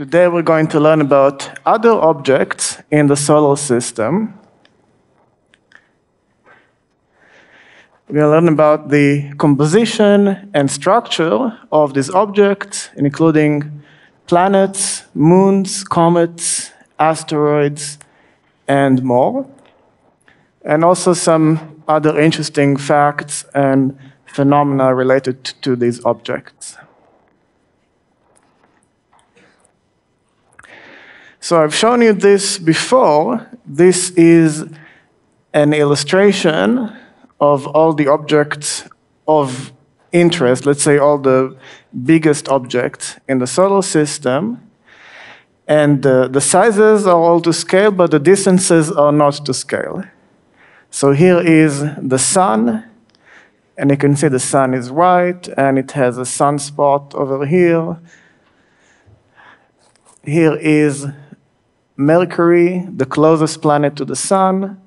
Today we're going to learn about other objects in the solar system. We're going to learn about the composition and structure of these objects, including planets, moons, comets, asteroids, and more. And also some other interesting facts and phenomena related to these objects. So I've shown you this before. This is an illustration of all the objects of interest, let's say all the biggest objects in the solar system. And uh, the sizes are all to scale, but the distances are not to scale. So here is the sun, and you can see the sun is white, and it has a sunspot over here. Here is Mercury, the closest planet to the sun.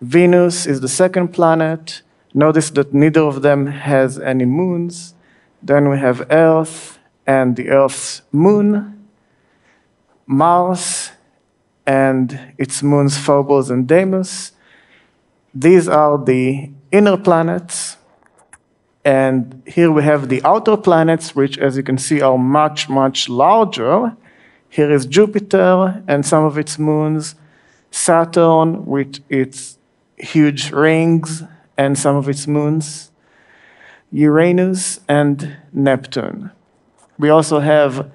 Venus is the second planet. Notice that neither of them has any moons. Then we have Earth and the Earth's moon, Mars and its moons Phobos and Deimos. These are the inner planets. And here we have the outer planets, which, as you can see, are much, much larger. Here is Jupiter and some of its moons, Saturn with its huge rings and some of its moons, Uranus and Neptune. We also have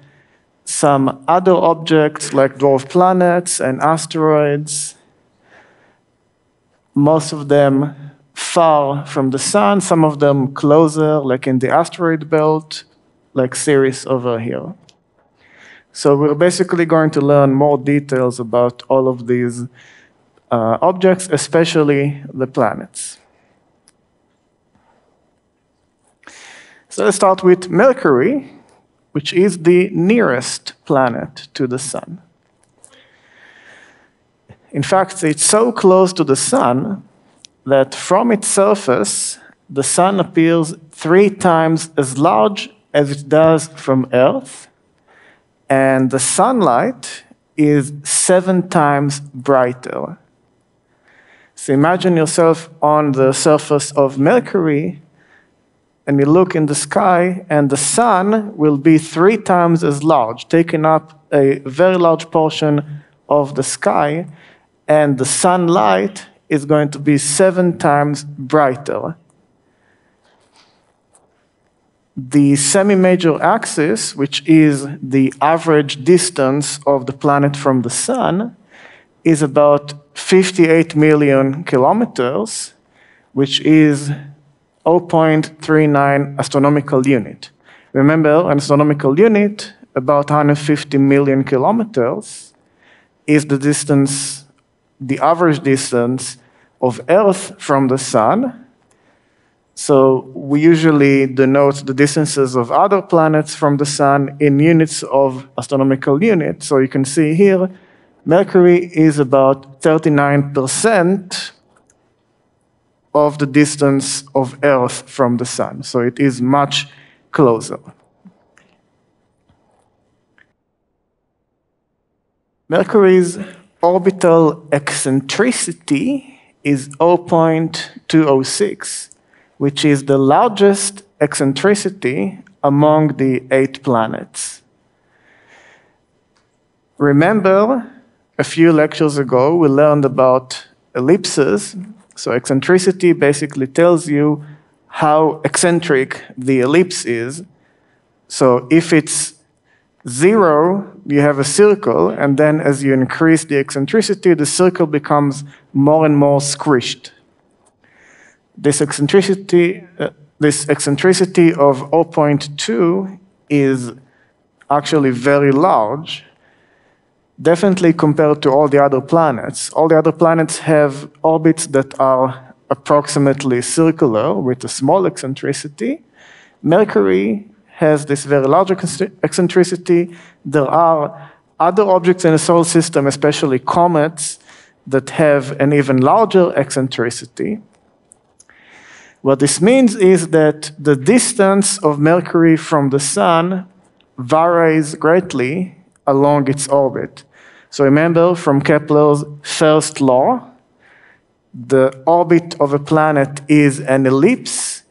some other objects like dwarf planets and asteroids, most of them far from the sun, some of them closer, like in the asteroid belt, like Ceres over here. So we're basically going to learn more details about all of these uh, objects, especially the planets. So let's start with Mercury, which is the nearest planet to the Sun. In fact, it's so close to the Sun that from its surface, the Sun appears three times as large as it does from Earth, and the sunlight is seven times brighter. So imagine yourself on the surface of Mercury, and you look in the sky, and the sun will be three times as large, taking up a very large portion of the sky, and the sunlight is going to be seven times brighter the semi-major axis, which is the average distance of the planet from the sun, is about 58 million kilometers, which is 0.39 astronomical unit. Remember, an astronomical unit, about 150 million kilometers, is the distance, the average distance of Earth from the sun, so we usually denote the distances of other planets from the sun in units of astronomical units. So you can see here, Mercury is about 39% of the distance of Earth from the sun. So it is much closer. Mercury's orbital eccentricity is 0.206 which is the largest eccentricity among the eight planets. Remember, a few lectures ago, we learned about ellipses. So, eccentricity basically tells you how eccentric the ellipse is. So, if it's zero, you have a circle, and then as you increase the eccentricity, the circle becomes more and more squished this eccentricity, uh, this eccentricity of 0.2 is actually very large, definitely compared to all the other planets. All the other planets have orbits that are approximately circular with a small eccentricity. Mercury has this very large eccentricity. There are other objects in the solar system, especially comets, that have an even larger eccentricity. What this means is that the distance of Mercury from the Sun varies greatly along its orbit. So remember from Kepler's first law, the orbit of a planet is an ellipse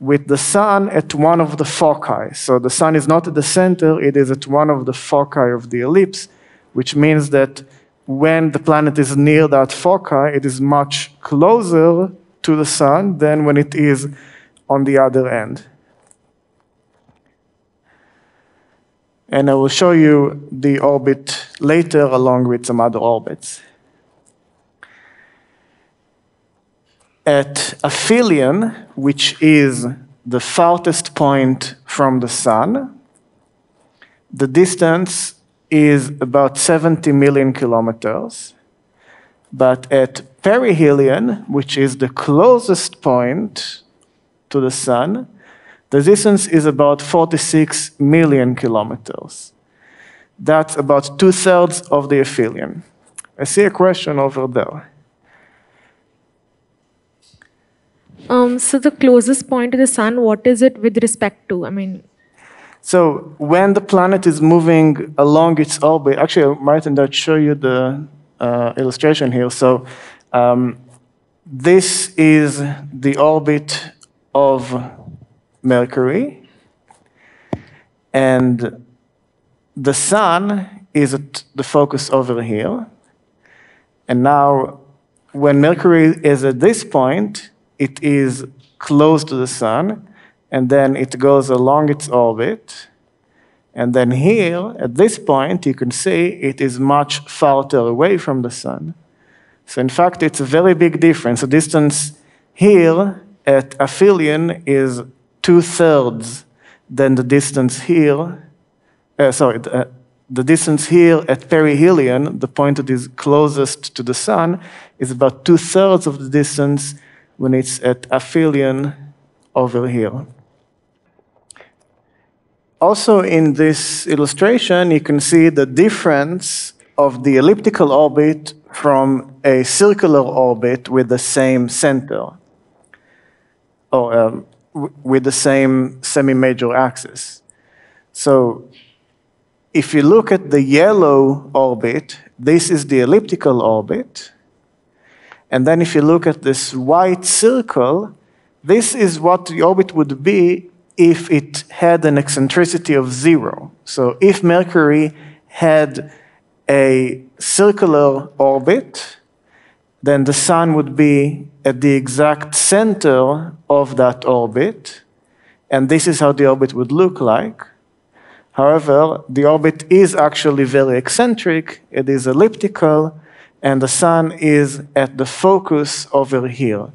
with the sun at one of the foci. So the sun is not at the center, it is at one of the foci of the ellipse, which means that when the planet is near that foci, it is much closer to the sun than when it is on the other end. And I will show you the orbit later along with some other orbits. At aphelion, which is the farthest point from the sun, the distance is about 70 million kilometers. But at perihelion, which is the closest point to the sun, the distance is about 46 million kilometers. That's about two thirds of the aphelion. I see a question over there. Um, so the closest point to the sun, what is it with respect to? I mean, so when the planet is moving along its orbit, actually, Martin, I'll show you the uh, illustration here. So um, this is the orbit of Mercury, and the sun is at the focus over here. And now, when Mercury is at this point, it is close to the sun, and then it goes along its orbit. And then here, at this point, you can see it is much farther away from the sun. So in fact, it's a very big difference. The distance here at aphelion is two-thirds than the distance here, uh, sorry, the, uh, the distance here at perihelion, the point that is closest to the sun, is about two-thirds of the distance when it's at aphelion over here. Also in this illustration, you can see the difference of the elliptical orbit from a circular orbit with the same center, or um, with the same semi-major axis. So if you look at the yellow orbit, this is the elliptical orbit. And then if you look at this white circle, this is what the orbit would be if it had an eccentricity of zero. So if Mercury had a circular orbit, then the sun would be at the exact center of that orbit, and this is how the orbit would look like. However, the orbit is actually very eccentric, it is elliptical, and the sun is at the focus over here.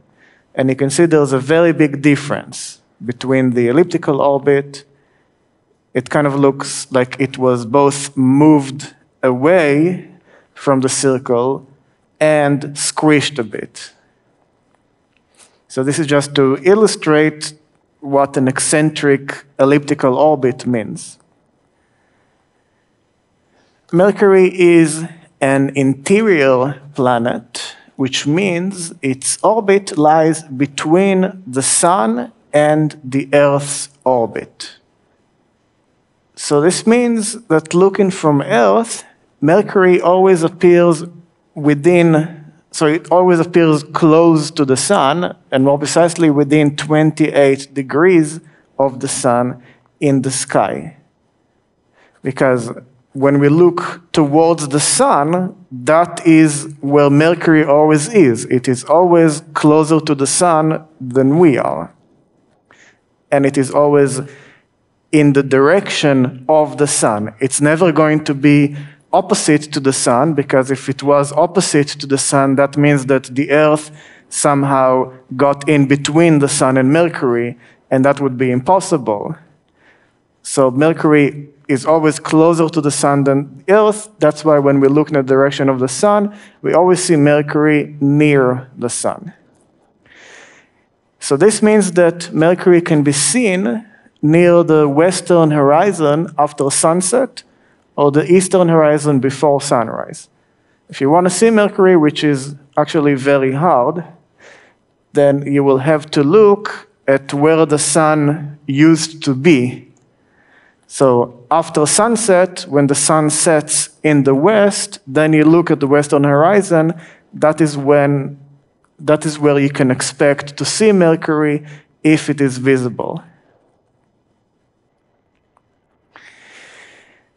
And you can see there's a very big difference between the elliptical orbit. It kind of looks like it was both moved away from the circle and squished a bit. So this is just to illustrate what an eccentric elliptical orbit means. Mercury is an interior planet, which means its orbit lies between the Sun and the Earth's orbit. So this means that looking from Earth, Mercury always appears within, so it always appears close to the Sun, and more precisely within 28 degrees of the Sun in the sky. Because when we look towards the sun, that is where Mercury always is. It is always closer to the sun than we are and it is always in the direction of the sun. It's never going to be opposite to the sun, because if it was opposite to the sun, that means that the earth somehow got in between the sun and Mercury, and that would be impossible. So Mercury is always closer to the sun than earth. That's why when we look in the direction of the sun, we always see Mercury near the sun. So this means that Mercury can be seen near the western horizon after sunset or the eastern horizon before sunrise. If you want to see Mercury, which is actually very hard, then you will have to look at where the sun used to be. So after sunset, when the sun sets in the west, then you look at the western horizon. That is when that is where you can expect to see Mercury if it is visible.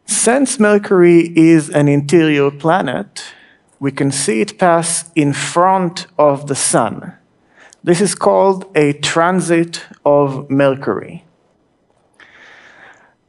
Since Mercury is an interior planet, we can see it pass in front of the Sun. This is called a transit of Mercury.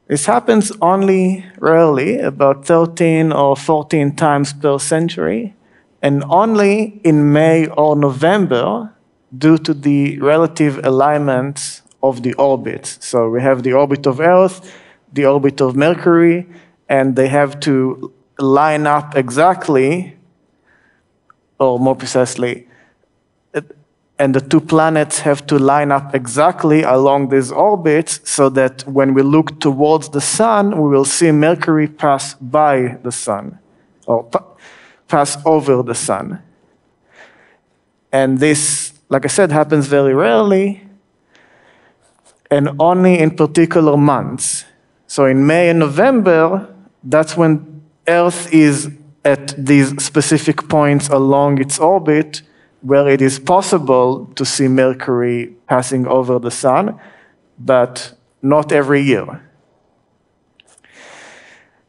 This happens only rarely, about 13 or 14 times per century, and only in May or November due to the relative alignment of the orbits. So we have the orbit of Earth, the orbit of Mercury, and they have to line up exactly, or more precisely, and the two planets have to line up exactly along these orbits so that when we look towards the sun, we will see Mercury pass by the sun, or pass over the sun. And this, like I said, happens very rarely and only in particular months. So in May and November, that's when Earth is at these specific points along its orbit where it is possible to see Mercury passing over the Sun, but not every year.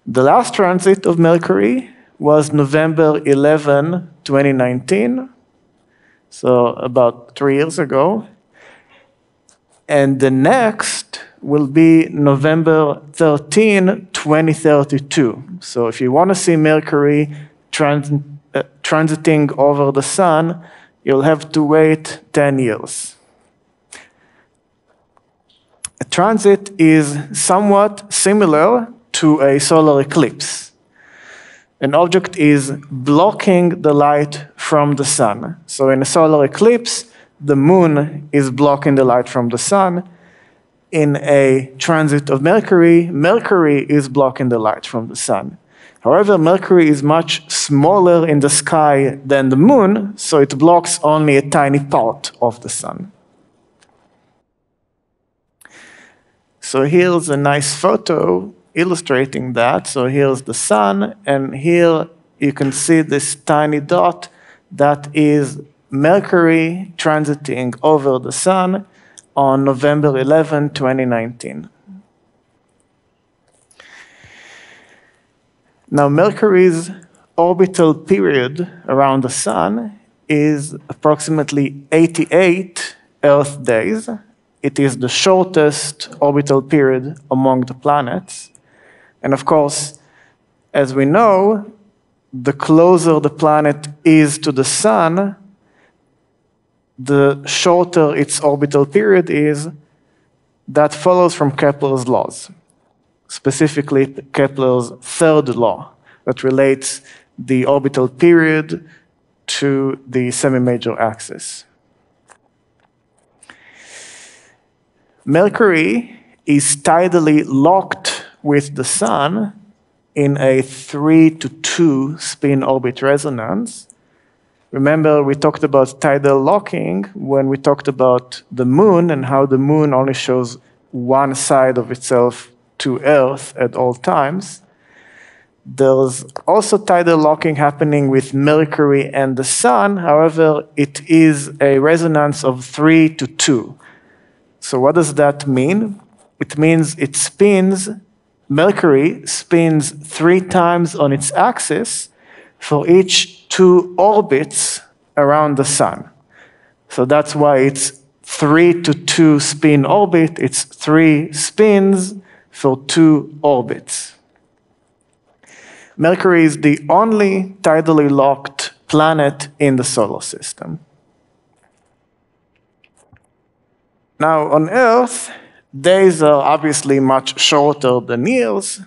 The last transit of Mercury was November 11, 2019, so about three years ago. And the next will be November 13, 2032. So if you want to see Mercury trans uh, transiting over the sun, you'll have to wait 10 years. A transit is somewhat similar to a solar eclipse. An object is blocking the light from the sun. So in a solar eclipse, the moon is blocking the light from the sun. In a transit of Mercury, Mercury is blocking the light from the sun. However, Mercury is much smaller in the sky than the moon, so it blocks only a tiny part of the sun. So here's a nice photo illustrating that. So here's the sun, and here you can see this tiny dot that is Mercury transiting over the sun on November 11, 2019. Now, Mercury's orbital period around the Sun is approximately 88 Earth days. It is the shortest orbital period among the planets. And of course, as we know, the closer the planet is to the Sun, the shorter its orbital period is. That follows from Kepler's laws specifically Kepler's third law that relates the orbital period to the semi-major axis. Mercury is tidally locked with the Sun in a 3 to 2 spin orbit resonance. Remember, we talked about tidal locking when we talked about the moon and how the moon only shows one side of itself to Earth at all times. There's also tidal locking happening with Mercury and the Sun. However, it is a resonance of 3 to 2. So, what does that mean? It means it spins, Mercury spins three times on its axis for each two orbits around the Sun. So, that's why it's 3 to 2 spin orbit, it's three spins for two orbits. Mercury is the only tidally locked planet in the solar system. Now, on Earth, days are obviously much shorter than years.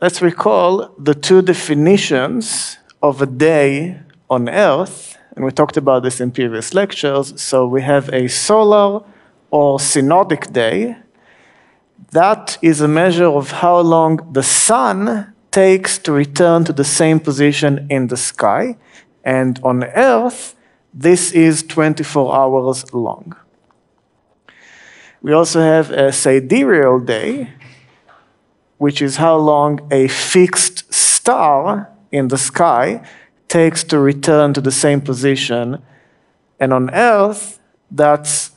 Let's recall the two definitions of a day on Earth, and we talked about this in previous lectures. So we have a solar or synodic day, that is a measure of how long the sun takes to return to the same position in the sky. And on Earth, this is 24 hours long. We also have a sidereal day, which is how long a fixed star in the sky takes to return to the same position. And on Earth, that's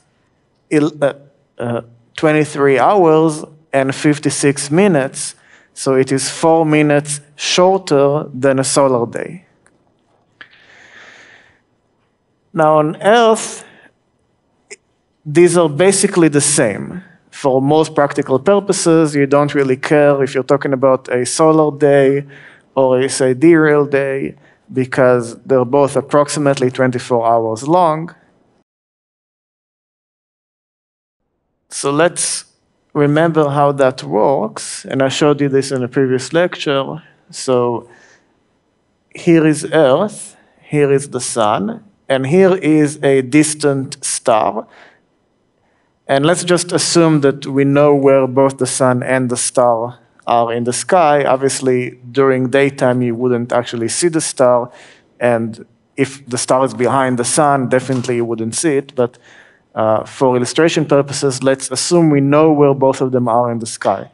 uh, uh, 23 hours and 56 minutes. So it is four minutes shorter than a solar day. Now, on Earth, these are basically the same. For most practical purposes, you don't really care if you're talking about a solar day or a sidereal day because they're both approximately 24 hours long. So let's remember how that works. And I showed you this in a previous lecture. So here is Earth, here is the sun, and here is a distant star. And let's just assume that we know where both the sun and the star are in the sky. Obviously, during daytime, you wouldn't actually see the star. And if the star is behind the sun, definitely you wouldn't see it. But uh, for illustration purposes, let's assume we know where both of them are in the sky.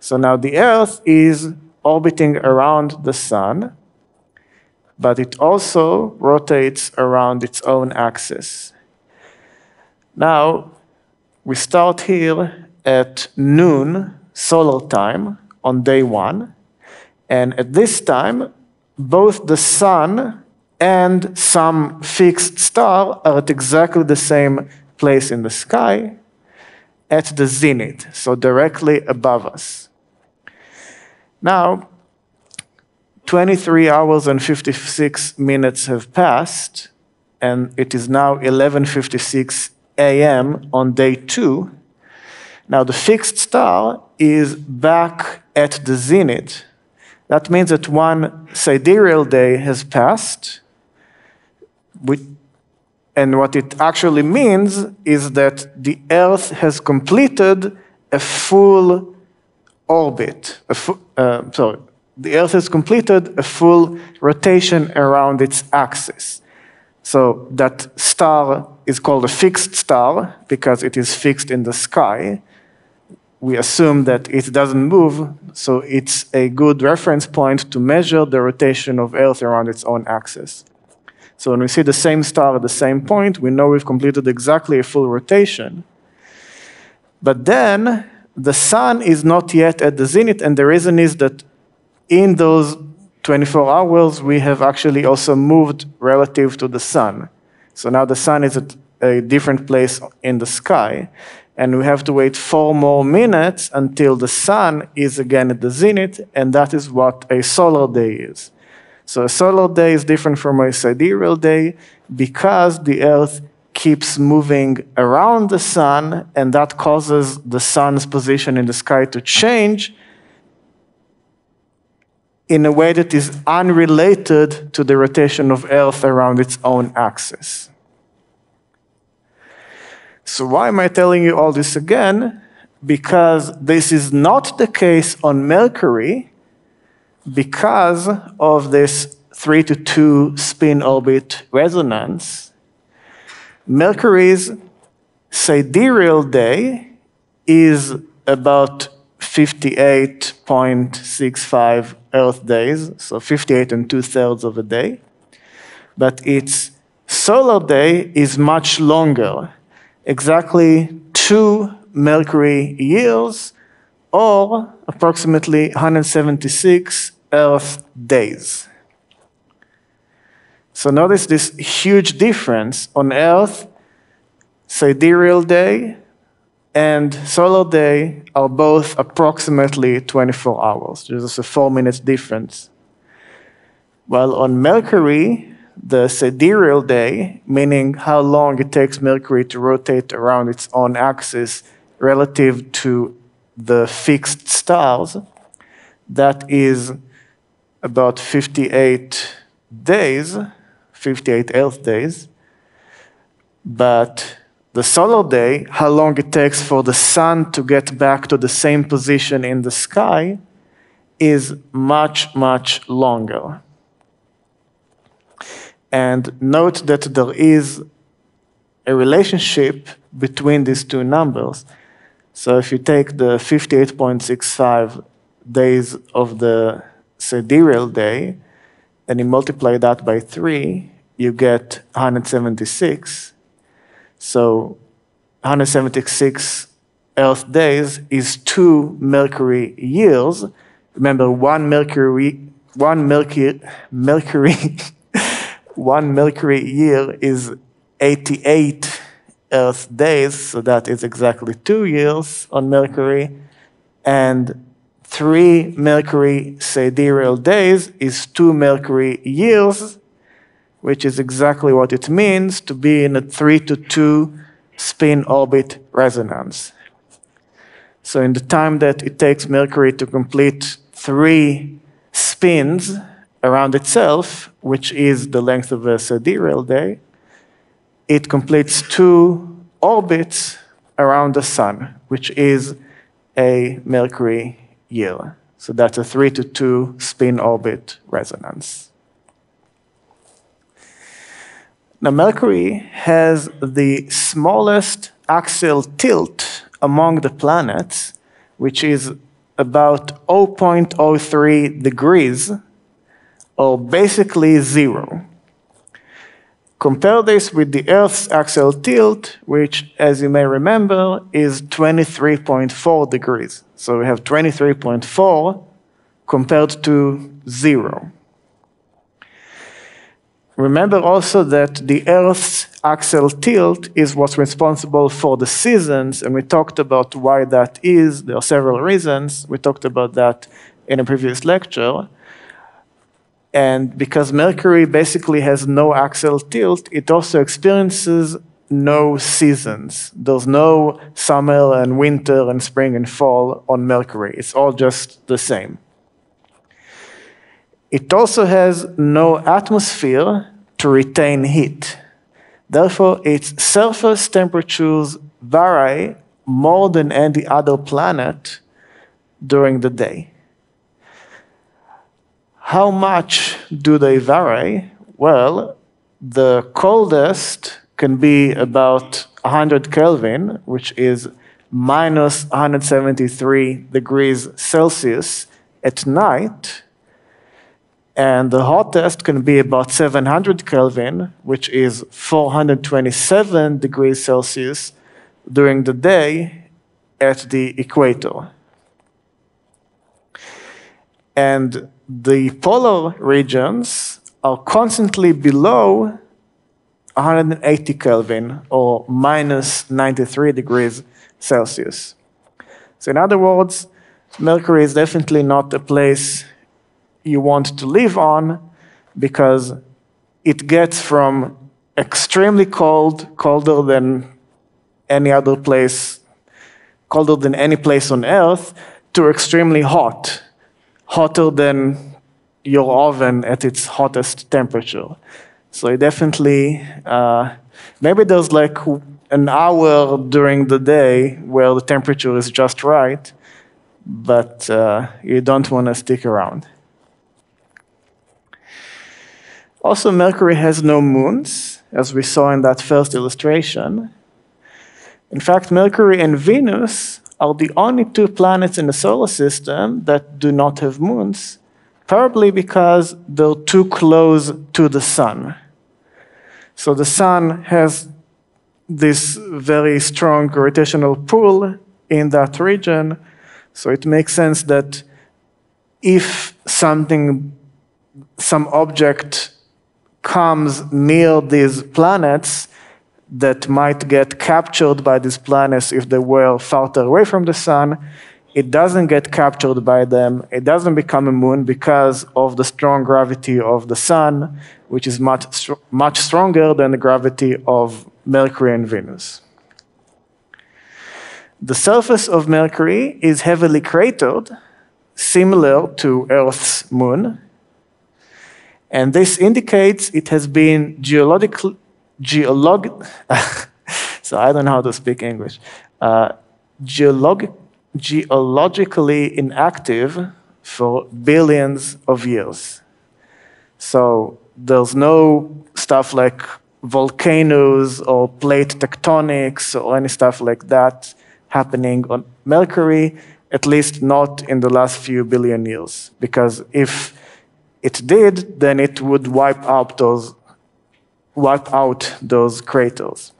So now the Earth is orbiting around the sun but it also rotates around its own axis. Now, we start here at noon solar time on day one, and at this time, both the sun and some fixed star are at exactly the same place in the sky at the zenith, so directly above us. Now, 23 hours and 56 minutes have passed, and it is now 11:56 a.m. on day two. Now the fixed star is back at the zenith. That means that one sidereal day has passed. And what it actually means is that the Earth has completed a full orbit. A fu uh, sorry, the Earth has completed a full rotation around its axis. So that star is called a fixed star because it is fixed in the sky. We assume that it doesn't move, so it's a good reference point to measure the rotation of Earth around its own axis. So when we see the same star at the same point, we know we've completed exactly a full rotation. But then the sun is not yet at the zenith, and the reason is that in those 24 hours, we have actually also moved relative to the sun. So now the sun is at a different place in the sky, and we have to wait four more minutes until the sun is again at the zenith, and that is what a solar day is. So a solar day is different from a sidereal day because the Earth keeps moving around the sun, and that causes the sun's position in the sky to change in a way that is unrelated to the rotation of Earth around its own axis. So, why am I telling you all this again? Because this is not the case on Mercury because of this 3 to 2 spin orbit resonance. Mercury's sidereal day is about 58.65 Earth days, so 58 and two thirds of a day. But its solar day is much longer, exactly two Mercury years, or approximately 176 Earth days. So notice this huge difference on Earth, sidereal day and solar day are both approximately 24 hours. There's a four minutes difference. While on Mercury, the sidereal day, meaning how long it takes Mercury to rotate around its own axis relative to the fixed stars, that is about 58 days, 58 Earth days. But the solar day, how long it takes for the sun to get back to the same position in the sky, is much, much longer. And note that there is a relationship between these two numbers. So if you take the 58.65 days of the sidereal day and you multiply that by 3, you get 176. So 176 Earth days is two Mercury years. Remember, one Mercury, one Mercury, Mercury, one Mercury year is 88 Earth days, so that is exactly two years on Mercury, and three Mercury sidereal days is two Mercury years, which is exactly what it means to be in a three to two spin orbit resonance. So in the time that it takes Mercury to complete three spins around itself, which is the length of a sidereal day, it completes two orbits around the sun, which is a Mercury year. So that's a three to two spin orbit resonance. Now, Mercury has the smallest axial tilt among the planets, which is about 0.03 degrees, or basically zero. Compare this with the Earth's axial tilt, which, as you may remember, is 23.4 degrees. So we have 23.4 compared to zero. Remember also that the Earth's axial tilt is what's responsible for the seasons, and we talked about why that is. There are several reasons. We talked about that in a previous lecture. And because Mercury basically has no axial tilt, it also experiences no seasons. There's no summer and winter and spring and fall on Mercury. It's all just the same. It also has no atmosphere to retain heat. Therefore, its surface temperatures vary more than any other planet during the day. How much do they vary? Well, the coldest can be about 100 Kelvin, which is minus 173 degrees Celsius at night and the hottest can be about 700 Kelvin, which is 427 degrees Celsius during the day at the equator. And the polar regions are constantly below 180 Kelvin or minus 93 degrees Celsius. So, in other words, Mercury is definitely not a place you want to live on because it gets from extremely cold, colder than any other place, colder than any place on earth, to extremely hot, hotter than your oven at its hottest temperature. So it definitely, uh, maybe there's like an hour during the day where the temperature is just right, but uh, you don't want to stick around. Also, Mercury has no moons, as we saw in that first illustration. In fact, Mercury and Venus are the only two planets in the solar system that do not have moons, probably because they're too close to the sun. So the sun has this very strong gravitational pull in that region, so it makes sense that if something, some object comes near these planets that might get captured by these planets if they were farther away from the sun. It doesn't get captured by them. It doesn't become a moon because of the strong gravity of the sun, which is much, much stronger than the gravity of Mercury and Venus. The surface of Mercury is heavily cratered, similar to Earth's moon, and this indicates it has been geological, geolog, so I don't know how to speak English, uh, geolog, geologically inactive for billions of years. So there's no stuff like volcanoes or plate tectonics or any stuff like that happening on Mercury, at least not in the last few billion years. Because if it did, then it would wipe out those, wipe out those craters.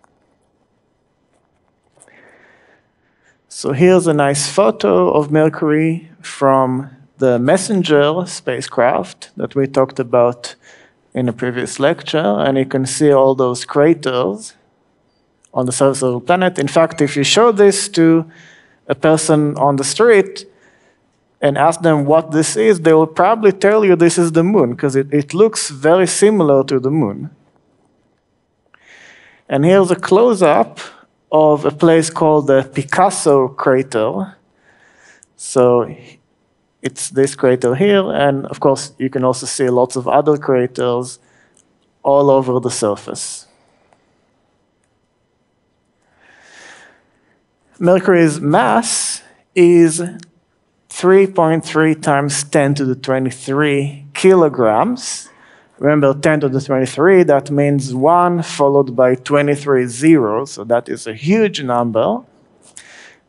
So here's a nice photo of Mercury from the Messenger spacecraft that we talked about in a previous lecture, and you can see all those craters on the surface of the planet. In fact, if you show this to a person on the street and ask them what this is, they will probably tell you this is the moon, because it, it looks very similar to the moon. And here's a close up of a place called the Picasso crater. So it's this crater here, and of course, you can also see lots of other craters all over the surface. Mercury's mass is 3.3 times 10 to the 23 kilograms. Remember, 10 to the 23, that means 1 followed by 23 zeros, so that is a huge number.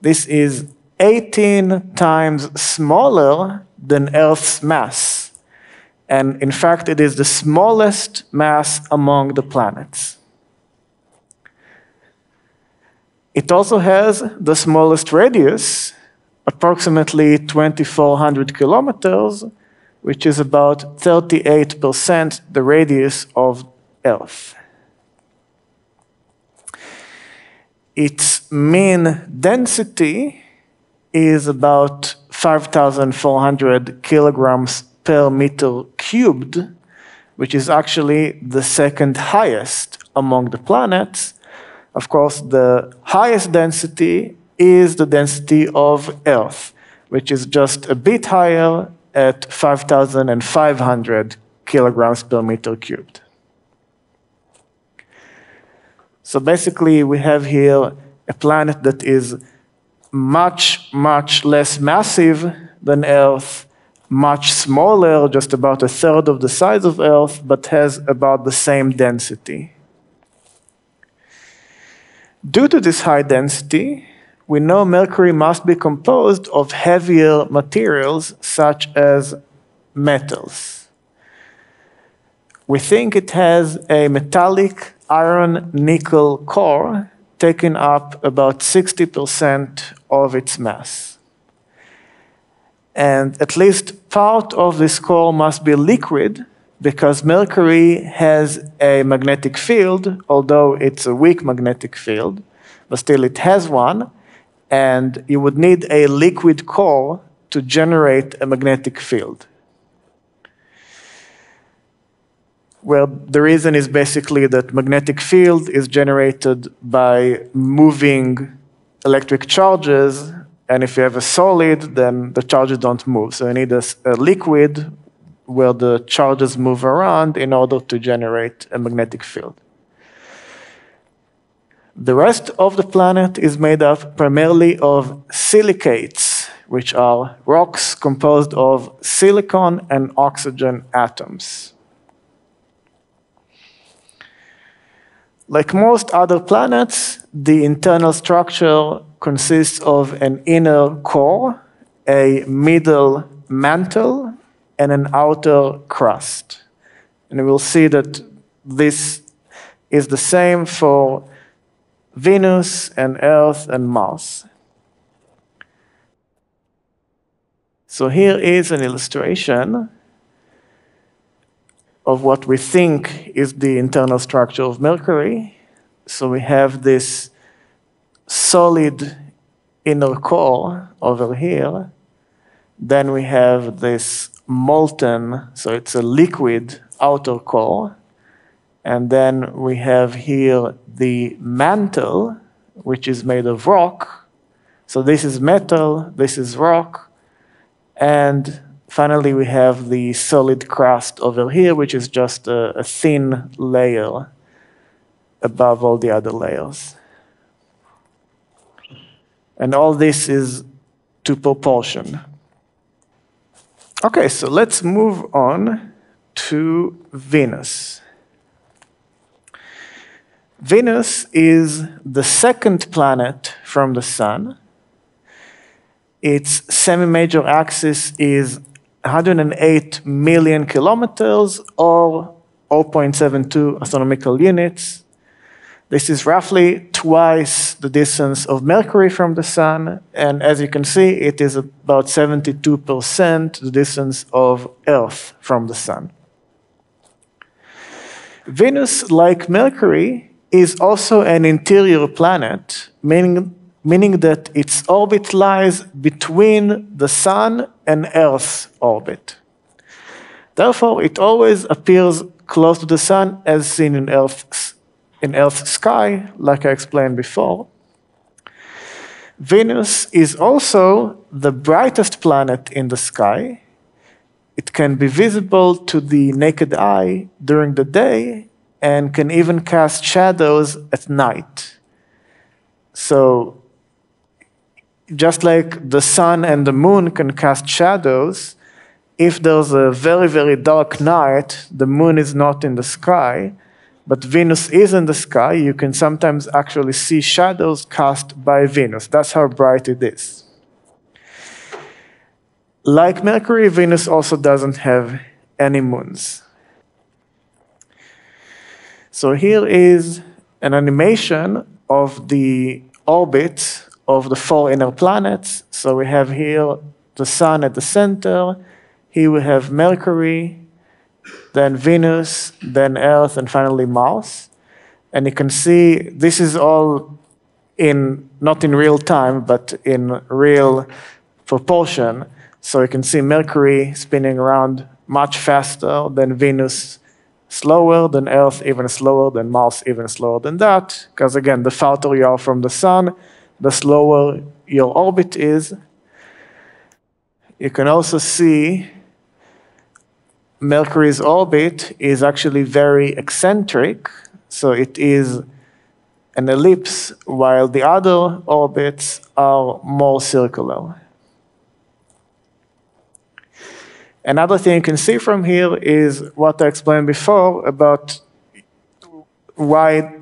This is 18 times smaller than Earth's mass. And in fact, it is the smallest mass among the planets. It also has the smallest radius, approximately 2,400 kilometers, which is about 38% the radius of Earth. Its mean density is about 5,400 kilograms per meter cubed, which is actually the second highest among the planets. Of course, the highest density is the density of Earth, which is just a bit higher at 5,500 kilograms per meter cubed. So basically, we have here a planet that is much, much less massive than Earth, much smaller, just about a third of the size of Earth, but has about the same density. Due to this high density, we know Mercury must be composed of heavier materials such as metals. We think it has a metallic iron nickel core taking up about 60% of its mass. And at least part of this core must be liquid because Mercury has a magnetic field, although it's a weak magnetic field, but still it has one and you would need a liquid core to generate a magnetic field. Well, the reason is basically that magnetic field is generated by moving electric charges, and if you have a solid, then the charges don't move. So you need a, a liquid where the charges move around in order to generate a magnetic field. The rest of the planet is made up primarily of silicates, which are rocks composed of silicon and oxygen atoms. Like most other planets, the internal structure consists of an inner core, a middle mantle, and an outer crust. And we'll see that this is the same for Venus and Earth and Mars. So here is an illustration of what we think is the internal structure of Mercury. So we have this solid inner core over here. Then we have this molten, so it's a liquid outer core. And then we have here the mantle, which is made of rock. So this is metal, this is rock. And finally, we have the solid crust over here, which is just a, a thin layer above all the other layers. And all this is to propulsion. Okay, so let's move on to Venus. Venus is the second planet from the Sun, its semi-major axis is 108 million kilometers or 0.72 astronomical units. This is roughly twice the distance of Mercury from the Sun, and as you can see, it is about 72% the distance of Earth from the Sun. Venus, like Mercury, is also an interior planet, meaning, meaning that its orbit lies between the Sun and Earth's orbit. Therefore, it always appears close to the Sun as seen in Earth's in Earth's sky, like I explained before. Venus is also the brightest planet in the sky. It can be visible to the naked eye during the day and can even cast shadows at night. So, just like the sun and the moon can cast shadows, if there's a very, very dark night, the moon is not in the sky, but Venus is in the sky, you can sometimes actually see shadows cast by Venus. That's how bright it is. Like Mercury, Venus also doesn't have any moons. So here is an animation of the orbit of the four inner planets. So we have here the Sun at the center. Here we have Mercury, then Venus, then Earth, and finally Mars. And you can see this is all in not in real time, but in real proportion. So you can see Mercury spinning around much faster than Venus, slower than Earth, even slower than Mars, even slower than that. Because again, the farther you are from the Sun, the slower your orbit is. You can also see Mercury's orbit is actually very eccentric, so it is an ellipse, while the other orbits are more circular. Another thing you can see from here is what I explained before about why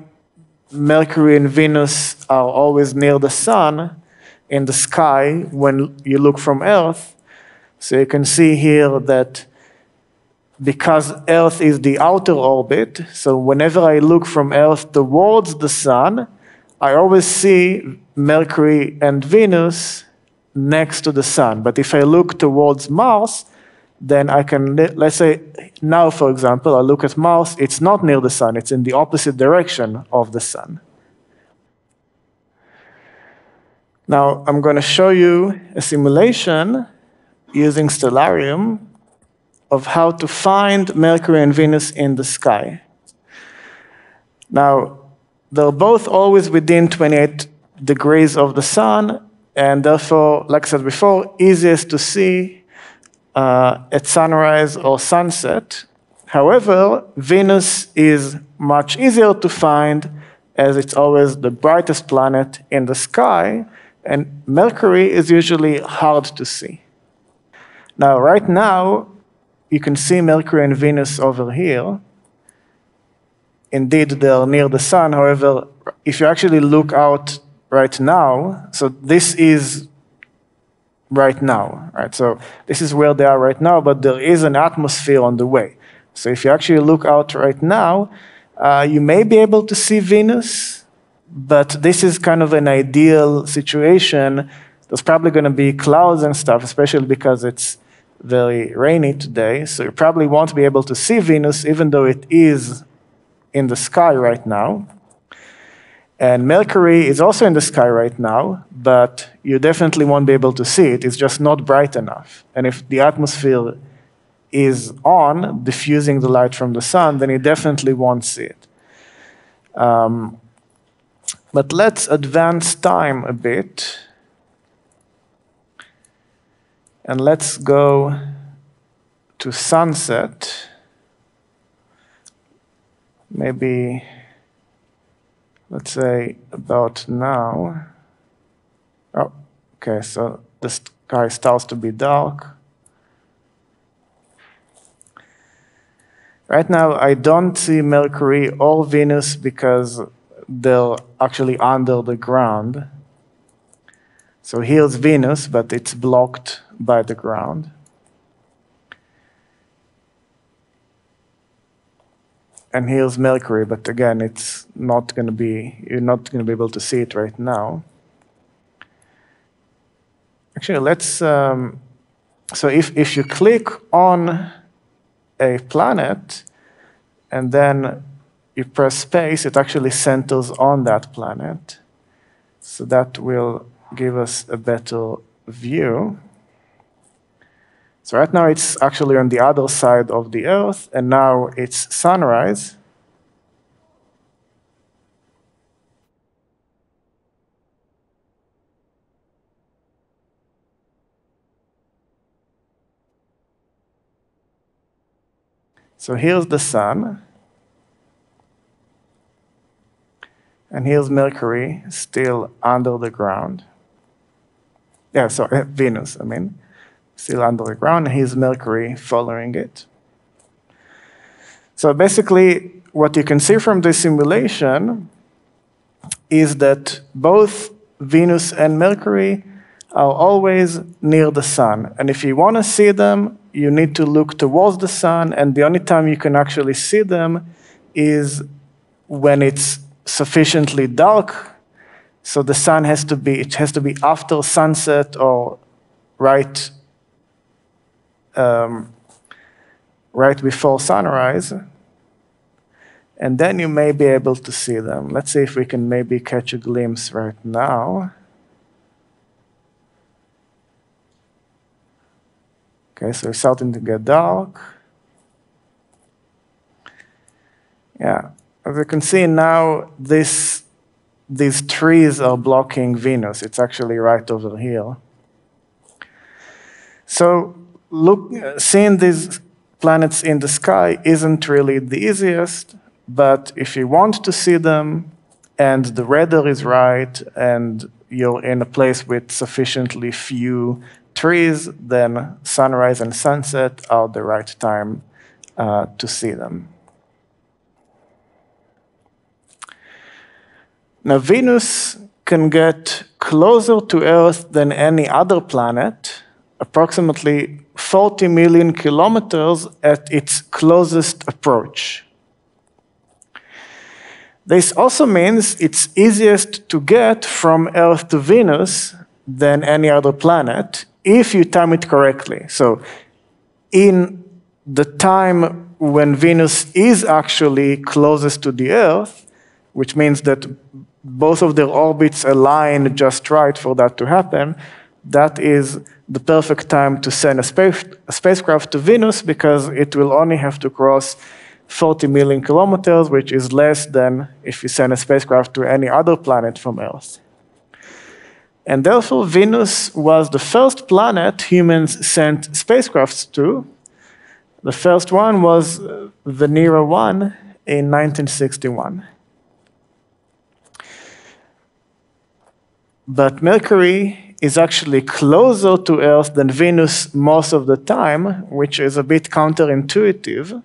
Mercury and Venus are always near the sun in the sky when you look from Earth. So you can see here that because Earth is the outer orbit, so whenever I look from Earth towards the sun, I always see Mercury and Venus next to the sun. But if I look towards Mars, then I can, let's say now, for example, I look at Mars, it's not near the sun, it's in the opposite direction of the sun. Now, I'm going to show you a simulation using Stellarium of how to find Mercury and Venus in the sky. Now, they're both always within 28 degrees of the sun, and therefore, like I said before, easiest to see uh, at sunrise or sunset. However, Venus is much easier to find as it's always the brightest planet in the sky, and Mercury is usually hard to see. Now, right now, you can see Mercury and Venus over here. Indeed, they are near the sun. However, if you actually look out right now, so this is right now, right? So this is where they are right now, but there is an atmosphere on the way. So if you actually look out right now, uh, you may be able to see Venus, but this is kind of an ideal situation. There's probably going to be clouds and stuff, especially because it's very rainy today, so you probably won't be able to see Venus even though it is in the sky right now. And Mercury is also in the sky right now, but you definitely won't be able to see it. It's just not bright enough. And if the atmosphere is on, diffusing the light from the sun, then you definitely won't see it. Um, but let's advance time a bit and let's go to sunset. Maybe, let's say about now. Oh, okay, so the sky starts to be dark. Right now, I don't see Mercury or Venus because they're actually under the ground. So here's Venus, but it's blocked by the ground. And here's Mercury, but again, it's not going to be, you're not going to be able to see it right now. Actually, let's, um, so if, if you click on a planet and then you press space, it actually centers on that planet. So that will give us a better view. So right now it's actually on the other side of the Earth, and now it's sunrise. So here's the sun. And here's Mercury still under the ground. Yeah, sorry, Venus, I mean, still under the ground. And here's Mercury following it. So basically, what you can see from this simulation is that both Venus and Mercury are always near the sun. And if you want to see them, you need to look towards the sun, and the only time you can actually see them is when it's sufficiently dark. So the sun has to be, it has to be after sunset or right, um, right before sunrise. And then you may be able to see them. Let's see if we can maybe catch a glimpse right now. Okay, so it's starting to get dark. Yeah, as you can see now, this, these trees are blocking Venus. It's actually right over here. So look, seeing these planets in the sky isn't really the easiest, but if you want to see them and the weather is right and you're in a place with sufficiently few trees, then sunrise and sunset are the right time uh, to see them. Now, Venus can get closer to Earth than any other planet, approximately 40 million kilometers at its closest approach. This also means it's easiest to get from Earth to Venus than any other planet, if you time it correctly. So in the time when Venus is actually closest to the Earth, which means that both of their orbits align just right for that to happen, that is the perfect time to send a, space, a spacecraft to Venus because it will only have to cross 40 million kilometers, which is less than if you send a spacecraft to any other planet from Earth. And therefore, Venus was the first planet humans sent spacecrafts to. The first one was uh, Venera 1 in 1961. But Mercury is actually closer to Earth than Venus most of the time, which is a bit counterintuitive.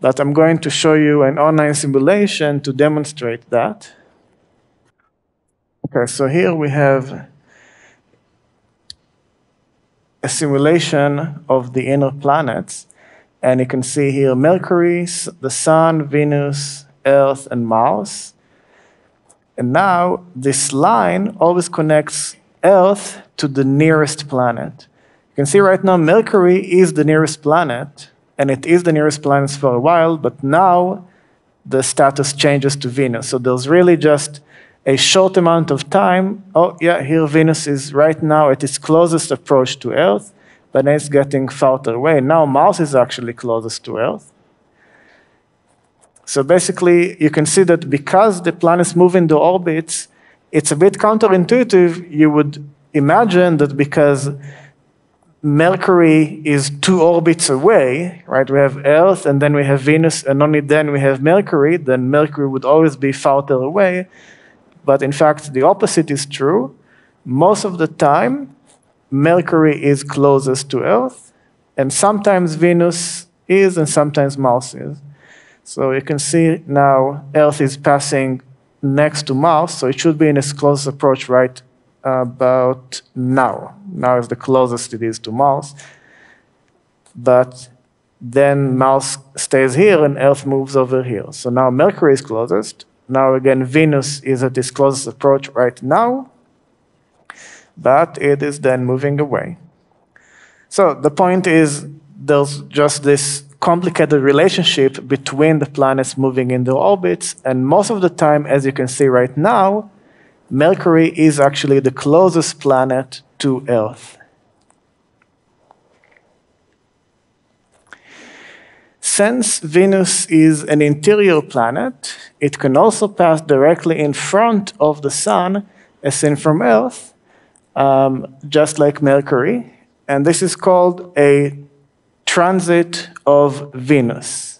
But I'm going to show you an online simulation to demonstrate that. Okay, so here we have a simulation of the inner planets. And you can see here Mercury, the Sun, Venus, Earth, and Mars. And now this line always connects Earth to the nearest planet. You can see right now Mercury is the nearest planet, and it is the nearest planet for a while, but now the status changes to Venus. So there's really just a short amount of time. Oh, yeah, here Venus is right now at its closest approach to Earth, but then it's getting farther away. Now Mars is actually closest to Earth. So basically, you can see that because the planets move into orbits, it's a bit counterintuitive. You would imagine that because Mercury is two orbits away, right? We have Earth and then we have Venus, and only then we have Mercury, then Mercury would always be farther away. But in fact, the opposite is true. Most of the time, Mercury is closest to Earth, and sometimes Venus is, and sometimes Mars is. So you can see now Earth is passing next to Mars, so it should be in its closest approach right about now. Now is the closest it is to Mars. But then Mars stays here and Earth moves over here. So now Mercury is closest. Now again, Venus is at its closest approach right now, but it is then moving away. So the point is there's just this complicated relationship between the planets moving in their orbits, and most of the time, as you can see right now, Mercury is actually the closest planet to Earth. Since Venus is an interior planet, it can also pass directly in front of the Sun, as seen from Earth, um, just like Mercury. And this is called a transit of Venus.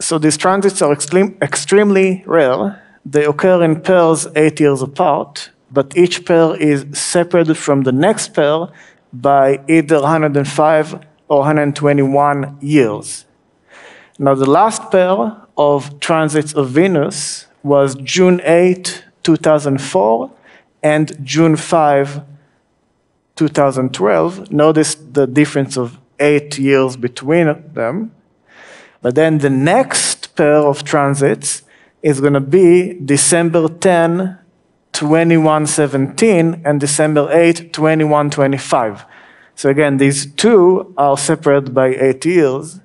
So these transits are extreme, extremely rare. They occur in pairs eight years apart, but each pair is separated from the next pair by either 105 or 121 years. Now, the last pair of transits of Venus was June 8, 2004, and June 5, 2012. Notice the difference of eight years between them. But then the next pair of transits is going to be December 10, 2117, and December 8, 2125. So again, these two are separated by eight years,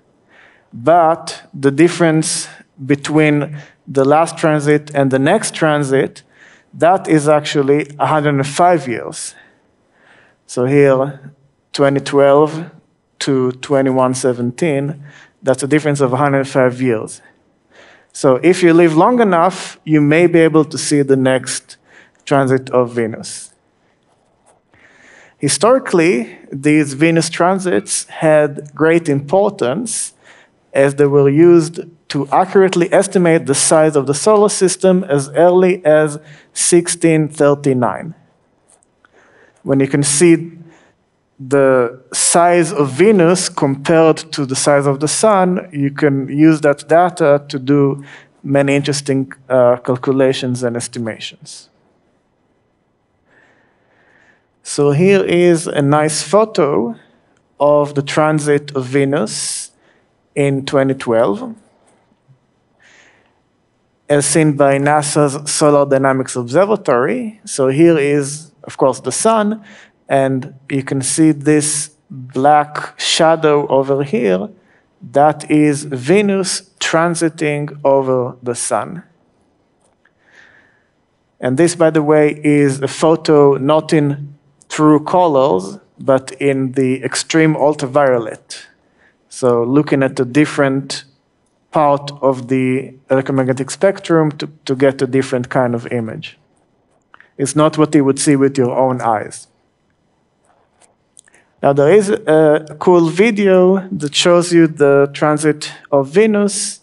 but the difference between the last transit and the next transit, that is actually 105 years. So here, 2012 to 2117, that's a difference of 105 years. So if you live long enough, you may be able to see the next transit of Venus. Historically, these Venus transits had great importance as they were used to accurately estimate the size of the solar system as early as 1639. When you can see the size of Venus compared to the size of the Sun, you can use that data to do many interesting uh, calculations and estimations. So here is a nice photo of the transit of Venus in 2012, as seen by NASA's Solar Dynamics Observatory. So here is, of course, the sun, and you can see this black shadow over here. That is Venus transiting over the sun. And this, by the way, is a photo not in true colors, but in the extreme ultraviolet. So looking at a different part of the electromagnetic spectrum to, to get a different kind of image. It's not what you would see with your own eyes. Now there is a cool video that shows you the transit of Venus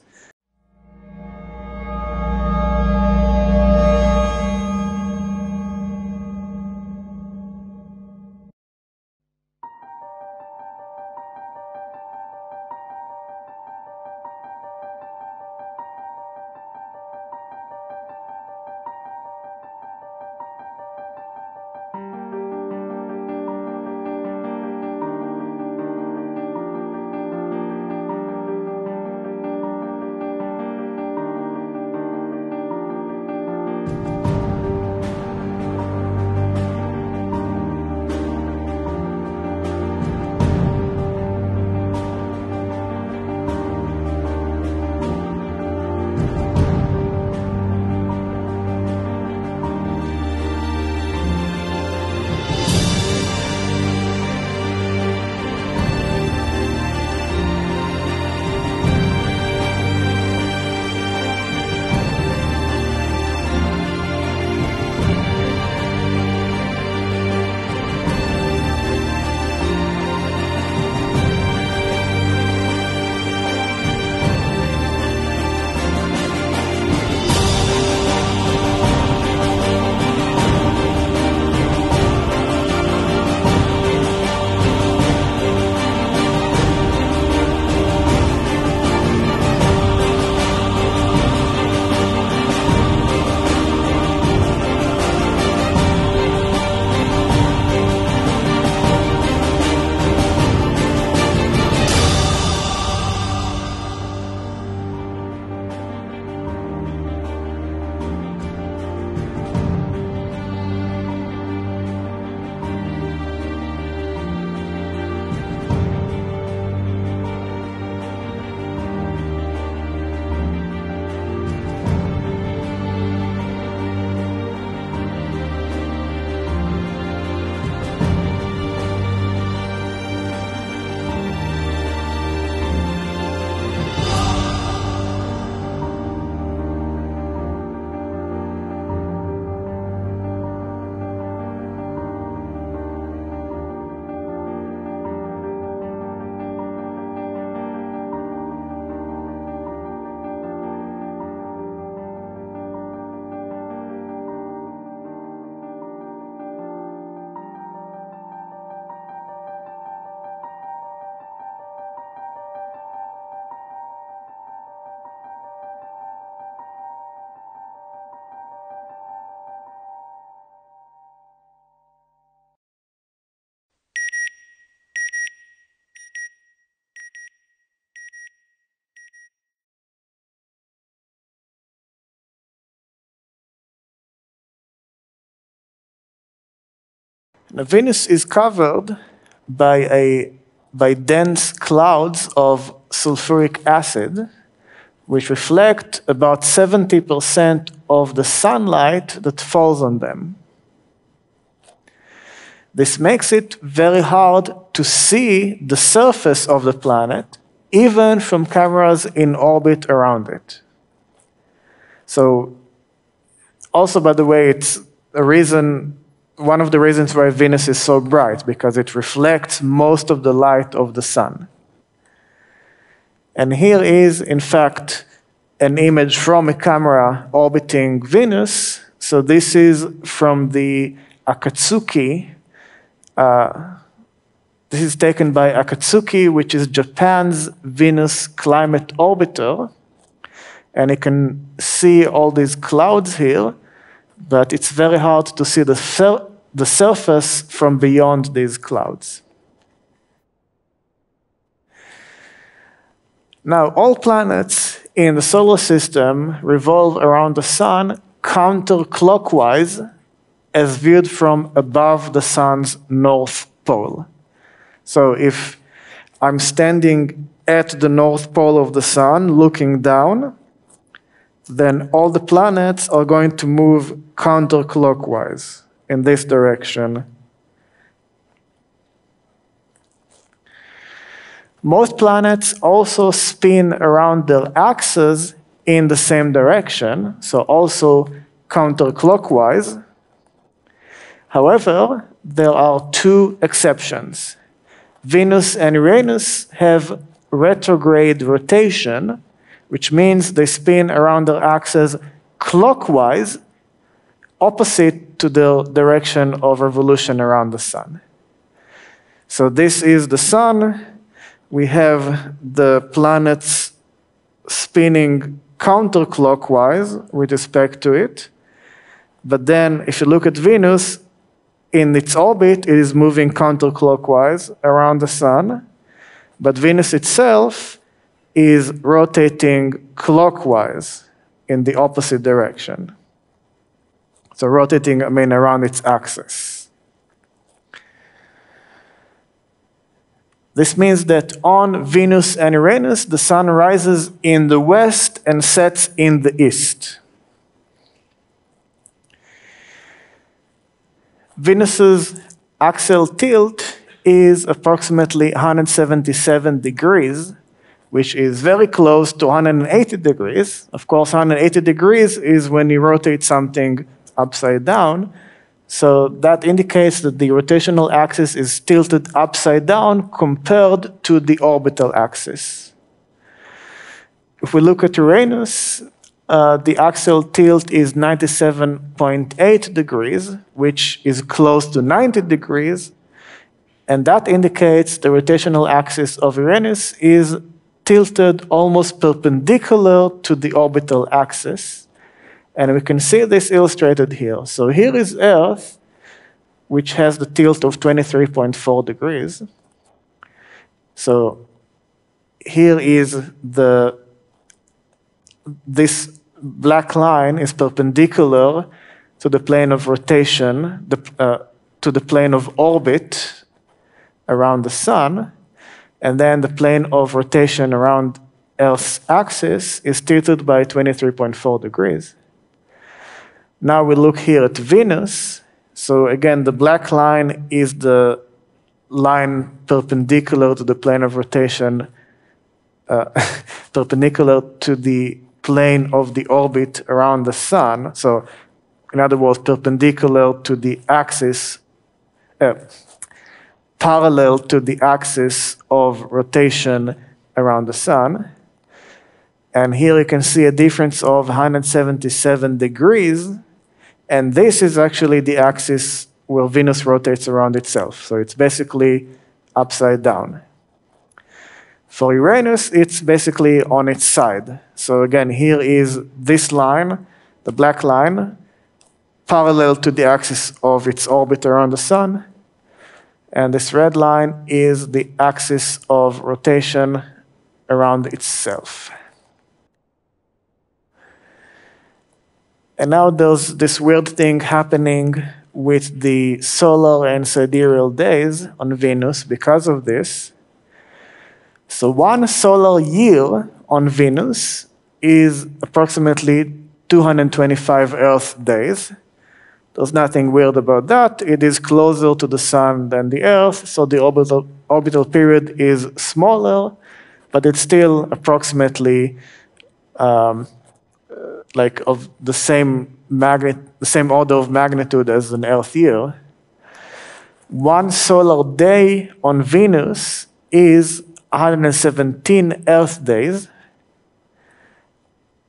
Now, Venus is covered by, a, by dense clouds of sulfuric acid, which reflect about 70% of the sunlight that falls on them. This makes it very hard to see the surface of the planet, even from cameras in orbit around it. So, also, by the way, it's a reason, one of the reasons why Venus is so bright, because it reflects most of the light of the sun. And here is, in fact, an image from a camera orbiting Venus. So this is from the Akatsuki. Uh, this is taken by Akatsuki, which is Japan's Venus climate orbiter. And you can see all these clouds here, but it's very hard to see the, the surface from beyond these clouds. Now, all planets in the solar system revolve around the sun counterclockwise as viewed from above the sun's north pole. So if I'm standing at the north pole of the sun looking down, then all the planets are going to move counterclockwise in this direction Most planets also spin around their axes in the same direction, so also counterclockwise. However, there are two exceptions. Venus and Uranus have retrograde rotation, which means they spin around their axes clockwise, opposite to the direction of revolution around the sun. So this is the sun, we have the planets spinning counterclockwise with respect to it. But then, if you look at Venus, in its orbit, it is moving counterclockwise around the sun. But Venus itself is rotating clockwise in the opposite direction. So, rotating, I mean, around its axis. This means that on Venus and Uranus, the sun rises in the west and sets in the east. Venus's axial tilt is approximately 177 degrees, which is very close to 180 degrees. Of course, 180 degrees is when you rotate something upside down. So that indicates that the rotational axis is tilted upside down compared to the orbital axis. If we look at Uranus, uh, the axial tilt is 97.8 degrees, which is close to 90 degrees, and that indicates the rotational axis of Uranus is tilted almost perpendicular to the orbital axis. And we can see this illustrated here. So here is Earth, which has the tilt of 23.4 degrees. So here is the, this black line is perpendicular to the plane of rotation, the, uh, to the plane of orbit around the sun, and then the plane of rotation around Earth's axis is tilted by 23.4 degrees. Now we look here at Venus. So again, the black line is the line perpendicular to the plane of rotation, uh, perpendicular to the plane of the orbit around the sun. So, in other words, perpendicular to the axis, uh, parallel to the axis of rotation around the sun. And here you can see a difference of 177 degrees and this is actually the axis where Venus rotates around itself. So it's basically upside down. For Uranus, it's basically on its side. So again, here is this line, the black line, parallel to the axis of its orbit around the sun. And this red line is the axis of rotation around itself. And now there's this weird thing happening with the solar and sidereal days on Venus because of this. So one solar year on Venus is approximately 225 Earth days. There's nothing weird about that. It is closer to the Sun than the Earth, so the orbital, orbital period is smaller, but it's still approximately um, like of the same magnet, the same order of magnitude as an Earth year. One solar day on Venus is 117 Earth days,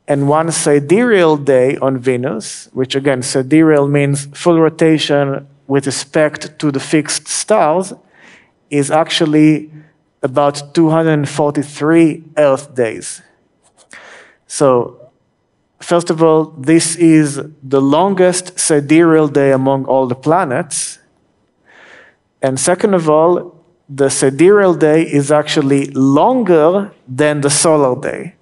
and one sidereal day on Venus, which again, sidereal means full rotation with respect to the fixed stars, is actually about 243 Earth days. So, first of all, this is the longest sidereal day among all the planets. And second of all, the sidereal day is actually longer than the solar day.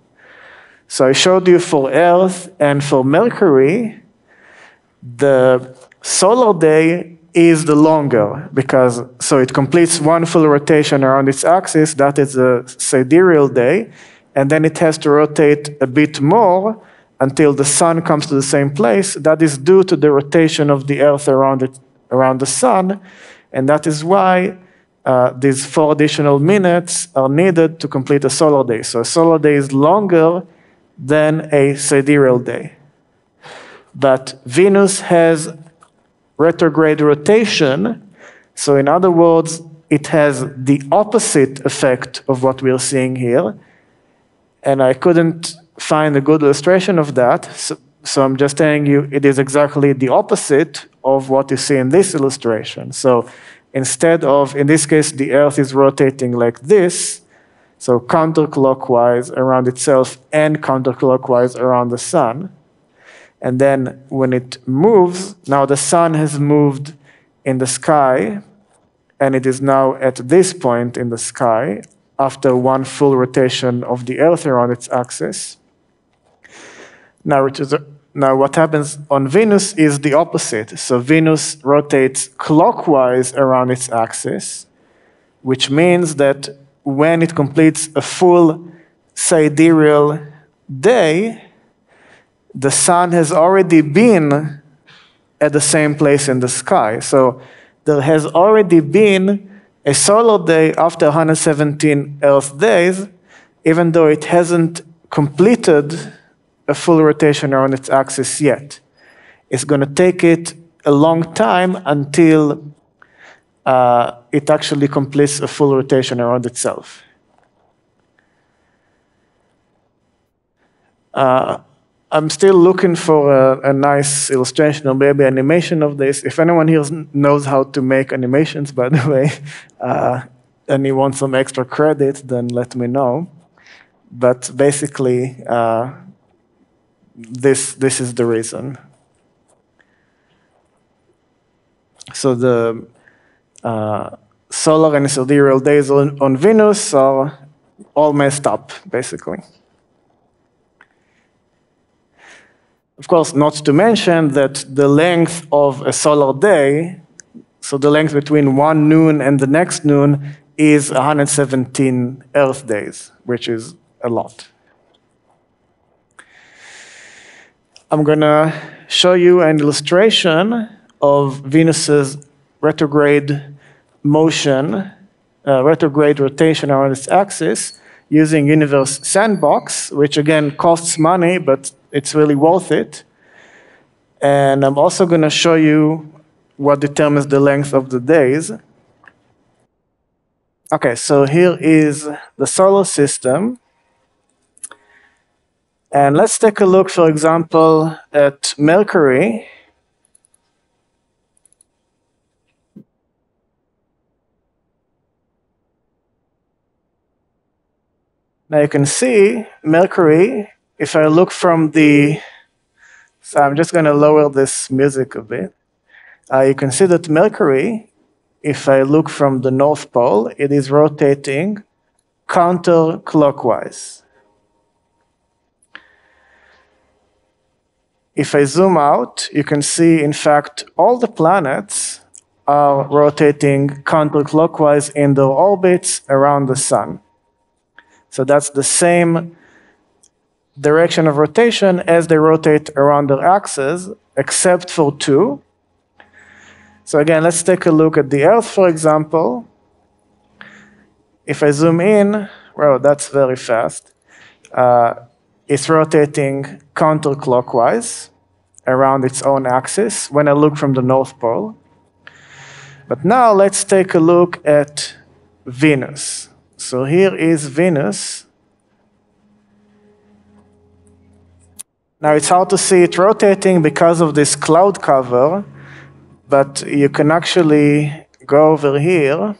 So I showed you for Earth and for Mercury, the solar day is the longer because so it completes one full rotation around its axis, that is a sidereal day, and then it has to rotate a bit more until the sun comes to the same place. That is due to the rotation of the Earth around it around the sun, and that is why uh, these four additional minutes are needed to complete a solar day. So a solar day is longer than a sidereal day. But Venus has retrograde rotation, so in other words, it has the opposite effect of what we're seeing here. And I couldn't find a good illustration of that, so, so I'm just telling you it is exactly the opposite of what you see in this illustration. So instead of, in this case, the Earth is rotating like this, so counterclockwise around itself and counterclockwise around the sun. And then when it moves, now the sun has moved in the sky, and it is now at this point in the sky after one full rotation of the Earth around its axis. Now, now, what happens on Venus is the opposite. So Venus rotates clockwise around its axis, which means that when it completes a full sidereal day, the sun has already been at the same place in the sky. So there has already been a solar day after 117 Earth days, even though it hasn't completed a full rotation around its axis yet. It's going to take it a long time until uh, it actually completes a full rotation around itself. Uh, I'm still looking for a, a, nice illustration or maybe animation of this. If anyone here knows how to make animations, by the way, uh, and you want some extra credit, then let me know. But basically, uh, this, this is the reason. So the uh, solar and sidereal days on, on Venus are all messed up, basically. Of course, not to mention that the length of a solar day, so the length between one noon and the next noon, is 117 Earth days, which is a lot. I'm going to show you an illustration of Venus's retrograde motion, uh, retrograde rotation around its axis using Universe Sandbox, which again costs money, but it's really worth it. And I'm also going to show you what determines the length of the days. Okay, so here is the solar system. And let's take a look, for example, at Mercury. Now you can see Mercury, if I look from the, so I'm just going to lower this music a bit. Uh, you can see that Mercury, if I look from the North Pole, it is rotating counterclockwise. If I zoom out, you can see, in fact, all the planets are rotating counterclockwise in their orbits around the sun. So that's the same direction of rotation as they rotate around their axes, except for two. So again, let's take a look at the Earth, for example. If I zoom in, well, that's very fast. Uh, it's rotating counterclockwise around its own axis when I look from the North Pole. But now let's take a look at Venus. So here is Venus. Now it's hard to see it rotating because of this cloud cover, but you can actually go over here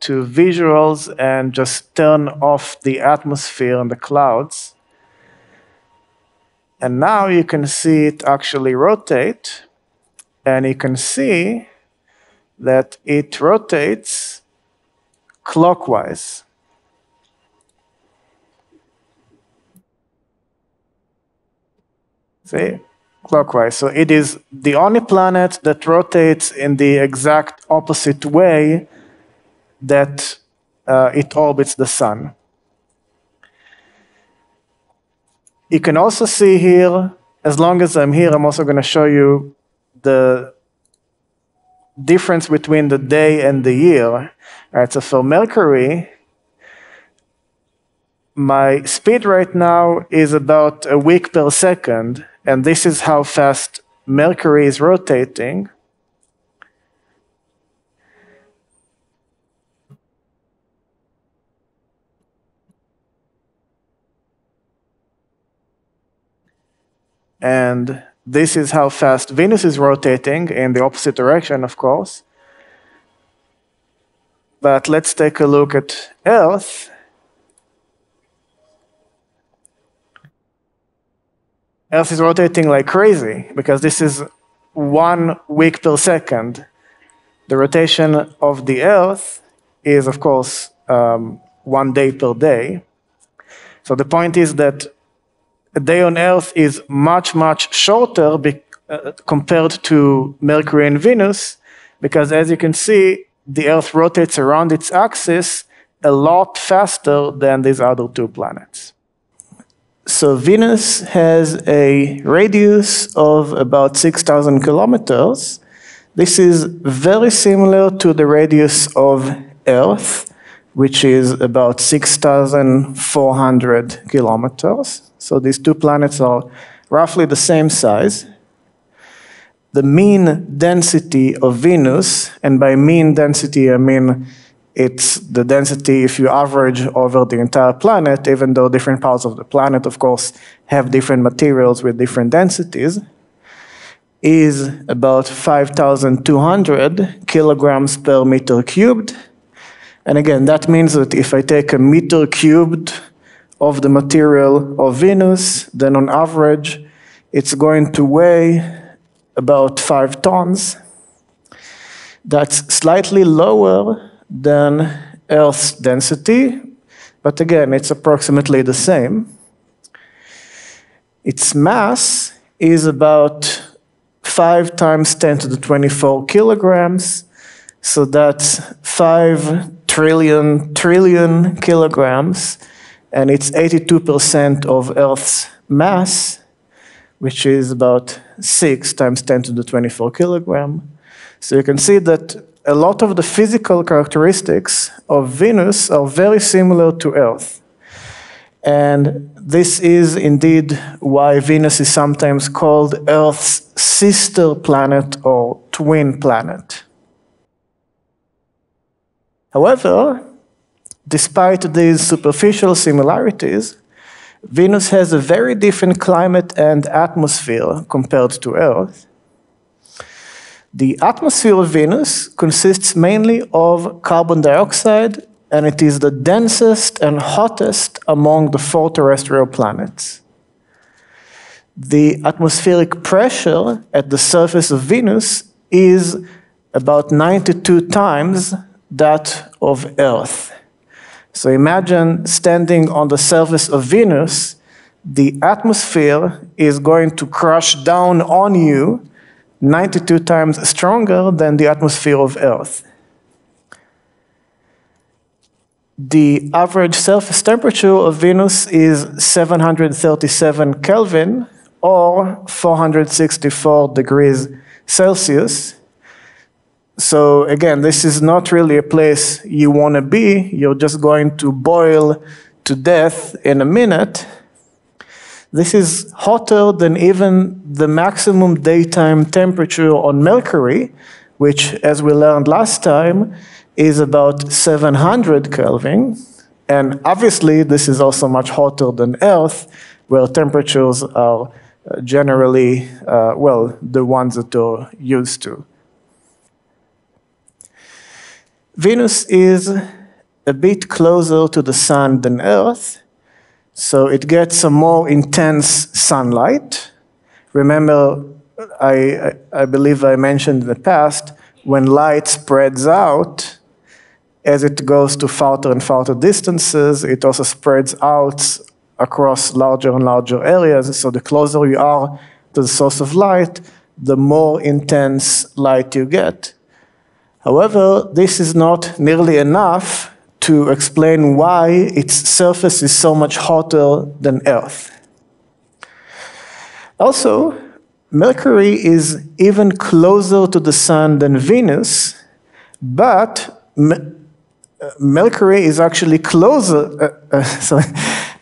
to visuals and just turn off the atmosphere and the clouds. And now you can see it actually rotate, and you can see that it rotates clockwise. See? Clockwise. So it is the only planet that rotates in the exact opposite way that uh, it orbits the sun. You can also see here, as long as I'm here, I'm also going to show you the difference between the day and the year. Right, so for Mercury, my speed right now is about a week per second, and this is how fast Mercury is rotating. And this is how fast Venus is rotating in the opposite direction, of course. But let's take a look at Earth. Earth is rotating like crazy because this is one week per second. The rotation of the Earth is, of course, um, one day per day. So the point is that a day on Earth is much, much shorter be, uh, compared to Mercury and Venus, because as you can see, the Earth rotates around its axis a lot faster than these other two planets. So Venus has a radius of about 6,000 kilometers. This is very similar to the radius of Earth, which is about 6,400 kilometers. So these two planets are roughly the same size. The mean density of Venus, and by mean density I mean it's the density if you average over the entire planet, even though different parts of the planet, of course, have different materials with different densities, is about 5,200 kilograms per meter cubed. And again, that means that if I take a meter cubed of the material of Venus, then on average, it's going to weigh about five tons. That's slightly lower than Earth's density, but again, it's approximately the same. Its mass is about 5 times 10 to the 24 kilograms, so that's 5 trillion trillion kilograms and it's 82% of Earth's mass, which is about 6 times 10 to the 24 kilogram. So you can see that a lot of the physical characteristics of Venus are very similar to Earth. And this is indeed why Venus is sometimes called Earth's sister planet or twin planet. However, Despite these superficial similarities, Venus has a very different climate and atmosphere compared to Earth. The atmosphere of Venus consists mainly of carbon dioxide, and it is the densest and hottest among the four terrestrial planets. The atmospheric pressure at the surface of Venus is about 92 times that of Earth. So imagine standing on the surface of Venus the atmosphere is going to crush down on you 92 times stronger than the atmosphere of Earth. The average surface temperature of Venus is 737 Kelvin or 464 degrees Celsius. So again, this is not really a place you want to be. You're just going to boil to death in a minute. This is hotter than even the maximum daytime temperature on Mercury, which, as we learned last time, is about 700 Kelvin. And obviously, this is also much hotter than Earth, where temperatures are uh, generally, uh, well, the ones that are used to. Venus is a bit closer to the sun than Earth, so it gets a more intense sunlight. Remember, I, I believe I mentioned in the past, when light spreads out, as it goes to farther and farther distances, it also spreads out across larger and larger areas. So the closer you are to the source of light, the more intense light you get. However, this is not nearly enough to explain why its surface is so much hotter than Earth. Also, Mercury is even closer to the Sun than Venus, but Mercury is actually closer, uh, uh, sorry,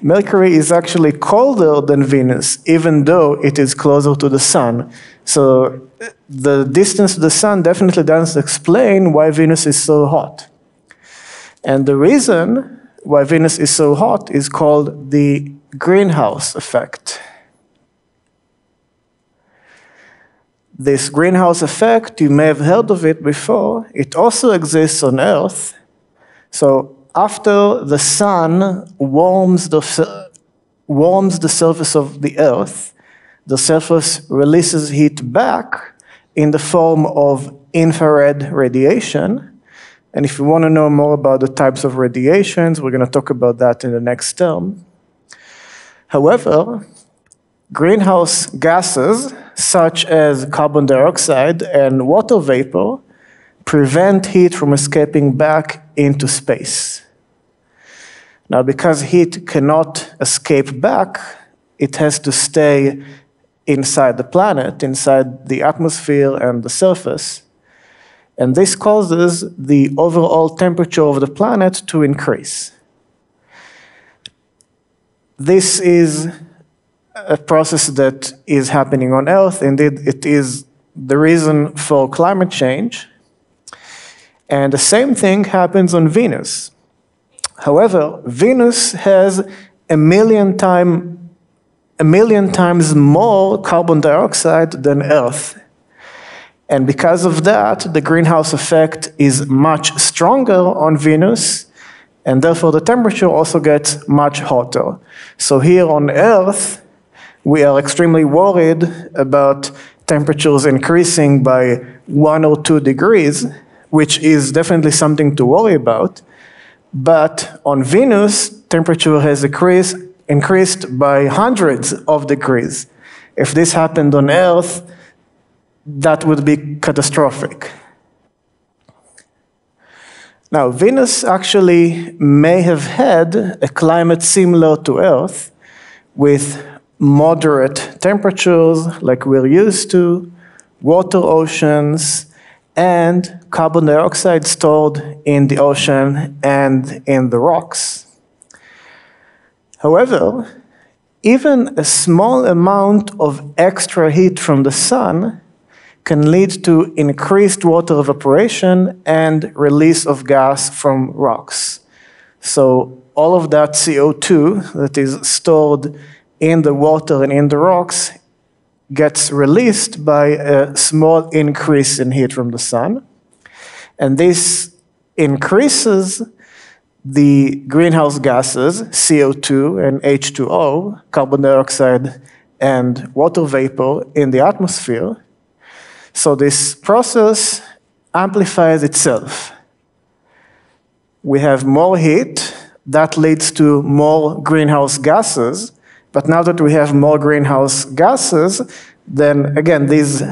Mercury is actually colder than Venus, even though it is closer to the Sun. So the distance to the Sun definitely doesn't explain why Venus is so hot. And the reason why Venus is so hot is called the greenhouse effect. This greenhouse effect, you may have heard of it before, it also exists on Earth. So after the sun warms the, warms the surface of the Earth, the surface releases heat back in the form of infrared radiation. And if you want to know more about the types of radiations, we're going to talk about that in the next term. However, greenhouse gases such as carbon dioxide and water vapor prevent heat from escaping back into space. Now, because heat cannot escape back, it has to stay inside the planet, inside the atmosphere and the surface. And this causes the overall temperature of the planet to increase. This is a process that is happening on Earth. Indeed, it is the reason for climate change. And the same thing happens on Venus. However, Venus has a million, time, a million times more carbon dioxide than Earth. And because of that, the greenhouse effect is much stronger on Venus, and therefore the temperature also gets much hotter. So here on Earth, we are extremely worried about temperatures increasing by one or two degrees, which is definitely something to worry about. But on Venus, temperature has increased, increased by hundreds of degrees. If this happened on Earth, that would be catastrophic. Now, Venus actually may have had a climate similar to Earth with moderate temperatures like we're used to, water oceans, and carbon dioxide stored in the ocean and in the rocks. However, even a small amount of extra heat from the sun can lead to increased water evaporation and release of gas from rocks. So all of that CO2 that is stored in the water and in the rocks gets released by a small increase in heat from the sun. And this increases the greenhouse gases, CO2 and H2O, carbon dioxide and water vapor in the atmosphere. So this process amplifies itself. We have more heat, that leads to more greenhouse gases, But now that we have more greenhouse gases, then again, these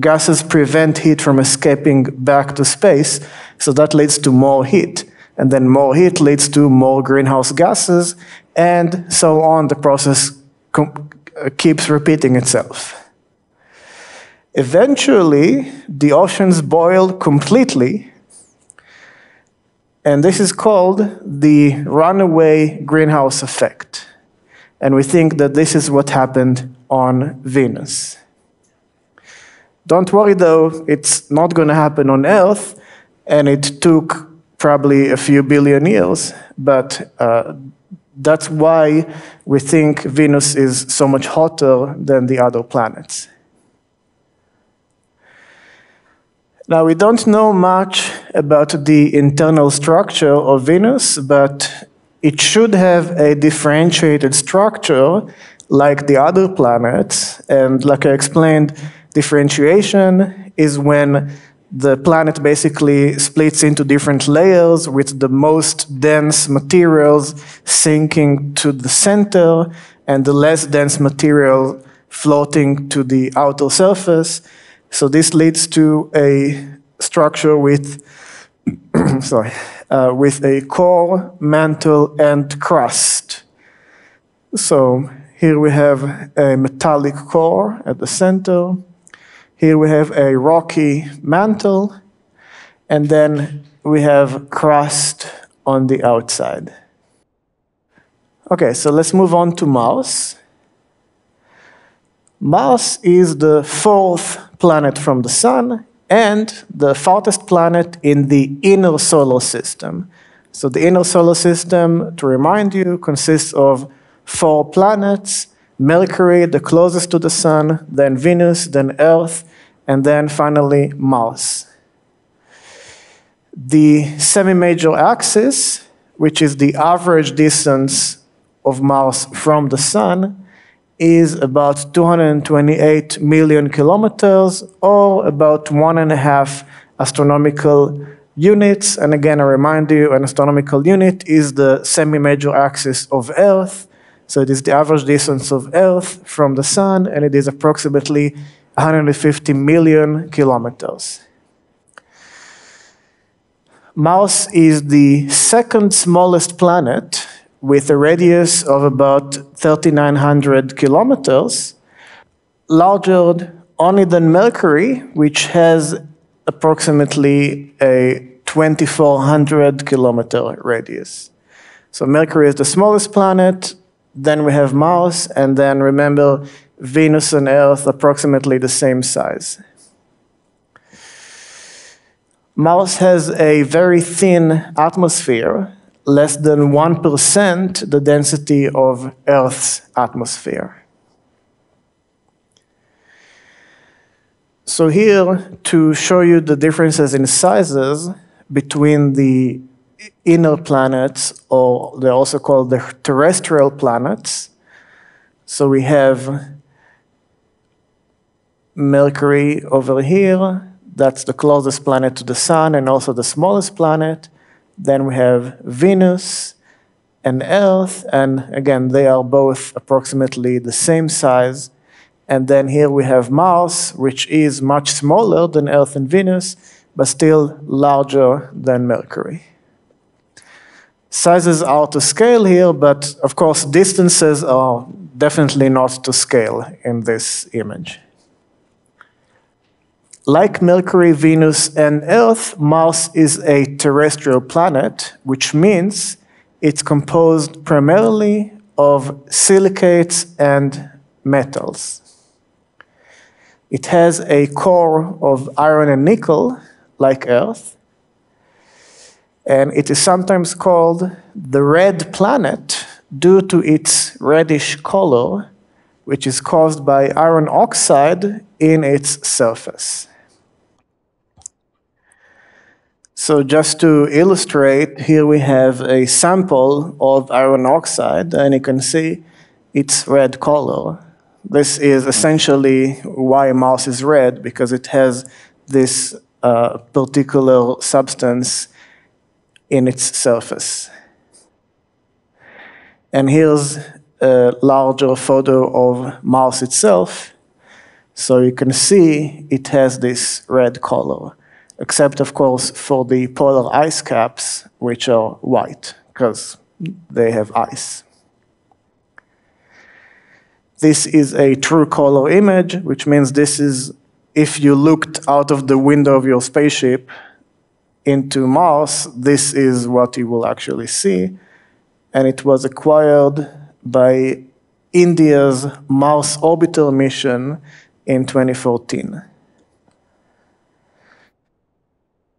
gases prevent heat from escaping back to space, so that leads to more heat. And then more heat leads to more greenhouse gases, and so on. The process uh, keeps repeating itself. Eventually, the oceans boil completely, and this is called the runaway greenhouse effect. And we think that this is what happened on Venus. Don't worry though, it's not going to happen on Earth, and it took probably a few billion years, but uh, that's why we think Venus is so much hotter than the other planets. Now, we don't know much about the internal structure of Venus, but it should have a differentiated structure like the other planets. And like I explained, differentiation is when the planet basically splits into different layers with the most dense materials sinking to the center and the less dense material floating to the outer surface. So this leads to a structure with, sorry, uh, with a core, mantle, and crust. So here we have a metallic core at the center. Here we have a rocky mantle, and then we have crust on the outside. Okay, so let's move on to Mars. Mars is the fourth planet from the Sun and the farthest planet in the inner solar system. So the inner solar system, to remind you, consists of four planets, Mercury, the closest to the sun, then Venus, then Earth, and then finally Mars. The semi-major axis, which is the average distance of Mars from the sun, is about 228 million kilometers or about one and a half astronomical units. And again, I remind you, an astronomical unit is the semi-major axis of Earth. So it is the average distance of Earth from the sun, and it is approximately 150 million kilometers. Mars is the second smallest planet with a radius of about 3,900 kilometers, larger only than Mercury, which has approximately a 2,400 kilometer radius. So Mercury is the smallest planet, then we have Mars, and then remember Venus and Earth approximately the same size. Mars has a very thin atmosphere, less than 1% the density of Earth's atmosphere. So here, to show you the differences in sizes between the inner planets, or they're also called the terrestrial planets. So we have Mercury over here, that's the closest planet to the sun and also the smallest planet. Then we have Venus and Earth, and again, they are both approximately the same size. And then here we have Mars, which is much smaller than Earth and Venus, but still larger than Mercury. Sizes are to scale here, but of course, distances are definitely not to scale in this image. Like Mercury, Venus, and Earth, Mars is a terrestrial planet, which means it's composed primarily of silicates and metals. It has a core of iron and nickel, like Earth, and it is sometimes called the red planet due to its reddish color, which is caused by iron oxide in its surface. So just to illustrate, here we have a sample of iron oxide, and you can see its red color. This is essentially why Mars is red, because it has this uh, particular substance in its surface. And here's a larger photo of Mars itself. So you can see it has this red color, except of course for the polar ice caps, which are white, because they have ice. This is a true color image, which means this is if you looked out of the window of your spaceship into Mars, this is what you will actually see. And it was acquired by India's Mars orbital mission in 2014.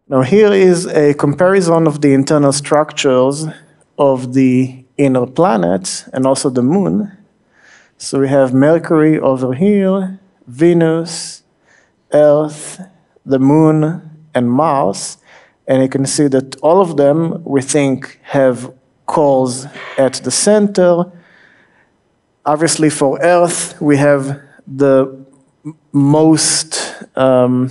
Now, here is a comparison of the internal structures of the inner planets and also the moon. So we have Mercury over here, Venus, Earth, the moon, and Mars. And you can see that all of them, we think, have cores at the center. Obviously, for Earth, we have the most, um,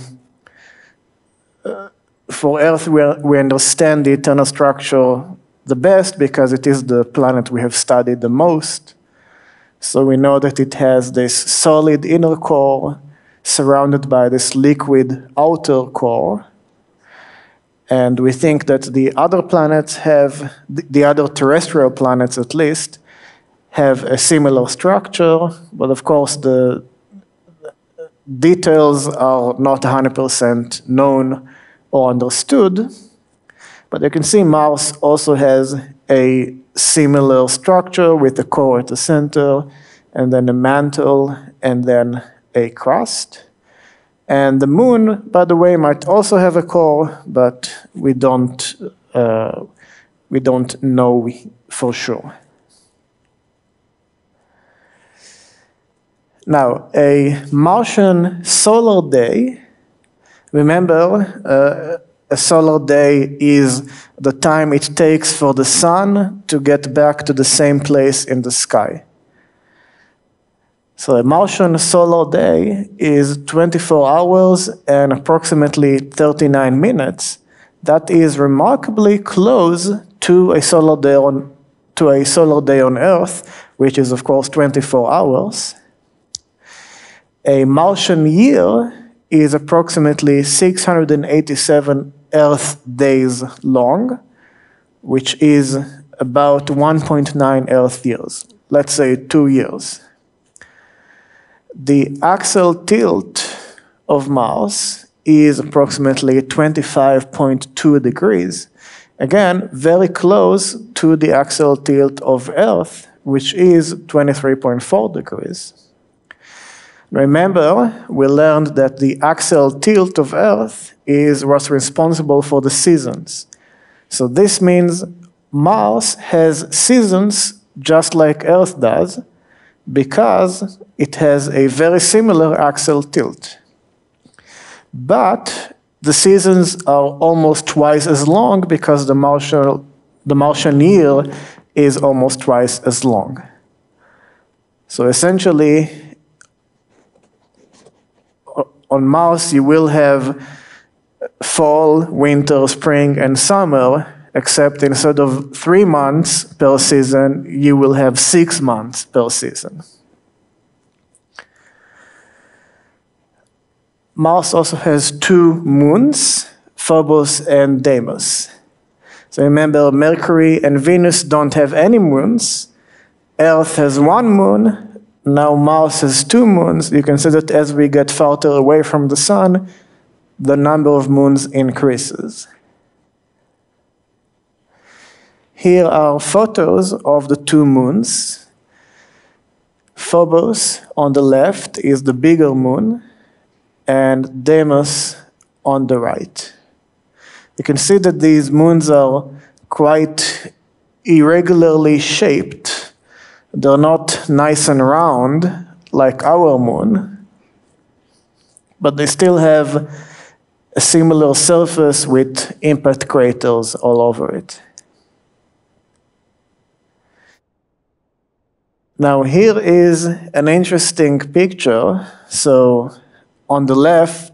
uh, for Earth, we, are, we understand the internal structure the best because it is the planet we have studied the most. So we know that it has this solid inner core surrounded by this liquid outer core. And we think that the other planets have, the other terrestrial planets at least, have a similar structure, but of course the details are not 100% known or understood. But you can see Mars also has a similar structure with a core at the center, and then a mantle, and then a crust. And the moon, by the way, might also have a core, but we don't, uh, we don't know for sure. Now, a Martian solar day, remember, uh, a solar day is the time it takes for the sun to get back to the same place in the sky. So a Martian solar day is 24 hours and approximately 39 minutes. That is remarkably close to a solar day on, to a solar day on Earth, which is of course 24 hours. A Martian year is approximately 687 Earth days long, which is about 1.9 Earth years, let's say two years the axial tilt of Mars is approximately 25.2 degrees. Again, very close to the axial tilt of Earth, which is 23.4 degrees. Remember, we learned that the axial tilt of Earth is what's responsible for the seasons. So this means Mars has seasons just like Earth does, because it has a very similar axial tilt. But the seasons are almost twice as long because the Martian, the Martian year is almost twice as long. So essentially, on Mars, you will have fall, winter, spring, and summer, except instead of three months per season, you will have six months per season. Mars also has two moons, Phobos and Deimos. So remember, Mercury and Venus don't have any moons. Earth has one moon. Now Mars has two moons. You can see that as we get farther away from the sun, the number of moons increases. Here are photos of the two moons. Phobos on the left is the bigger moon, and Deimos on the right. You can see that these moons are quite irregularly shaped. They're not nice and round like our moon, but they still have a similar surface with impact craters all over it. Now here is an interesting picture. So on the left,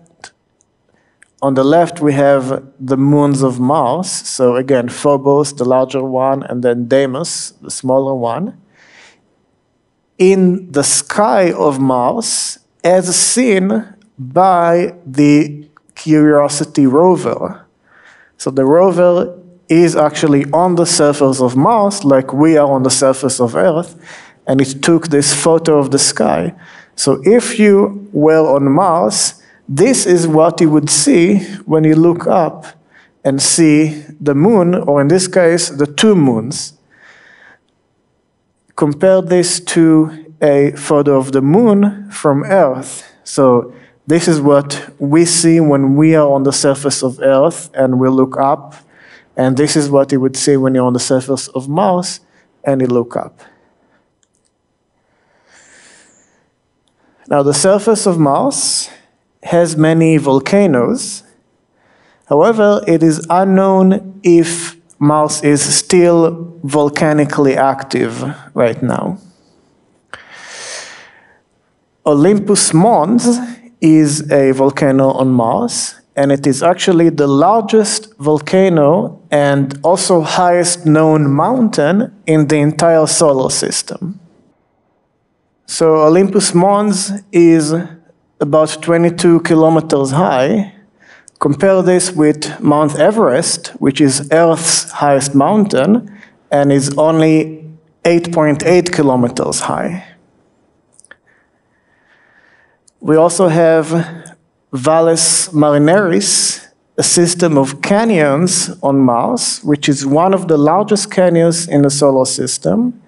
on the left we have the moons of Mars. So again, Phobos, the larger one, and then Deimos, the smaller one. in the sky of Mars as seen by the Curiosity rover. So the rover is actually on the surface of Mars, like we are on the surface of Earth, and it took this photo of the sky. So if you were on Mars, this is what you would see when you look up and see the moon, or in this case, the two moons. Compare this to a photo of the moon from Earth. So this is what we see when we are on the surface of Earth and we look up. And this is what you would see when you're on the surface of Mars and you look up. Now, the surface of Mars has many volcanoes. However, it is unknown if Mars is still volcanically active right now. Olympus Mons is a volcano on Mars, and it is actually the largest volcano and also highest known mountain in the entire solar system. So Olympus Mons is about 22 kilometers high. Compare this with Mount Everest, which is Earth's highest mountain and is only 8.8 kilometers high. We also have Valles Marineris, a system of canyons on Mars, which is one of the largest canyons in the solar system.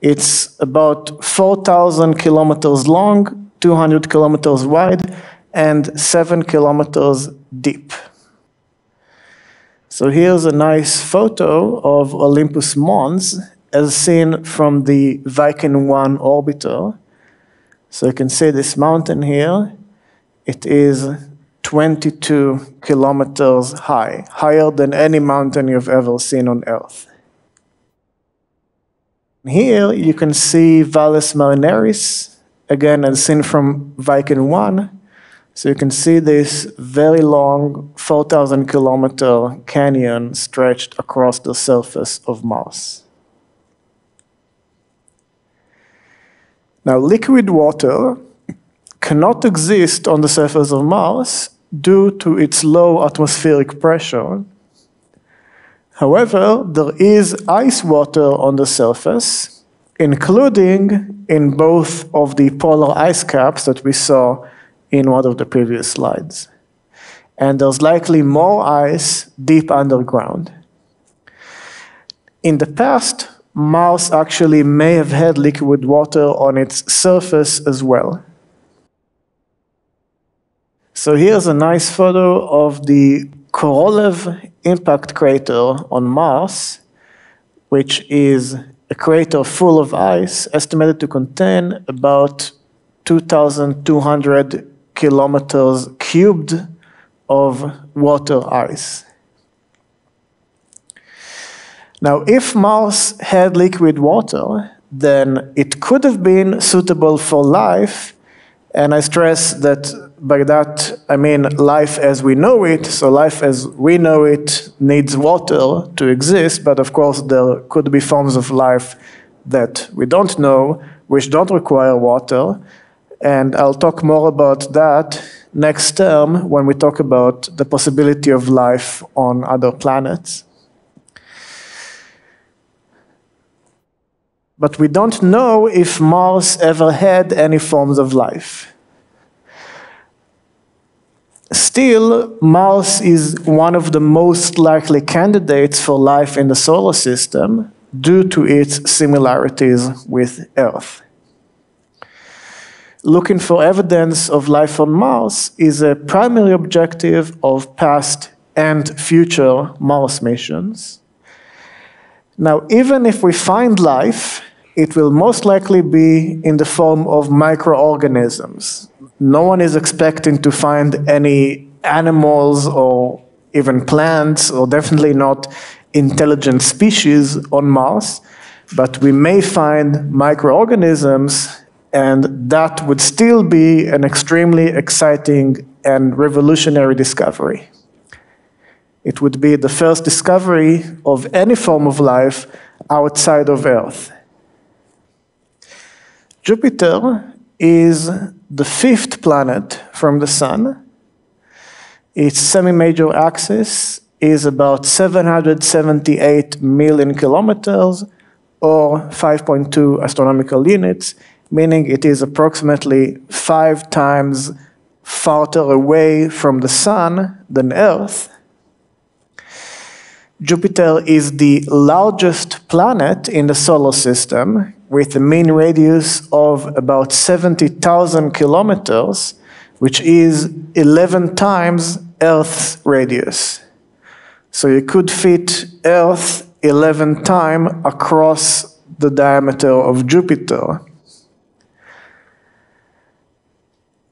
It's about 4,000 kilometers long, 200 kilometers wide, and 7 kilometers deep. So here's a nice photo of Olympus Mons as seen from the Viking 1 orbiter. So you can see this mountain here. It is 22 kilometers high, higher than any mountain you've ever seen on Earth. Here you can see Valles Marineris, again as seen from Viking 1. So you can see this very long 4,000 kilometer canyon stretched across the surface of Mars. Now, liquid water cannot exist on the surface of Mars due to its low atmospheric pressure. However, there is ice water on the surface, including in both of the polar ice caps that we saw in one of the previous slides. And there's likely more ice deep underground. In the past, Mars actually may have had liquid water on its surface as well. So here's a nice photo of the Korolev impact crater on Mars, which is a crater full of ice estimated to contain about 2,200 kilometers cubed of water ice. Now, if Mars had liquid water, then it could have been suitable for life. And I stress that by that I mean life as we know it. So, life as we know it needs water to exist, but of course, there could be forms of life that we don't know, which don't require water. And I'll talk more about that next term when we talk about the possibility of life on other planets. But we don't know if Mars ever had any forms of life. Still, Mars is one of the most likely candidates for life in the solar system due to its similarities with Earth. Looking for evidence of life on Mars is a primary objective of past and future Mars missions. Now, even if we find life, it will most likely be in the form of microorganisms. No one is expecting to find any animals or even plants, or definitely not intelligent species on Mars, but we may find microorganisms, and that would still be an extremely exciting and revolutionary discovery. It would be the first discovery of any form of life outside of Earth. Jupiter is the fifth planet from the Sun. Its semi-major axis is about 778 million kilometers or 5.2 astronomical units, meaning it is approximately five times farther away from the Sun than Earth. Jupiter is the largest planet in the solar system with a mean radius of about 70,000 kilometers, which is 11 times Earth's radius. So you could fit Earth 11 times across the diameter of Jupiter.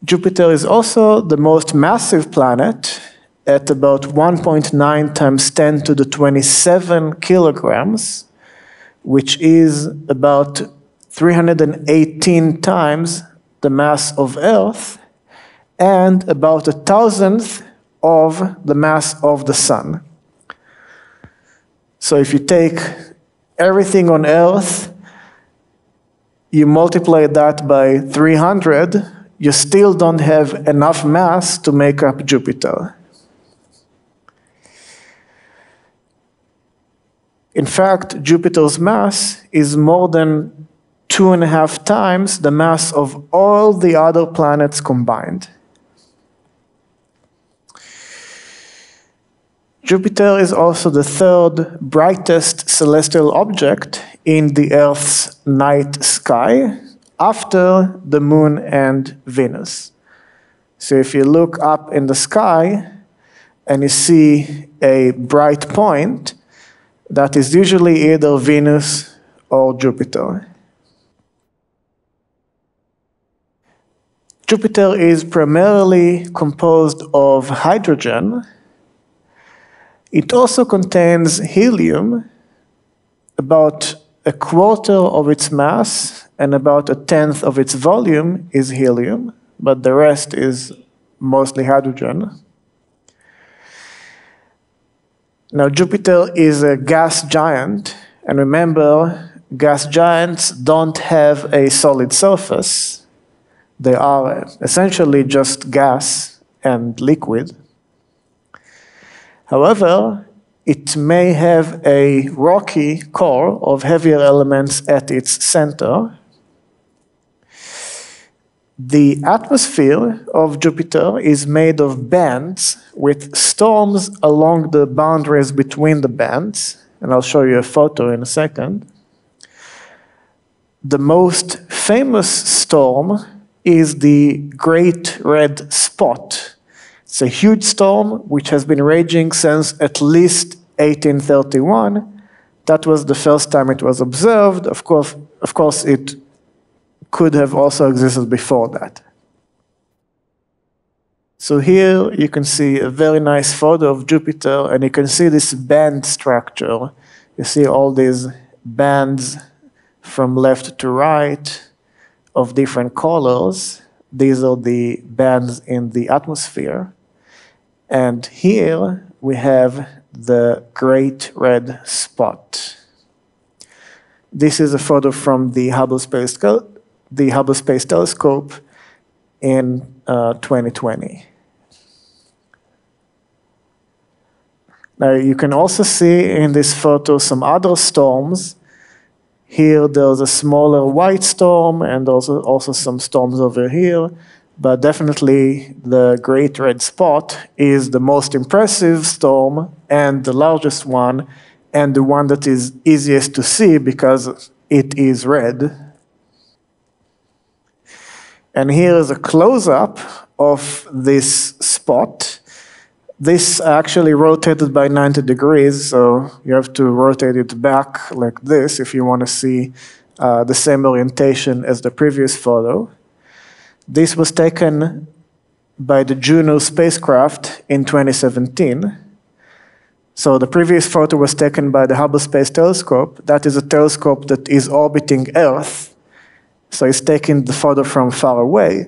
Jupiter is also the most massive planet at about 1.9 times 10 to the 27 kilograms, which is about 318 times the mass of Earth and about a thousandth of the mass of the Sun. So if you take everything on Earth, you multiply that by 300, you still don't have enough mass to make up Jupiter. In fact, Jupiter's mass is more than two and a half times the mass of all the other planets combined. Jupiter is also the third brightest celestial object in the Earth's night sky after the Moon and Venus. So if you look up in the sky and you see a bright point, that is usually either Venus or Jupiter. Jupiter is primarily composed of hydrogen. It also contains helium, about a quarter of its mass and about a tenth of its volume is helium, but the rest is mostly hydrogen. Now, Jupiter is a gas giant, and remember, gas giants don't have a solid surface. They are essentially just gas and liquid. However, it may have a rocky core of heavier elements at its center. The atmosphere of Jupiter is made of bands with storms along the boundaries between the bands, and I'll show you a photo in a second. The most famous storm is the Great Red Spot. It's a huge storm which has been raging since at least 1831. That was the first time it was observed. Of course, of course it could have also existed before that. So here you can see a very nice photo of Jupiter, and you can see this band structure. You see all these bands from left to right of different colors. These are the bands in the atmosphere. And here we have the Great Red Spot. This is a photo from the Hubble Space the Hubble Space Telescope in uh, 2020. Now you can also see in this photo some other storms. Here there's a smaller white storm and also, also some storms over here, but definitely the Great Red Spot is the most impressive storm and the largest one and the one that is easiest to see because it is red. And here is a close-up of this spot. This actually rotated by 90 degrees, so you have to rotate it back like this if you want to see uh, the same orientation as the previous photo. This was taken by the Juno spacecraft in 2017. So the previous photo was taken by the Hubble Space Telescope. That is a telescope that is orbiting Earth so it's taking the photo from far away.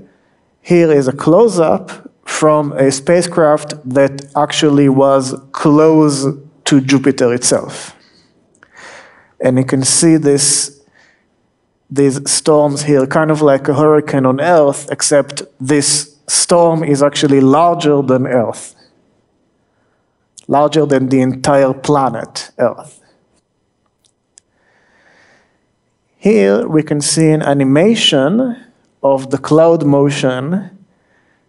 Here is a close-up from a spacecraft that actually was close to Jupiter itself. And you can see this these storms here, kind of like a hurricane on Earth, except this storm is actually larger than Earth, larger than the entire planet Earth. Here we can see an animation of the cloud motion.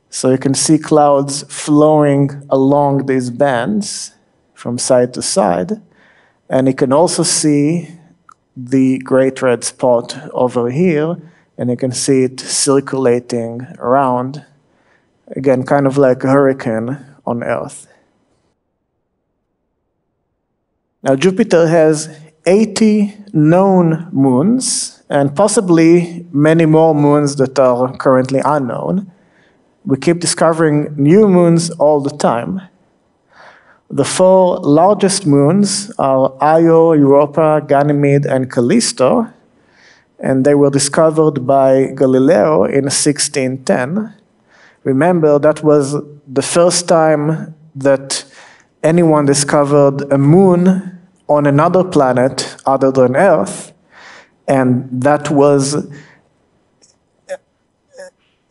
So you can see clouds flowing along these bands from side to side. And you can also see the great red spot over here, and you can see it circulating around, again, kind of like a hurricane on Earth. Now, Jupiter has 80 known moons, and possibly many more moons that are currently unknown. We keep discovering new moons all the time. The four largest moons are Io, Europa, Ganymede, and Callisto, and they were discovered by Galileo in 1610. Remember, that was the first time that anyone discovered a moon on another planet other than Earth, and that was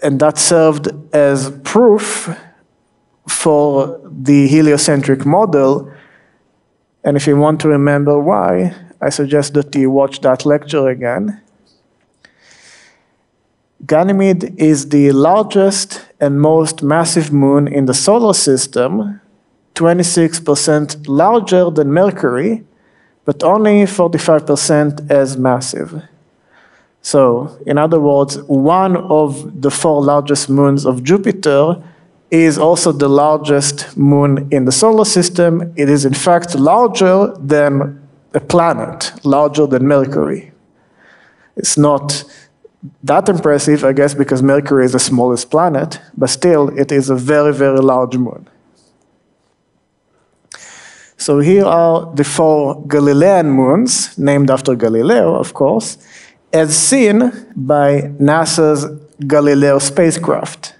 and that served as proof for the heliocentric model. And if you want to remember why, I suggest that you watch that lecture again. Ganymede is the largest and most massive moon in the solar system, 26% larger than Mercury, but only 45% as massive. So, in other words, one of the four largest moons of Jupiter is also the largest moon in the solar system. It is, in fact, larger than a planet, larger than Mercury. It's not that impressive, I guess, because Mercury is the smallest planet, but still, it is a very, very large moon. So here are the four Galilean moons, named after Galileo, of course, as seen by NASA's Galileo spacecraft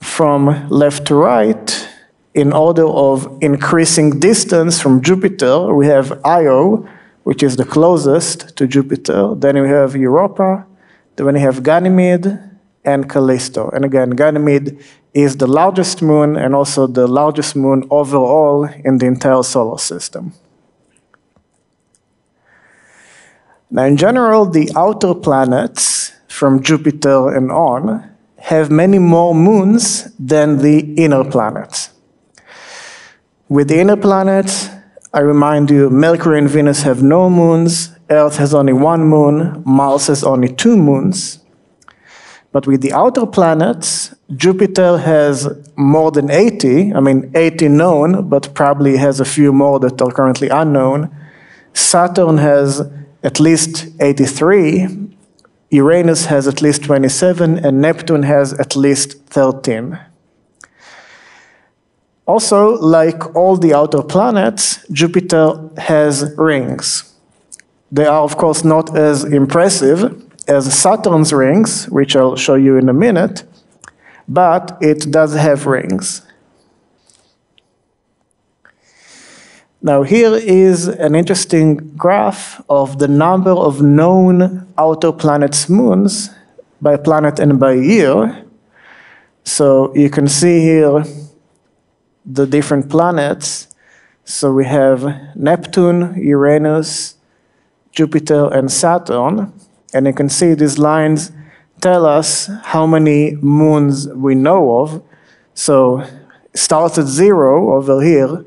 from left to right in order of increasing distance from Jupiter, we have Io, which is the closest to Jupiter. Then we have Europa. Then we have Ganymede and Callisto. And again, Ganymede is the largest moon and also the largest moon overall in the entire solar system. Now, in general, the outer planets from Jupiter and on have many more moons than the inner planets. With the inner planets, I remind you, Mercury and Venus have no moons, Earth has only one moon, Mars has only two moons. But with the outer planets, Jupiter has more than 80, I mean 80 known, but probably has a few more that are currently unknown. Saturn has at least 83, Uranus has at least 27, and Neptune has at least 13. Also, like all the outer planets, Jupiter has rings. They are, of course, not as impressive as Saturn's rings, which I'll show you in a minute, but it does have rings. Now, here is an interesting graph of the number of known outer planets' moons by planet and by year. So you can see here the different planets. So we have Neptune, Uranus, Jupiter, and Saturn. And you can see these lines tell us how many moons we know of. So starts at zero over here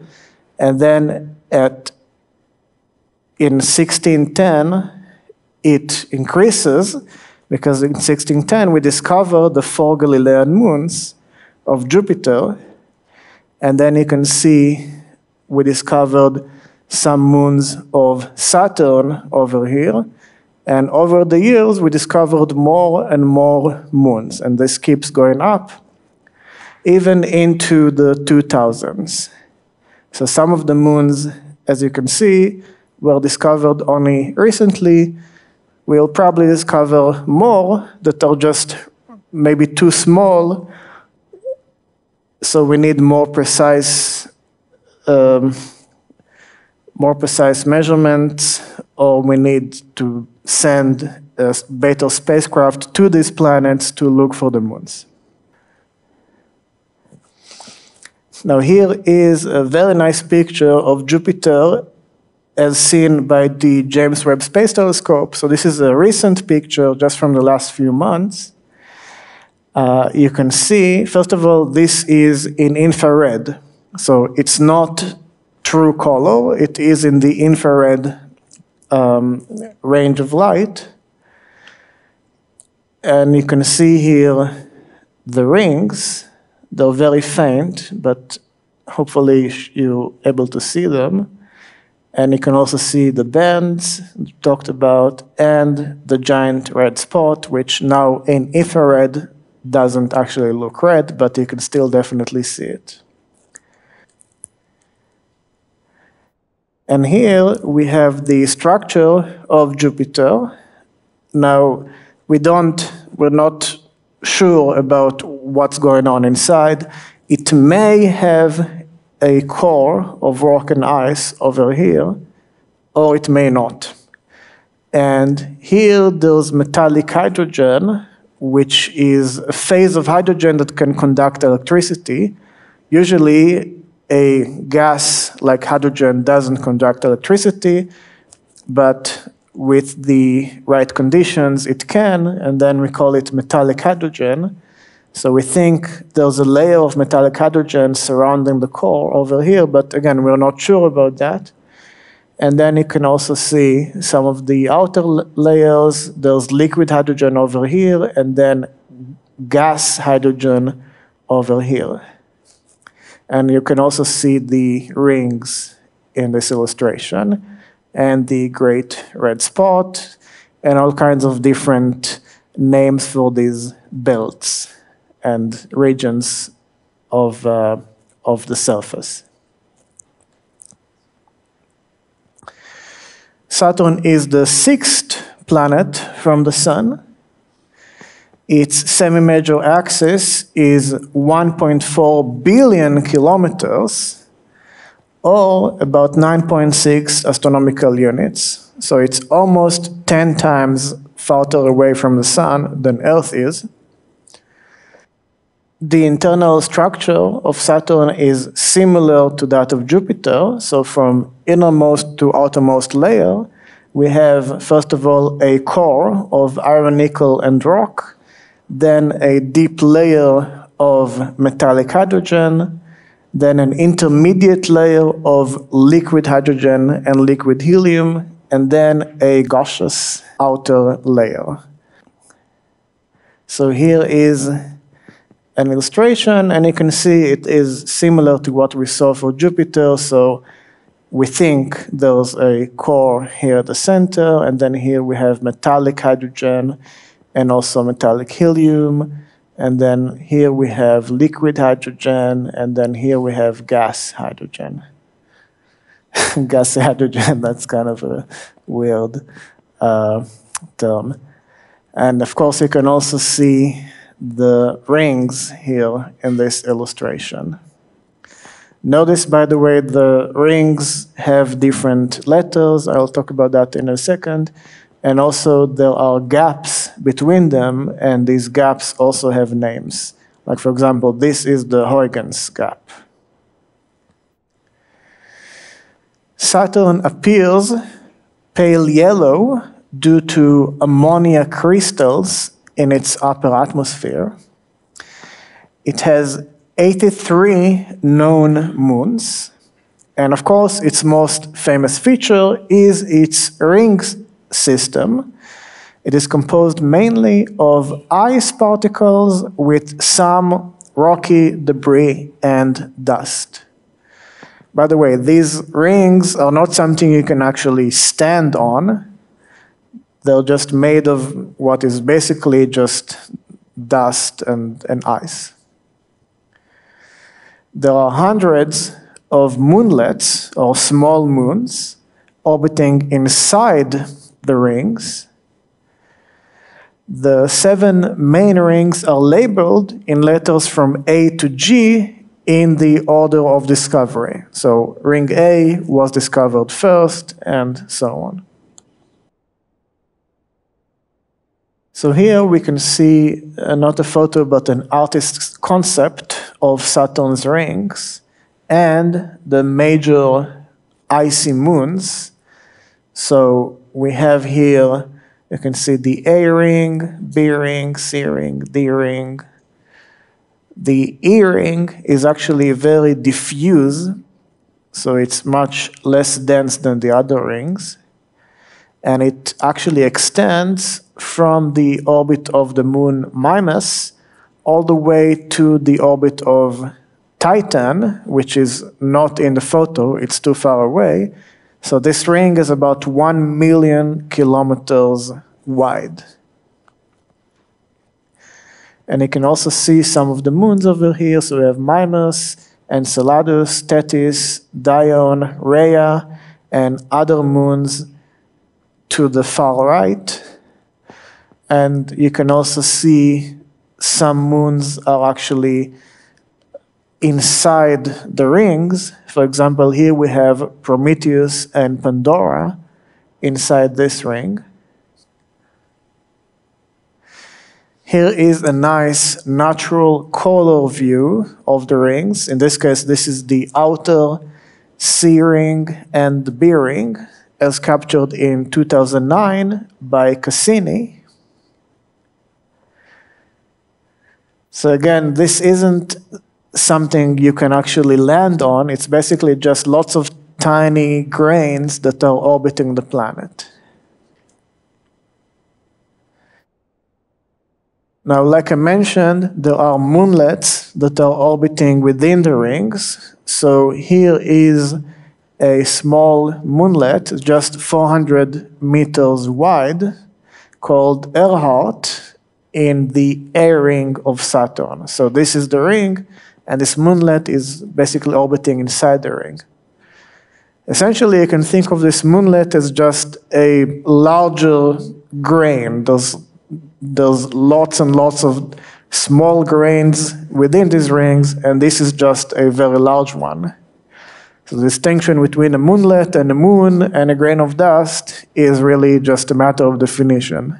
and then at in 1610, it increases because in 1610 we discover the four Galilean moons of Jupiter. And then you can see we discovered some moons of Saturn over here. And over the years, we discovered more and more moons. And this keeps going up, even into the 2000s. So some of the moons, as you can see, were discovered only recently. We'll probably discover more that are just maybe too small, so we need more precise, um, more precise measurements or we need to send a Betel spacecraft to these planets to look for the moons. Now here is a very nice picture of Jupiter as seen by the James Webb Space Telescope. So this is a recent picture just from the last few months. Uh, you can see, first of all, this is in infrared. So it's not true color, it is in the infrared um, range of light. And you can see here the rings. They're very faint, but hopefully you're able to see them. And you can also see the bands talked about and the giant red spot, which now in infrared doesn't actually look red, but you can still definitely see it. And here we have the structure of Jupiter. Now, we don't, we're not sure about what's going on inside. It may have a core of rock and ice over here, or it may not. And here there's metallic hydrogen, which is a phase of hydrogen that can conduct electricity. Usually a gas like hydrogen doesn't conduct electricity, but with the right conditions it can, and then we call it metallic hydrogen. So we think there's a layer of metallic hydrogen surrounding the core over here, but again, we're not sure about that. And then you can also see some of the outer layers. There's liquid hydrogen over here, and then gas hydrogen over here. And you can also see the rings in this illustration, and the great red spot, and all kinds of different names for these belts and regions of, uh, of the surface. Saturn is the sixth planet from the Sun. Its semi-major axis is 1.4 billion kilometers, or about 9.6 astronomical units. So it's almost 10 times farther away from the Sun than Earth is the internal structure of Saturn is similar to that of Jupiter. So from innermost to outermost layer, we have, first of all, a core of iron, nickel, and rock, then a deep layer of metallic hydrogen, then an intermediate layer of liquid hydrogen and liquid helium, and then a gaseous outer layer. So here is an illustration, and you can see it is similar to what we saw for Jupiter. So we think there's a core here at the center, and then here we have metallic hydrogen and also metallic helium. And then here we have liquid hydrogen, and then here we have gas hydrogen. gas hydrogen, that's kind of a weird uh, term. And of course, you can also see the rings here in this illustration. Notice, by the way, the rings have different letters. I'll talk about that in a second. And also, there are gaps between them, and these gaps also have names. Like, for example, this is the Huygens gap. Saturn appears pale yellow due to ammonia crystals in its upper atmosphere. It has 83 known moons. And of course, its most famous feature is its ring system. It is composed mainly of ice particles with some rocky debris and dust. By the way, these rings are not something you can actually stand on. They're just made of what is basically just dust and, and ice. There are hundreds of moonlets or small moons orbiting inside the rings. The seven main rings are labeled in letters from A to G in the order of discovery. So ring A was discovered first, and so on. So here we can see uh, not a photo but an artist's concept of Saturn's rings and the major icy moons. So we have here, you can see the A ring, B ring, C ring, D ring. The E ring is actually very diffuse, so it's much less dense than the other rings. And it actually extends from the orbit of the moon Mimas all the way to the orbit of Titan, which is not in the photo, it's too far away. So this ring is about 1 million kilometers wide. And you can also see some of the moons over here. So we have Mimas, Enceladus, Tethys, Dione, Rhea, and other moons to the far right. And you can also see some moons are actually inside the rings. For example, here we have Prometheus and Pandora inside this ring. Here is a nice natural color view of the rings. In this case, this is the outer C ring and the B ring as captured in 2009 by Cassini. So again, this isn't something you can actually land on. It's basically just lots of tiny grains that are orbiting the planet. Now, like I mentioned, there are moonlets that are orbiting within the rings. So here is a small moonlet, just 400 meters wide, called Earhart in the A ring of Saturn. So this is the ring, and this moonlet is basically orbiting inside the ring. Essentially, you can think of this moonlet as just a larger grain. There's, there's lots and lots of small grains within these rings, and this is just a very large one. So the distinction between a moonlet and a moon and a grain of dust is really just a matter of definition.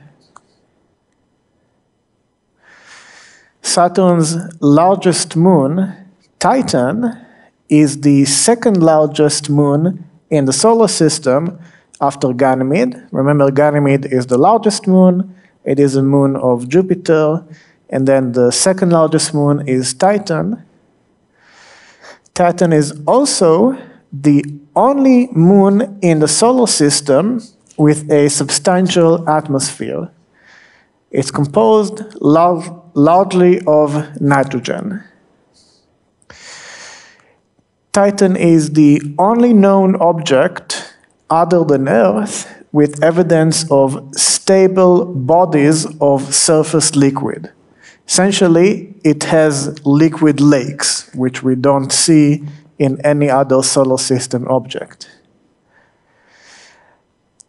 Saturn's largest moon, Titan, is the second largest moon in the solar system after Ganymede. Remember, Ganymede is the largest moon, it is a moon of Jupiter, and then the second largest moon is Titan. Titan is also the only moon in the solar system with a substantial atmosphere. It's composed largely of nitrogen. Titan is the only known object other than Earth with evidence of stable bodies of surface liquid. Essentially, it has liquid lakes, which we don't see in any other solar system object.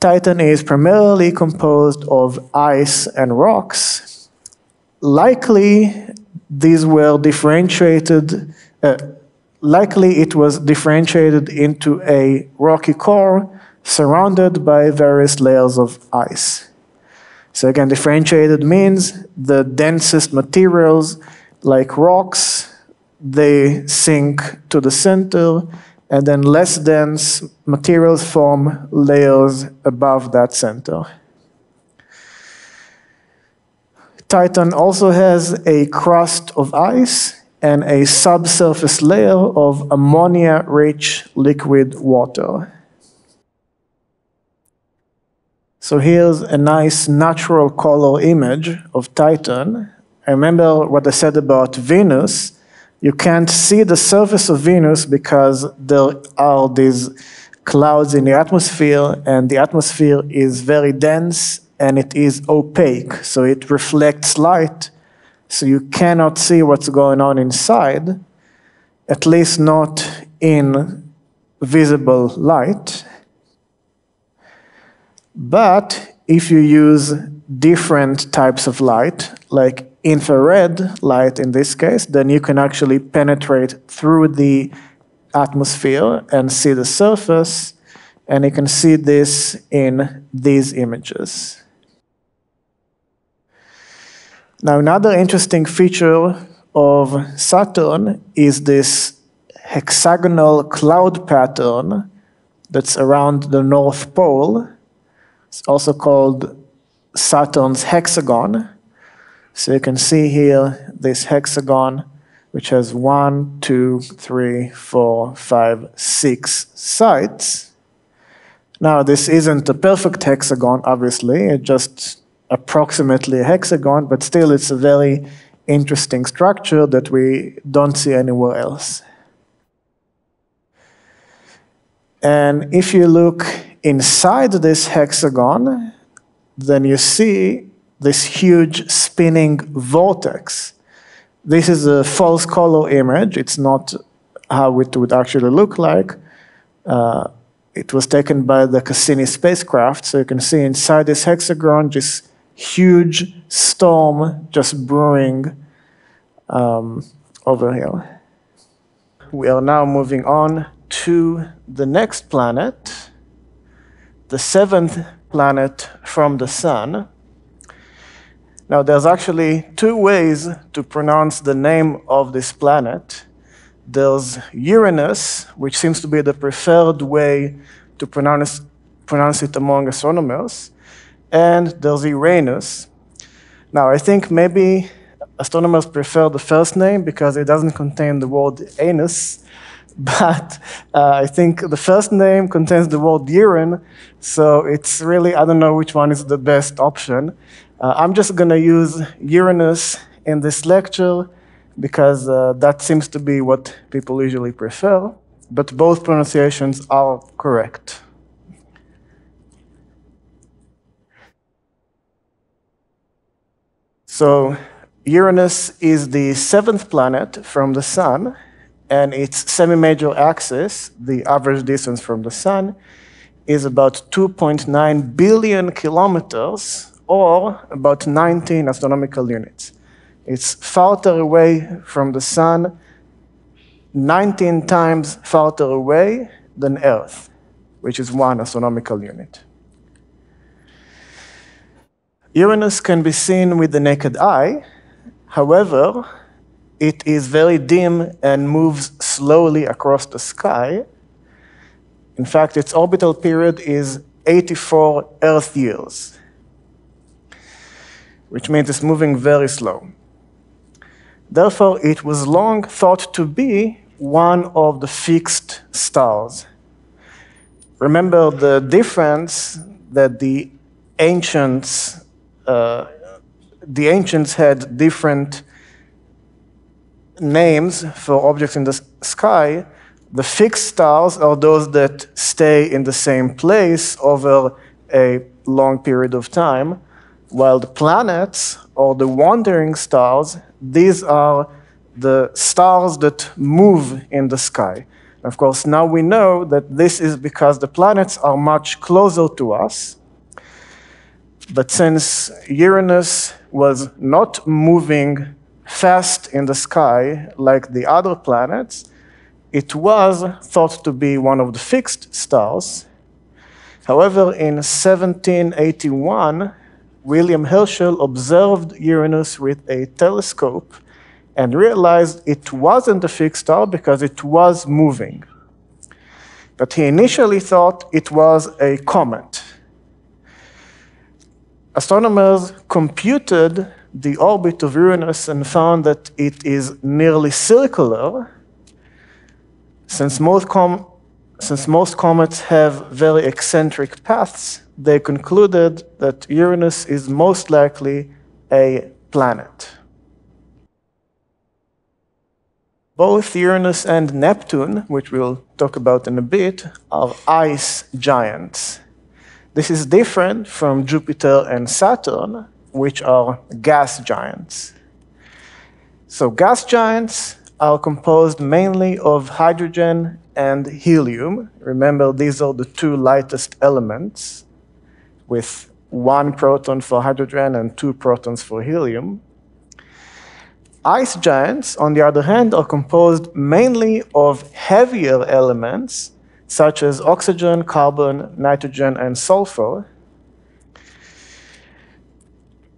Titan is primarily composed of ice and rocks. Likely, these were differentiated, uh, likely it was differentiated into a rocky core surrounded by various layers of ice. So again, differentiated means the densest materials, like rocks, they sink to the center and then less dense materials form layers above that center. Titan also has a crust of ice and a subsurface layer of ammonia-rich liquid water. So here's a nice natural color image of Titan. I remember what I said about Venus you can't see the surface of Venus because there are these clouds in the atmosphere, and the atmosphere is very dense and it is opaque, so it reflects light, so you cannot see what's going on inside, at least not in visible light. But if you use different types of light, like infrared light in this case, then you can actually penetrate through the atmosphere and see the surface, and you can see this in these images. Now, another interesting feature of Saturn is this hexagonal cloud pattern that's around the North Pole. It's also called Saturn's hexagon. So you can see here this hexagon, which has one, two, three, four, five, six sides. Now, this isn't a perfect hexagon, obviously, It just approximately a hexagon, but still it's a very interesting structure that we don't see anywhere else. And if you look inside this hexagon, then you see this huge spinning vortex. This is a false color image. It's not how it would actually look like. Uh, it was taken by the Cassini spacecraft, so you can see inside this hexagon this huge storm just brewing um, over here. We are now moving on to the next planet, the seventh planet from the Sun. Now, there's actually two ways to pronounce the name of this planet. There's Uranus, which seems to be the preferred way to pronounce, pronounce it among astronomers, and there's Uranus. Now, I think maybe astronomers prefer the first name because it doesn't contain the word anus, but uh, I think the first name contains the word urine, so it's really, I don't know which one is the best option. Uh, I'm just going to use Uranus in this lecture because uh, that seems to be what people usually prefer, but both pronunciations are correct. So Uranus is the seventh planet from the Sun, and its semi-major axis, the average distance from the sun, is about 2.9 billion kilometers, or about 19 astronomical units. It's farther away from the sun, 19 times farther away than Earth, which is one astronomical unit. Uranus can be seen with the naked eye. However, it is very dim and moves slowly across the sky. In fact, its orbital period is 84 Earth years, which means it's moving very slow. Therefore, it was long thought to be one of the fixed stars. Remember the difference that the ancients, uh, the ancients had different names for objects in the sky, the fixed stars are those that stay in the same place over a long period of time, while the planets or the wandering stars, these are the stars that move in the sky. Of course, now we know that this is because the planets are much closer to us. But since Uranus was not moving fast in the sky like the other planets, it was thought to be one of the fixed stars. However, in 1781, William Herschel observed Uranus with a telescope and realized it wasn't a fixed star because it was moving. But he initially thought it was a comet. Astronomers computed the orbit of Uranus and found that it is nearly circular, since most, com since most comets have very eccentric paths, they concluded that Uranus is most likely a planet. Both Uranus and Neptune, which we'll talk about in a bit, are ice giants. This is different from Jupiter and Saturn, which are gas giants. So gas giants are composed mainly of hydrogen and helium. Remember, these are the two lightest elements with one proton for hydrogen and two protons for helium. Ice giants, on the other hand, are composed mainly of heavier elements such as oxygen, carbon, nitrogen, and sulfur,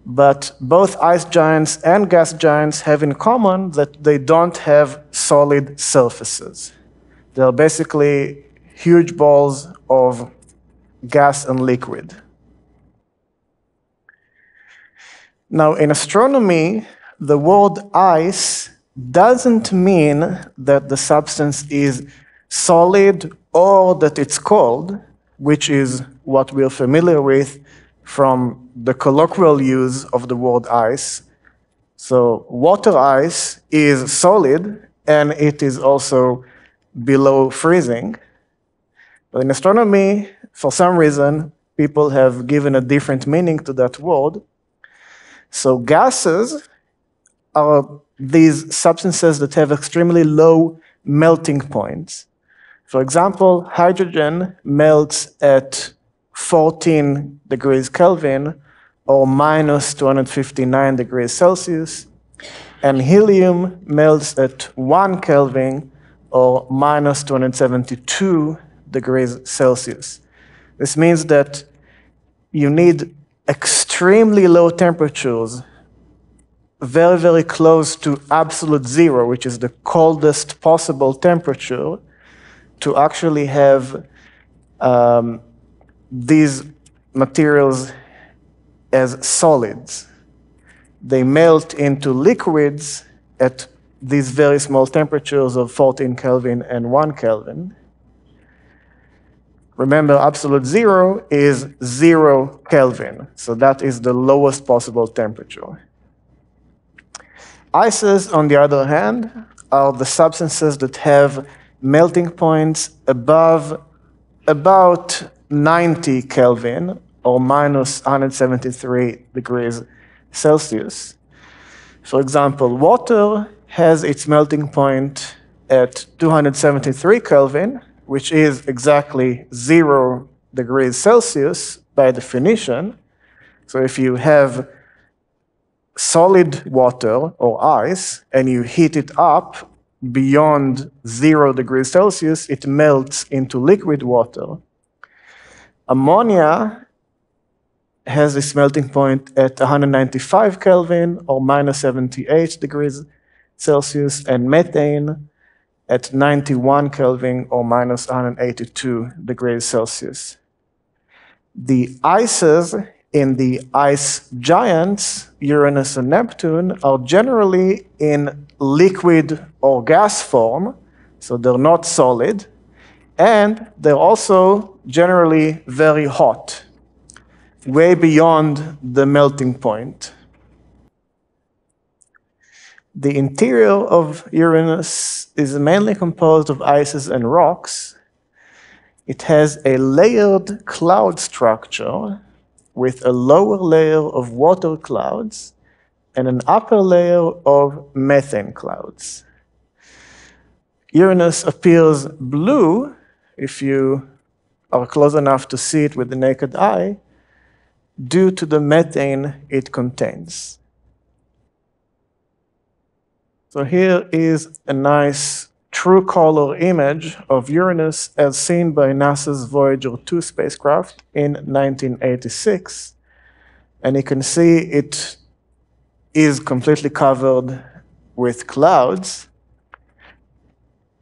but both ice giants and gas giants have in common that they don't have solid surfaces. They're basically huge balls of gas and liquid. Now, in astronomy, the word ice doesn't mean that the substance is solid or that it's cold, which is what we're familiar with from the colloquial use of the word ice. So, water ice is solid and it is also below freezing. But in astronomy, for some reason, people have given a different meaning to that word. So, gases are these substances that have extremely low melting points. For example, hydrogen melts at 14 degrees Kelvin or minus 259 degrees Celsius, and helium melts at 1 Kelvin or minus 272 degrees Celsius. This means that you need extremely low temperatures, very, very close to absolute zero, which is the coldest possible temperature, to actually have um, these materials as solids. They melt into liquids at these very small temperatures of 14 Kelvin and 1 Kelvin. Remember, absolute zero is zero Kelvin, so that is the lowest possible temperature. Ices, on the other hand, are the substances that have melting points above about 90 Kelvin or minus 173 degrees Celsius. For example, water has its melting point at 273 Kelvin, which is exactly zero degrees Celsius by definition. So if you have solid water or ice and you heat it up beyond zero degrees Celsius, it melts into liquid water. Ammonia has its melting point at 195 Kelvin or minus 78 degrees Celsius, and methane at 91 Kelvin or minus 182 degrees Celsius. The ices in the ice giants, Uranus and Neptune, are generally in liquid or gas form, so they're not solid, and they're also generally very hot, way beyond the melting point. The interior of Uranus is mainly composed of ices and rocks. It has a layered cloud structure with a lower layer of water clouds and an upper layer of methane clouds. Uranus appears blue if you are close enough to see it with the naked eye due to the methane it contains. So here is a nice true color image of Uranus as seen by NASA's Voyager 2 spacecraft in 1986. And you can see it is completely covered with clouds.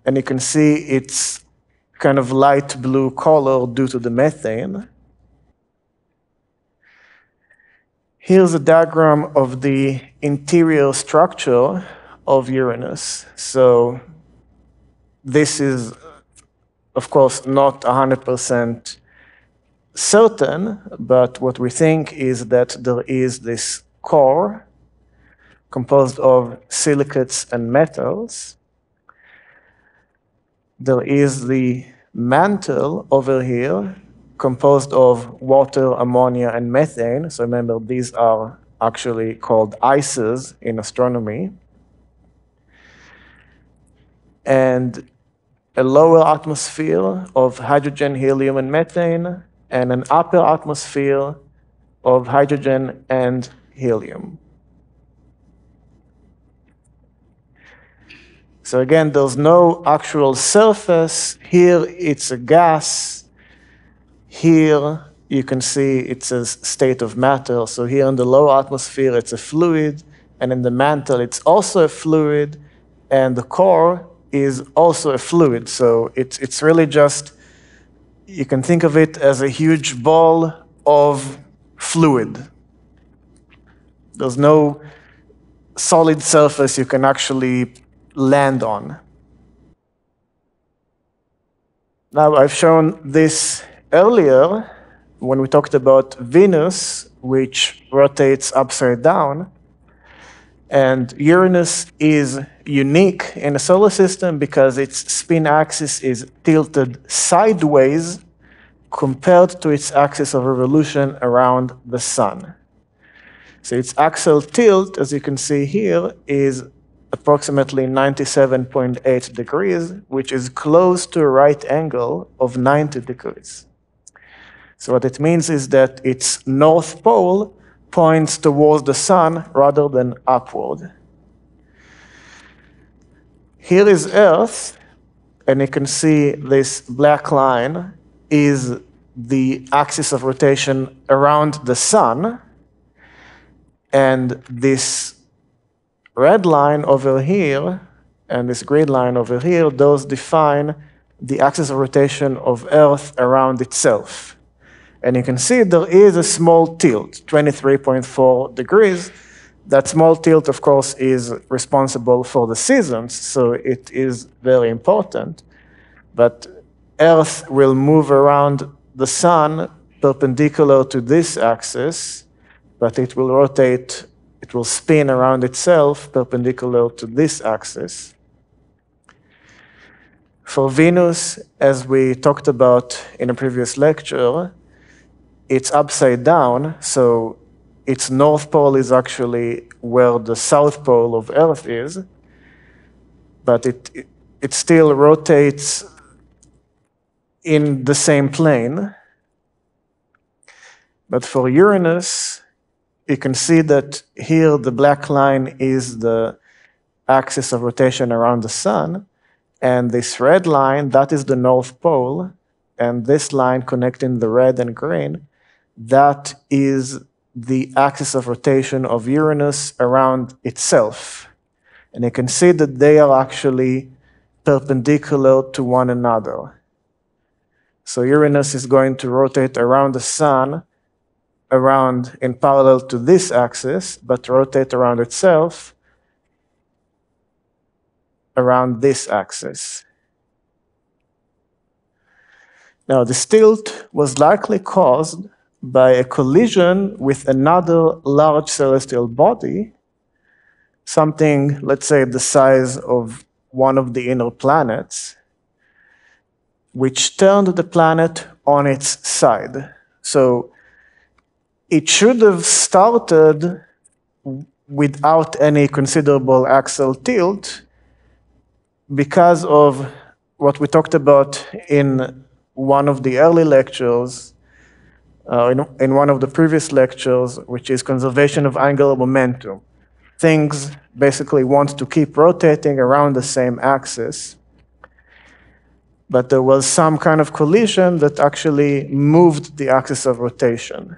And you can see its kind of light blue color due to the methane. Here's a diagram of the interior structure of Uranus. So this is, of course, not 100% certain, but what we think is that there is this core composed of silicates and metals. There is the mantle over here composed of water, ammonia, and methane. So remember, these are actually called ices in astronomy and a lower atmosphere of hydrogen, helium, and methane, and an upper atmosphere of hydrogen and helium. So again, there's no actual surface. Here it's a gas. Here you can see it's a state of matter. So here in the low atmosphere, it's a fluid, and in the mantle, it's also a fluid, and the core is also a fluid. So it's, it's really just, you can think of it as a huge ball of fluid. There's no solid surface you can actually land on. Now, I've shown this earlier when we talked about Venus, which rotates upside down. And Uranus is unique in the solar system because its spin axis is tilted sideways compared to its axis of revolution around the sun. So its axial tilt, as you can see here, is approximately 97.8 degrees, which is close to a right angle of 90 degrees. So what it means is that its north pole points towards the sun rather than upward. Here is Earth, and you can see this black line is the axis of rotation around the sun, and this red line over here and this grid line over here, those define the axis of rotation of Earth around itself. And you can see there is a small tilt, 23.4 degrees. That small tilt, of course, is responsible for the seasons, so it is very important. But Earth will move around the sun perpendicular to this axis, but it will rotate, it will spin around itself perpendicular to this axis. For Venus, as we talked about in a previous lecture, it's upside down, so its north pole is actually where the south pole of Earth is, but it, it, it still rotates in the same plane. But for Uranus, you can see that here the black line is the axis of rotation around the sun, and this red line, that is the North Pole, and this line connecting the red and green, that is the axis of rotation of Uranus around itself. And you can see that they are actually perpendicular to one another. So Uranus is going to rotate around the sun around in parallel to this axis, but rotate around itself around this axis. Now, this tilt was likely caused by a collision with another large celestial body, something, let's say, the size of one of the inner planets, which turned the planet on its side. So it should have started without any considerable axial tilt because of what we talked about in one of the early lectures, uh, in, in one of the previous lectures, which is conservation of angular momentum. Things basically want to keep rotating around the same axis but there was some kind of collision that actually moved the axis of rotation.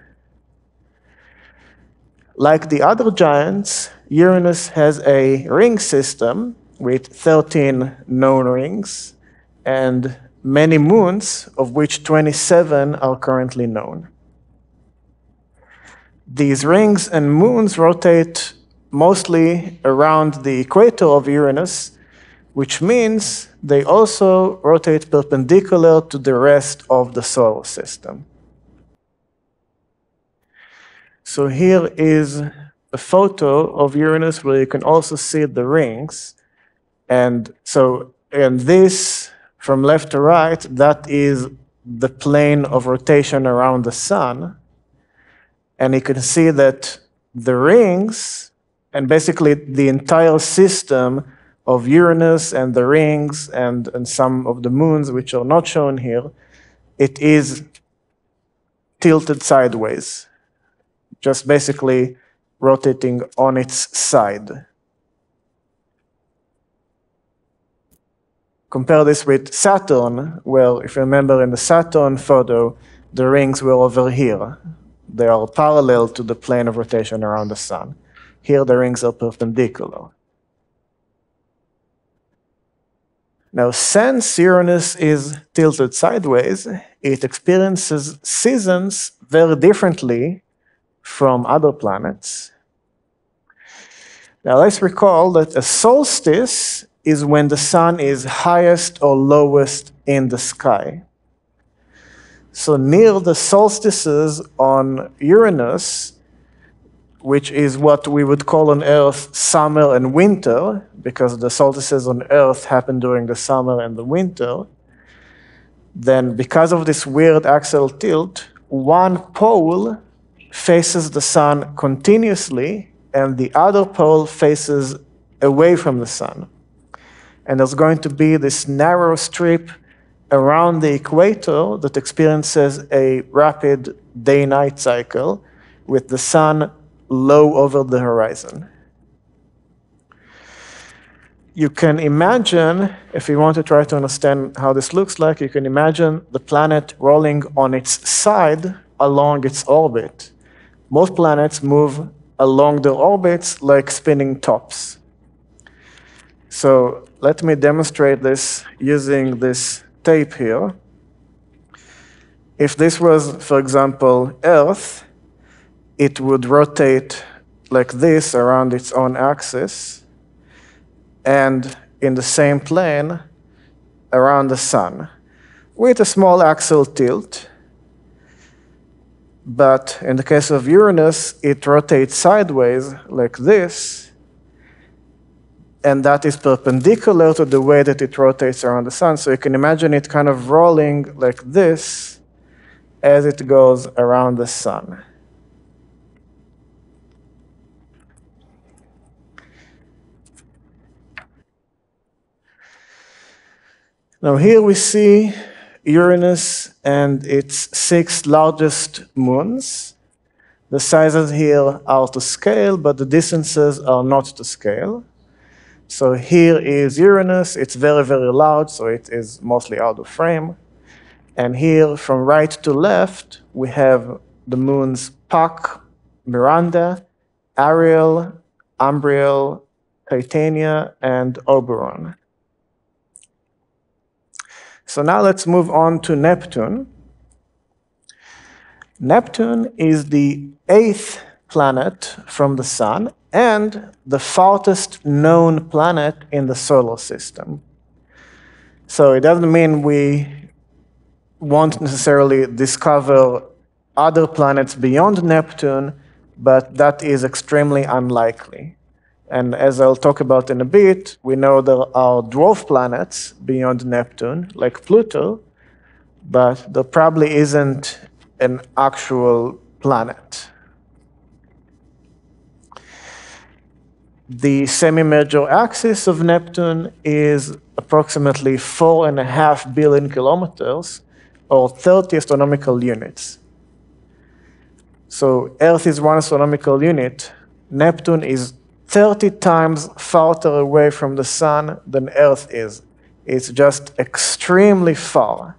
Like the other giants, Uranus has a ring system with 13 known rings and many moons, of which 27 are currently known. These rings and moons rotate mostly around the equator of Uranus, which means they also rotate perpendicular to the rest of the solar system. So here is a photo of Uranus where you can also see the rings. And so, and this from left to right, that is the plane of rotation around the sun. And you can see that the rings and basically the entire system of Uranus and the rings and, and some of the moons, which are not shown here, it is tilted sideways, just basically rotating on its side. Compare this with Saturn, where, if you remember in the Saturn photo, the rings were over here. They are parallel to the plane of rotation around the sun. Here the rings are perpendicular. Now, since Uranus is tilted sideways, it experiences seasons very differently from other planets. Now, let's recall that a solstice is when the sun is highest or lowest in the sky. So, near the solstices on Uranus, which is what we would call on Earth summer and winter, because the solstices on Earth happen during the summer and the winter, then because of this weird axial tilt, one pole faces the sun continuously and the other pole faces away from the sun. And there's going to be this narrow strip around the equator that experiences a rapid day night cycle with the sun low over the horizon. You can imagine, if you want to try to understand how this looks like, you can imagine the planet rolling on its side along its orbit. Most planets move along their orbits like spinning tops. So let me demonstrate this using this tape here. If this was, for example, Earth, it would rotate like this around its own axis and in the same plane around the sun with a small axial tilt. But in the case of Uranus, it rotates sideways like this, and that is perpendicular to the way that it rotates around the sun. So you can imagine it kind of rolling like this as it goes around the sun. Now, here we see Uranus and its six largest moons. The sizes here are to scale, but the distances are not to scale. So here is Uranus. It's very, very large, so it is mostly out of frame. And here, from right to left, we have the moons Puck, Miranda, Ariel, Umbriel, Titania, and Oberon. So now let's move on to Neptune. Neptune is the eighth planet from the Sun and the farthest known planet in the solar system. So it doesn't mean we won't necessarily discover other planets beyond Neptune, but that is extremely unlikely. And as I'll talk about in a bit, we know there are dwarf planets beyond Neptune, like Pluto, but there probably isn't an actual planet. The semi-major axis of Neptune is approximately four and a half billion kilometers, or 30 astronomical units. So Earth is one astronomical unit. Neptune is 30 times farther away from the sun than Earth is. It's just extremely far.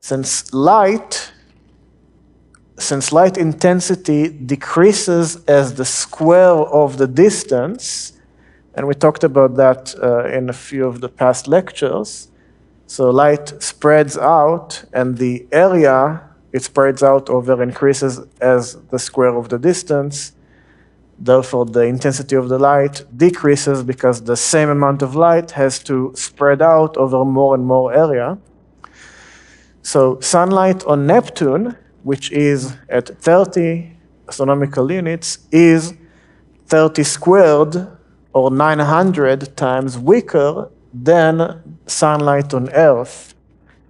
Since light, since light intensity decreases as the square of the distance, and we talked about that uh, in a few of the past lectures. So light spreads out, and the area it spreads out over increases as the square of the distance. Therefore, the intensity of the light decreases because the same amount of light has to spread out over more and more area. So sunlight on Neptune, which is at 30 astronomical units, is 30 squared or 900 times weaker than sunlight on Earth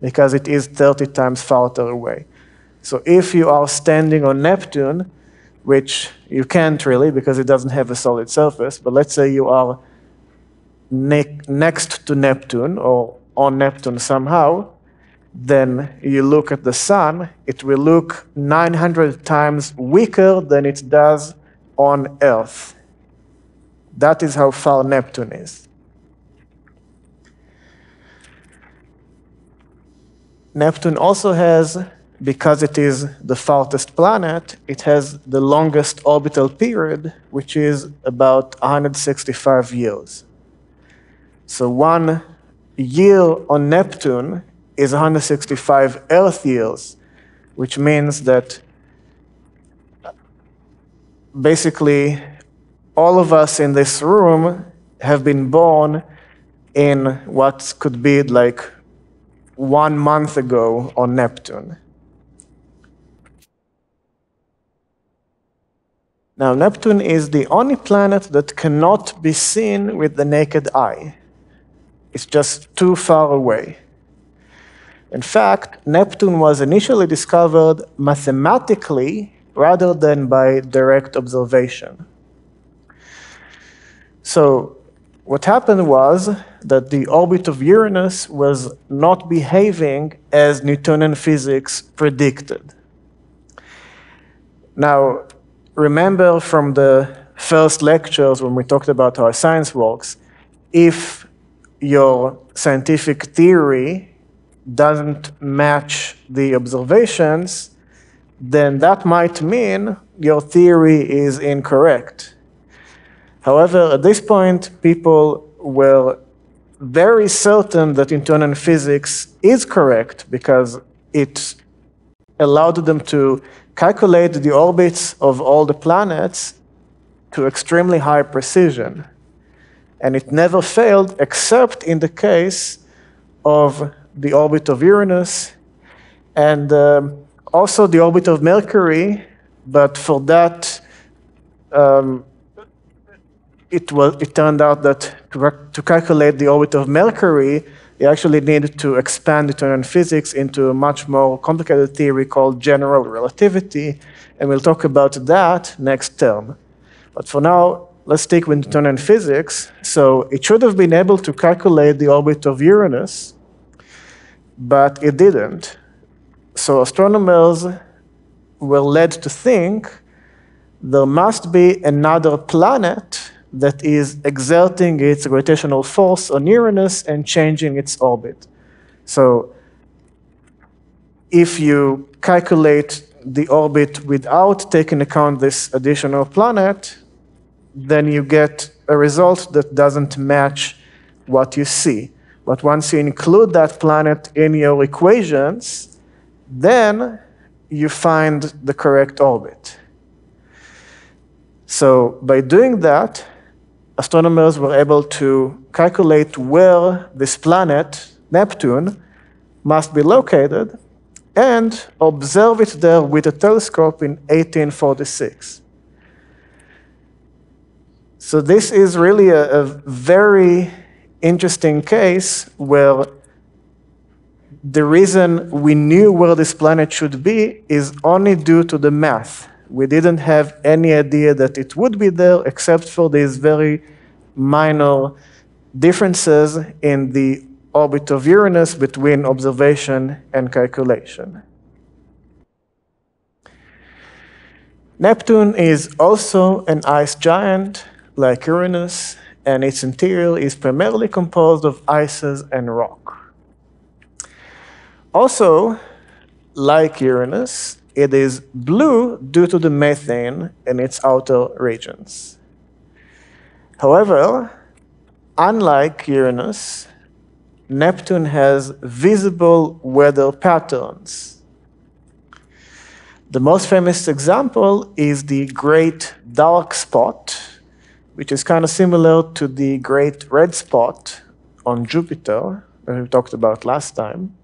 because it is 30 times farther away. So if you are standing on Neptune, which you can't really because it doesn't have a solid surface, but let's say you are ne- next to Neptune or on Neptune somehow, then you look at the sun, it will look 900 times weaker than it does on Earth. That is how far Neptune is. Neptune also has, because it is the farthest planet, it has the longest orbital period, which is about 165 years. So one year on Neptune is 165 Earth years, which means that basically all of us in this room have been born in what could be like one month ago on Neptune. Now, Neptune is the only planet that cannot be seen with the naked eye. It's just too far away. In fact, Neptune was initially discovered mathematically rather than by direct observation. So, what happened was that the orbit of Uranus was not behaving as Newtonian physics predicted. Now, remember from the first lectures when we talked about how science works, if your scientific theory doesn't match the observations, then that might mean your theory is incorrect. However, at this point, people were very certain that Newtonian physics is correct because it allowed them to calculate the orbits of all the planets to extremely high precision. And it never failed except in the case of the orbit of Uranus and um, also the orbit of Mercury, but for that, um, it, was, it turned out that to, to, calculate the orbit of Mercury, you actually needed to expand Newtonian physics into a much more complicated theory called general relativity, and we'll talk about that next term. But for now, let's stick with Newtonian physics. So it should have been able to calculate the orbit of Uranus, but it didn't. So astronomers were led to think there must be another planet that is exerting its gravitational force on Uranus and changing its orbit. So if you calculate the orbit without taking account this additional planet, then you get a result that doesn't match what you see. But once you include that planet in your equations, then you find the correct orbit. So by doing that, astronomers were able to calculate where this planet, Neptune, must be located and observe it there with a telescope in 1846. So this is really a, a very interesting case where the reason we knew where this planet should be is only due to the math. We didn't have any idea that it would be there except for these very minor differences in the orbit of Uranus between observation and calculation. Neptune is also an ice giant like Uranus, and its interior is primarily composed of ices and rock. Also, like Uranus, it is blue due to the methane in its outer regions. However, unlike Uranus, Neptune has visible weather patterns. The most famous example is the Great Dark Spot, which is kind of similar to the Great Red Spot on Jupiter that we talked about last time.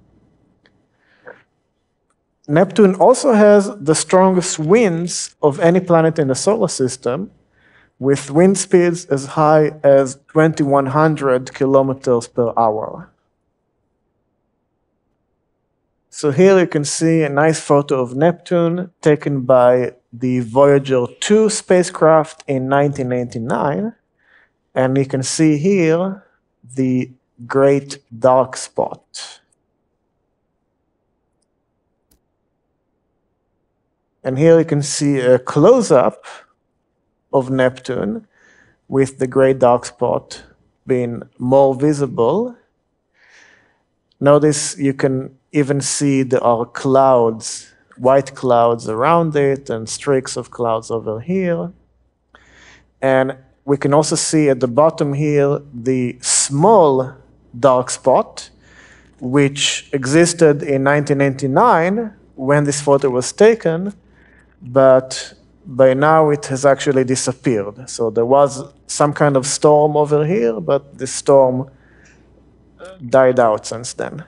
Neptune also has the strongest winds of any planet in the solar system, with wind speeds as high as 2100 kilometers per hour. So here you can see a nice photo of Neptune taken by the Voyager 2 spacecraft in 1999, And you can see here the great dark spot. And here you can see a close-up of Neptune with the great dark spot being more visible. Notice you can even see there are clouds, white clouds around it, and streaks of clouds over here. And we can also see at the bottom here the small dark spot, which existed in 1989 when this photo was taken, but by now it has actually disappeared. So there was some kind of storm over here, but the storm died out since then.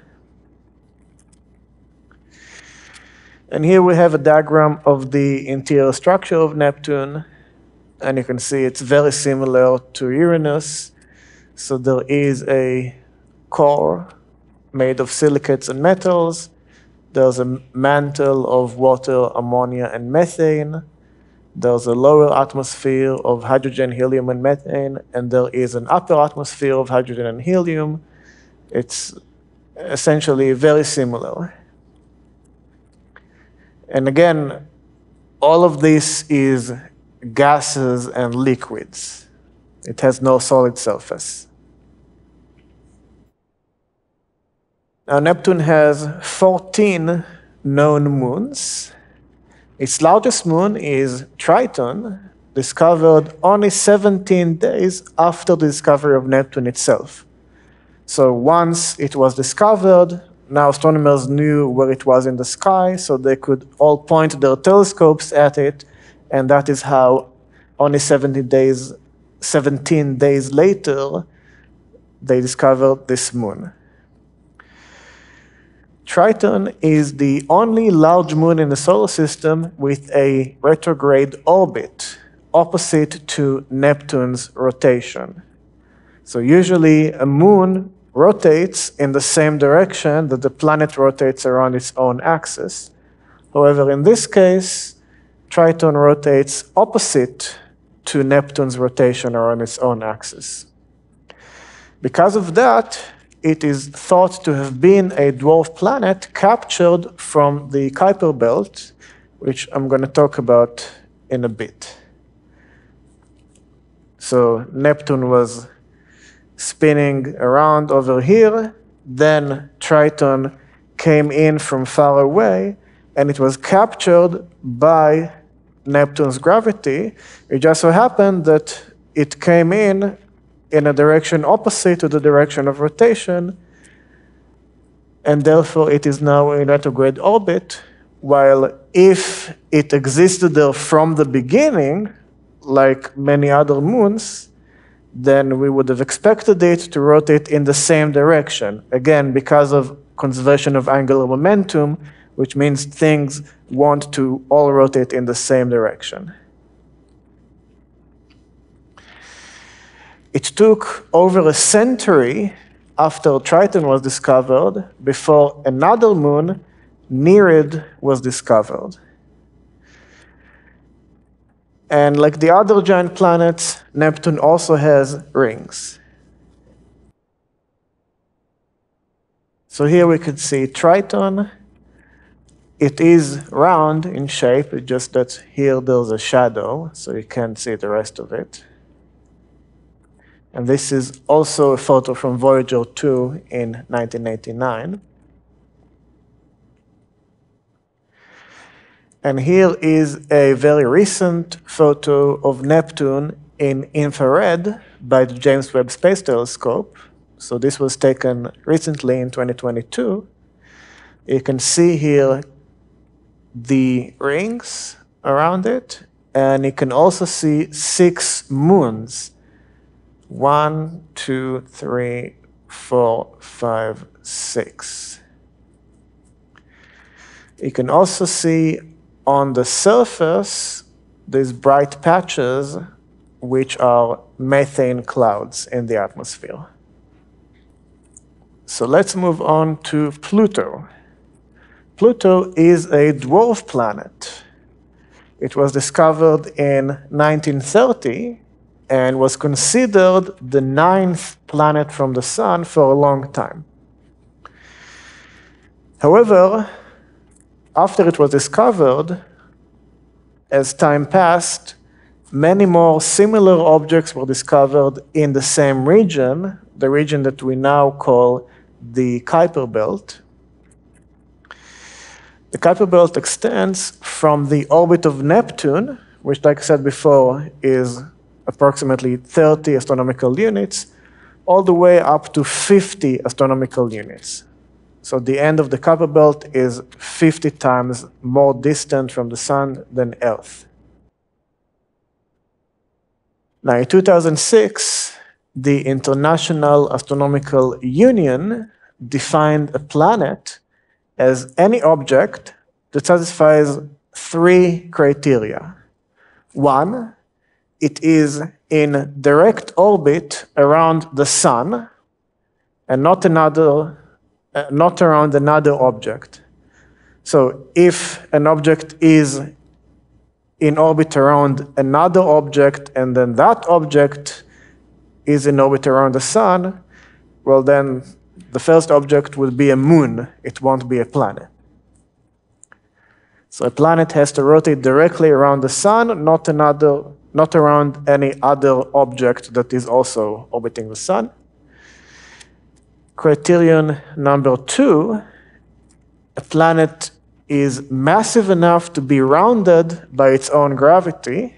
And here we have a diagram of the interior structure of Neptune. And you can see it's very similar to Uranus. So there is a core made of silicates and metals. There's a mantle of water, ammonia, and methane. There's a lower atmosphere of hydrogen, helium, and methane, and there is an upper atmosphere of hydrogen and helium. It's essentially very similar. And again, all of this is gases and liquids. It has no solid surface. Now, Neptune has 14 known moons. Its largest moon is Triton, discovered only 17 days after the discovery of Neptune itself. So once it was discovered, now astronomers knew where it was in the sky, so they could all point their telescopes at it, and that is how only 17 days, 17 days later, they discovered this moon. Triton is the only large moon in the solar system with a retrograde orbit opposite to Neptune's rotation. So usually a moon rotates in the same direction that the planet rotates around its own axis. However, in this case, Triton rotates opposite to Neptune's rotation around its own axis. Because of that, it is thought to have been a dwarf planet captured from the Kuiper belt, which I'm going to talk about in a bit. So Neptune was spinning around over here, then Triton came in from far away, and it was captured by Neptune's gravity. It just so happened that it came in in a direction opposite to the direction of rotation, and therefore it is now in retrograde orbit. While if it existed there from the beginning, like many other moons, then we would have expected it to rotate in the same direction. Again, because of conservation of angular momentum, which means things want to all rotate in the same direction. It took over a century after Triton was discovered before another moon, Nereid, was discovered. And like the other giant planets, Neptune also has rings. So here we could see Triton. It is round in shape, it's just that here there's a shadow, so you can't see the rest of it. And this is also a photo from Voyager 2 in 1989. And here is a very recent photo of Neptune in infrared by the James Webb Space Telescope. So this was taken recently in 2022. You can see here the rings around it, and you can also see six moons one, two, three, four, five, six. You can also see on the surface these bright patches, which are methane clouds in the atmosphere. So let's move on to Pluto. Pluto is a dwarf planet. It was discovered in 1930 and was considered the ninth planet from the sun for a long time. However, after it was discovered, as time passed, many more similar objects were discovered in the same region, the region that we now call the Kuiper Belt. The Kuiper belt extends from the orbit of Neptune, which, like I said before, is approximately 30 astronomical units, all the way up to 50 astronomical units. So the end of the Kuiper belt is 50 times more distant from the Sun than Earth. Now, in 2006, the International Astronomical Union defined a planet as any object that satisfies three criteria. One, it is in direct orbit around the sun and not another uh, not around another object. So if an object is in orbit around another object and then that object is in orbit around the sun, well then the first object will be a moon, it won't be a planet. So a planet has to rotate directly around the sun, not another, not around any other object that is also orbiting the sun. Criterion number two, a planet is massive enough to be rounded by its own gravity.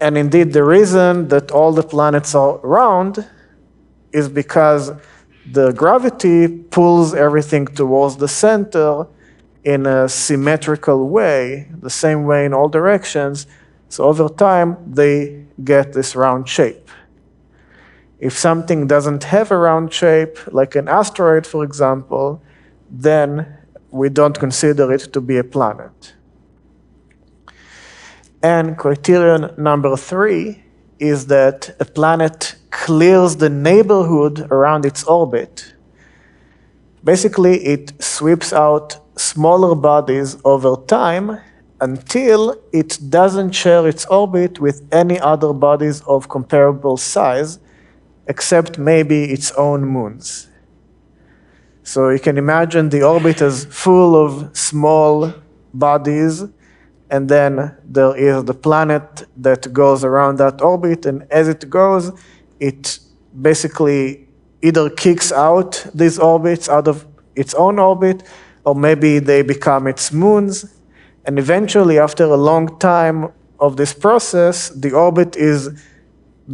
And indeed, the reason that all the planets are round is because the gravity pulls everything towards the center in a symmetrical way, the same way in all directions. So over time, they get this round shape. If something doesn't have a round shape, like an asteroid, for example, then we don't consider it to be a planet. And criterion number three is that a planet clears the neighborhood around its orbit. Basically, it sweeps out smaller bodies over time until it doesn't share its orbit with any other bodies of comparable size, except maybe its own moons. So you can imagine the orbit as full of small bodies, and then there is the planet that goes around that orbit, and as it goes, it basically either kicks out these orbits out of its own orbit, or maybe they become its moons. And eventually, after a long time of this process, the orbit is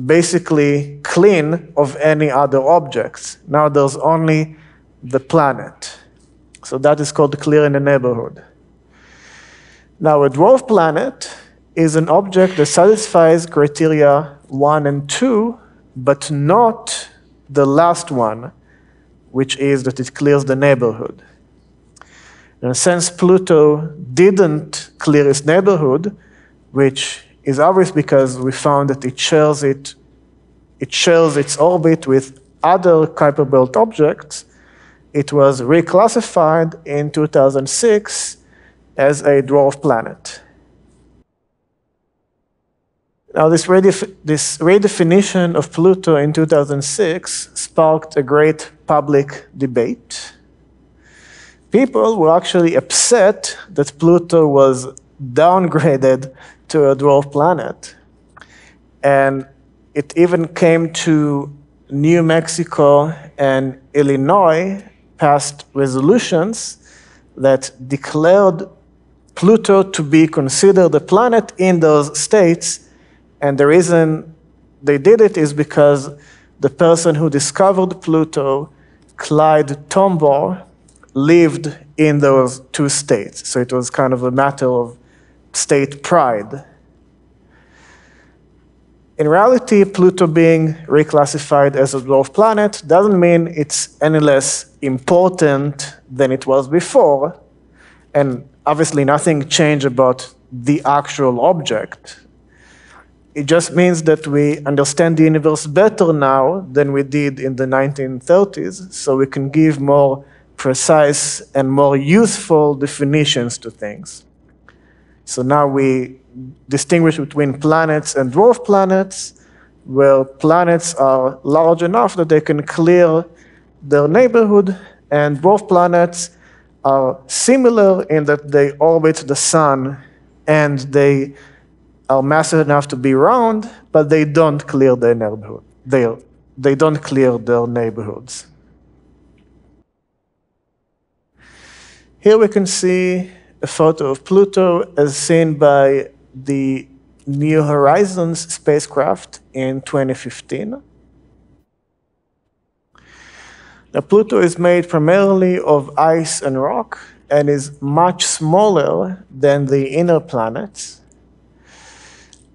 basically clean of any other objects. Now there's only the planet. So that is called clear in the neighborhood. Now, a dwarf planet is an object that satisfies criteria one and two, but not the last one, which is that it clears the neighborhood. In a sense, Pluto didn't clear its neighborhood, which is obvious because we found that it shares it, it shares its orbit with other Kuiper belt objects. It was reclassified in 2006 as a dwarf planet. Now, this, redef this redefinition of Pluto in 2006 sparked a great public debate. People were actually upset that Pluto was downgraded to a dwarf planet. And it even came to New Mexico and Illinois passed resolutions that declared Pluto to be considered a planet in those states. And the reason they did it is because the person who discovered Pluto, Clyde Tombaugh, lived in those two states. So it was kind of a matter of state pride. In reality, Pluto being reclassified as a dwarf planet doesn't mean it's any less important than it was before. And obviously, nothing changed about the actual object. It just means that we understand the universe better now than we did in the 1930s, so we can give more precise and more useful definitions to things. So now we distinguish between planets and dwarf planets, where planets are large enough that they can clear their neighborhood, and dwarf planets are similar in that they orbit the sun and they are massive enough to be round, but they don't clear their neighborhood. They, they don't clear their neighborhoods. Here we can see a photo of Pluto as seen by the New Horizons spacecraft in 2015. Now, Pluto is made primarily of ice and rock and is much smaller than the inner planets.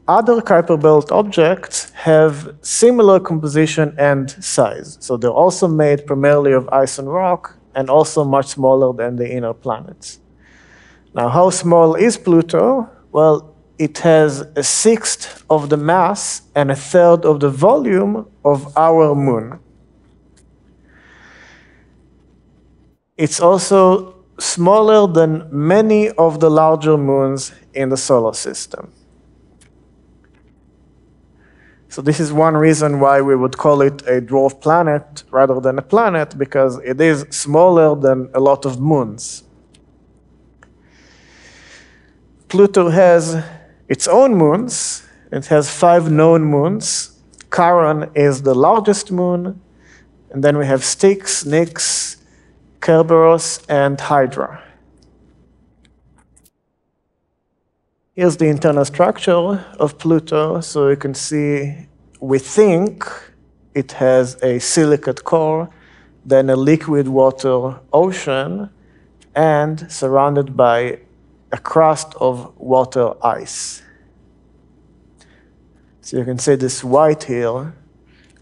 Other Kuiper Belt objects have similar composition and size. So they're also made primarily of ice and rock and also much smaller than the inner planets. Now, how small is Pluto? Well, it has a sixth of the mass and a third of the volume of our moon. It's also smaller than many of the larger moons in the solar system. So this is one reason why we would call it a dwarf planet rather than a planet, because it is smaller than a lot of moons. Pluto has its own moons. It has five known moons. Charon is the largest moon. And then we have Styx, Nix, Kerberos, and Hydra. Here's the internal structure of Pluto. So you can see, we think it has a silicate core, then a liquid water ocean, and surrounded by a crust of water ice. So you can see this white here,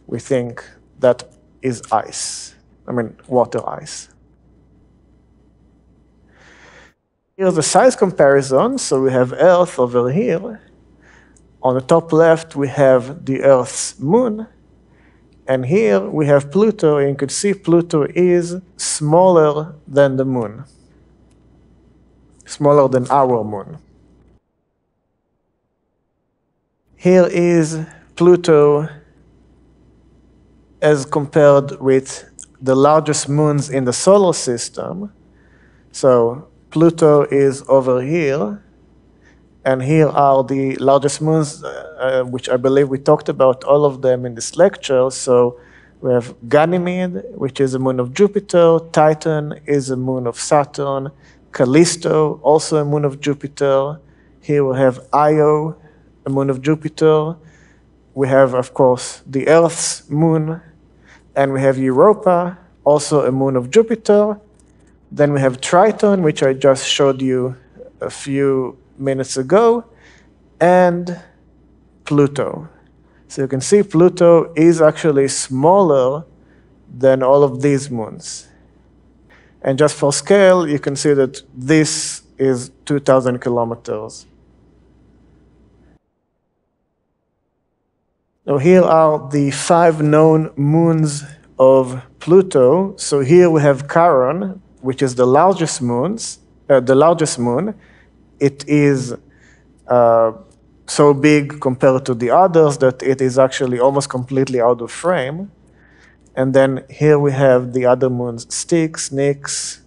we think that is ice, I mean water ice. Here's a size comparison. So we have Earth over here. On the top left, we have the Earth's moon. And here we have Pluto, and you can see Pluto is smaller than the moon, smaller than our moon. Here is Pluto as compared with the largest moons in the solar system. So Pluto is over here, and here are the largest moons, uh, uh, which I believe we talked about all of them in this lecture. So we have Ganymede, which is a moon of Jupiter. Titan is a moon of Saturn. Callisto, also a moon of Jupiter. Here we have Io, a moon of Jupiter. We have, of course, the Earth's moon. And we have Europa, also a moon of Jupiter. Then we have Triton, which I just showed you a few minutes ago, and Pluto. So you can see Pluto is actually smaller than all of these moons. And just for scale, you can see that this is 2,000 kilometers. Now here are the five known moons of Pluto. So here we have Charon, which is the largest moons, uh, the largest moon, it is uh, so big compared to the others that it is actually almost completely out of frame. And then here we have the other moons, Styx, Nix,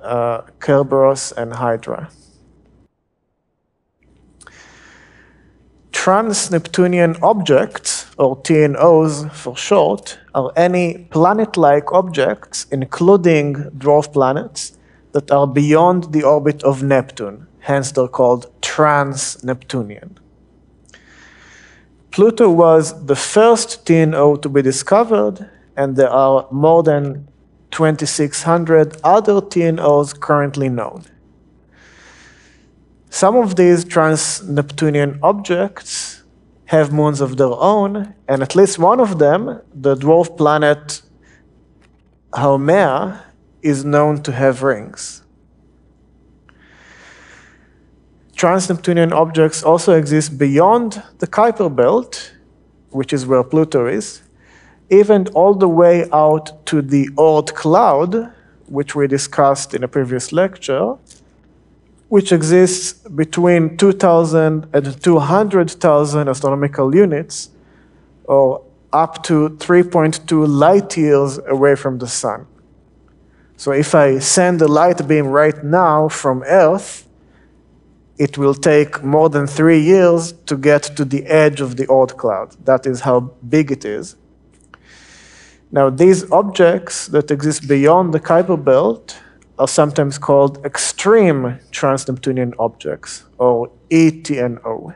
uh, Kerberos, and Hydra. Trans-Neptunian objects, or TNOs for short, are any planet-like objects, including dwarf planets, that are beyond the orbit of Neptune. Hence, they're called trans-Neptunian. Pluto was the first TNO to be discovered, and there are more than 2,600 other TNOs currently known. Some of these trans-Neptunian objects have moons of their own, and at least one of them, the dwarf planet Haumea, is known to have rings. Trans-Neptunian objects also exist beyond the Kuiper belt, which is where Pluto is, even all the way out to the Oort cloud, which we discussed in a previous lecture, which exists between 2,000 and 200,000 astronomical units, or up to 3.2 light years away from the sun. So if I send a light beam right now from Earth, it will take more than three years to get to the edge of the Oort cloud. That is how big it is. Now, these objects that exist beyond the Kuiper belt are sometimes called extreme trans-Neptunian objects, or ETNO.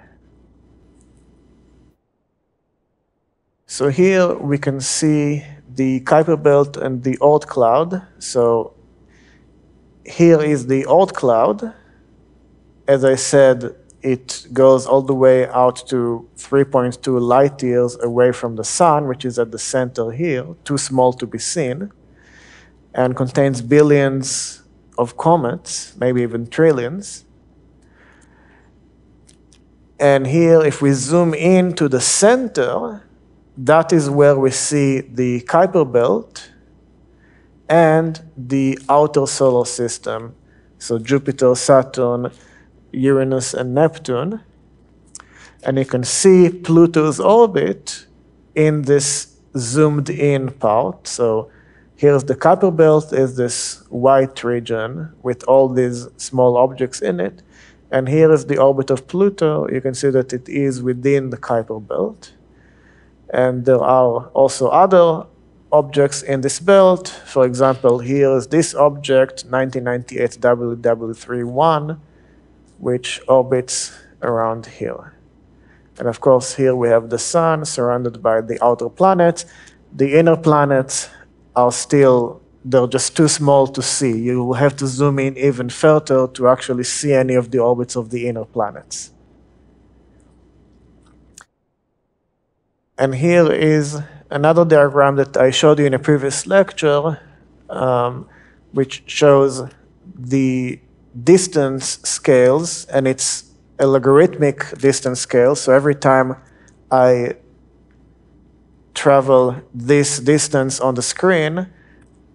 So here we can see the Kuiper belt and the Oort cloud. So here is the Oort cloud. As I said, it goes all the way out to 3.2 light years away from the sun, which is at the center here, too small to be seen, and contains billions of comets, maybe even trillions. And here, if we zoom in to the center, that is where we see the Kuiper belt and the outer solar system. So Jupiter, Saturn, Uranus, and Neptune. And you can see Pluto's orbit in this zoomed in part. So here's the Kuiper belt is this white region with all these small objects in it. And here is the orbit of Pluto. You can see that it is within the Kuiper belt. And there are also other objects in this belt. For example, here is this object, 1998 WW31, which orbits around here. And of course, here we have the sun surrounded by the outer planets. The inner planets are still, they're just too small to see. You will have to zoom in even further to actually see any of the orbits of the inner planets. And here is another diagram that I showed you in a previous lecture, um, which shows the distance scales, and it's a logarithmic distance scale. So every time I travel this distance on the screen,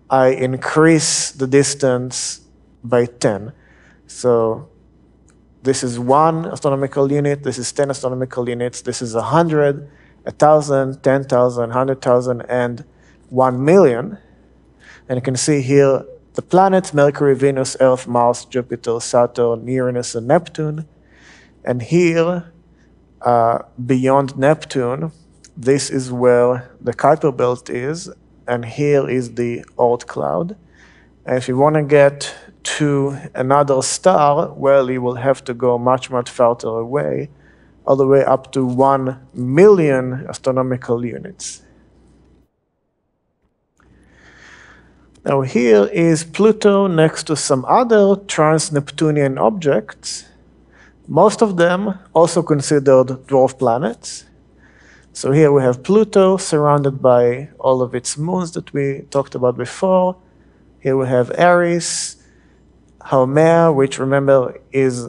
I increase the distance by 10. So this is one astronomical unit, this is 10 astronomical units, this is 100, 1,000, 10,000, 100,000, and 1 million. And you can see here the planets Mercury, Venus, Earth, Mars, Jupiter, Saturn, Uranus, and Neptune. And here, uh, beyond Neptune, this is where the Kuiper belt is, and here is the Oort cloud. And if you want to get to another star, well, you will have to go much, much farther away all the way up to 1 million astronomical units. Now here is Pluto next to some other trans-Neptunian objects, most of them also considered dwarf planets. So here we have Pluto surrounded by all of its moons that we talked about before. Here we have Eris, Haumea, which remember is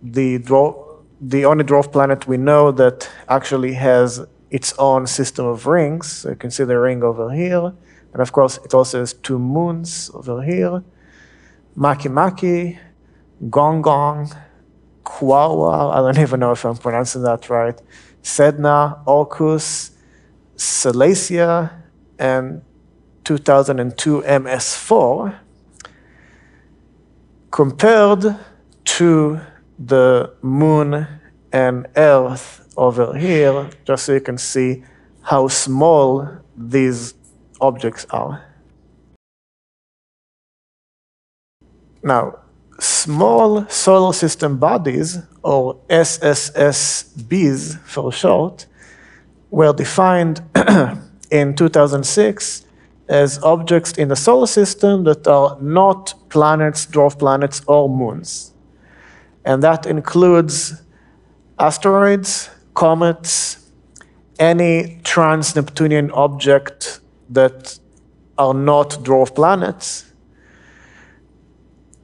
the dwarf the only dwarf planet we know that actually has its own system of rings. So you can see the ring over here. And of course, it also has two moons over here. Makemake, Gong Gong, Quaoar, I don't even know if I'm pronouncing that right, Sedna, Orcus, Salacia, and 2002 MS4, compared to the moon and earth over here, just so you can see how small these objects are. Now, small solar system bodies, or SSSBs for short, were defined in 2006 as objects in the solar system that are not planets, dwarf planets, or moons and that includes asteroids, comets, any trans-Neptunian object that are not dwarf planets.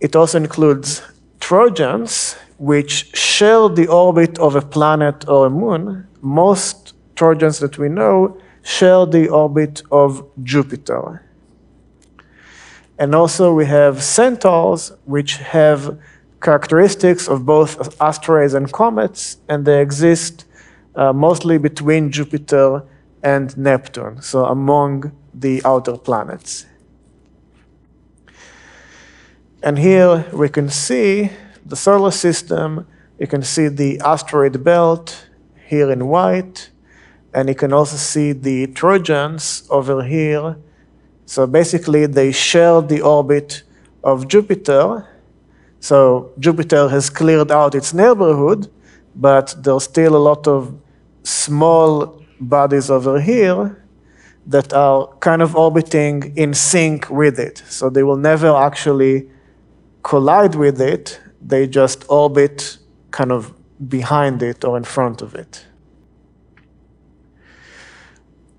It also includes Trojans, which share the orbit of a planet or a moon. Most Trojans that we know share the orbit of Jupiter. And also we have centaurs, which have characteristics of both asteroids and comets, and they exist uh, mostly between Jupiter and Neptune, so among the outer planets. And here we can see the solar system, you can see the asteroid belt here in white, and you can also see the Trojans over here. So basically, they share the orbit of Jupiter. So Jupiter has cleared out its neighborhood, but there's still a lot of small bodies over here that are kind of orbiting in sync with it. So they will never actually collide with it, they just orbit kind of behind it or in front of it.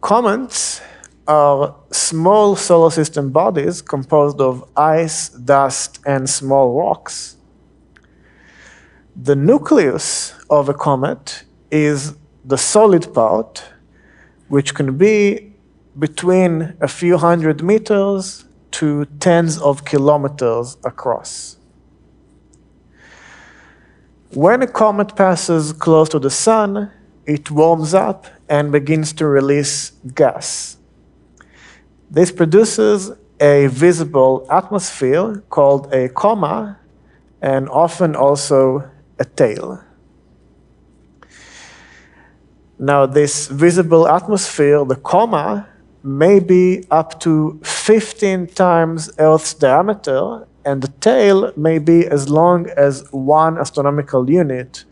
Comets are small solar system bodies composed of ice, dust, and small rocks. The nucleus of a comet is the solid part, which can be between a few hundred meters to tens of kilometers across. When a comet passes close to the sun, it warms up and begins to release gas. This produces a visible atmosphere called a coma and often also a tail. Now, this visible atmosphere, the coma, may be up to 15 times Earth's diameter, and the tail may be as long as one astronomical unit,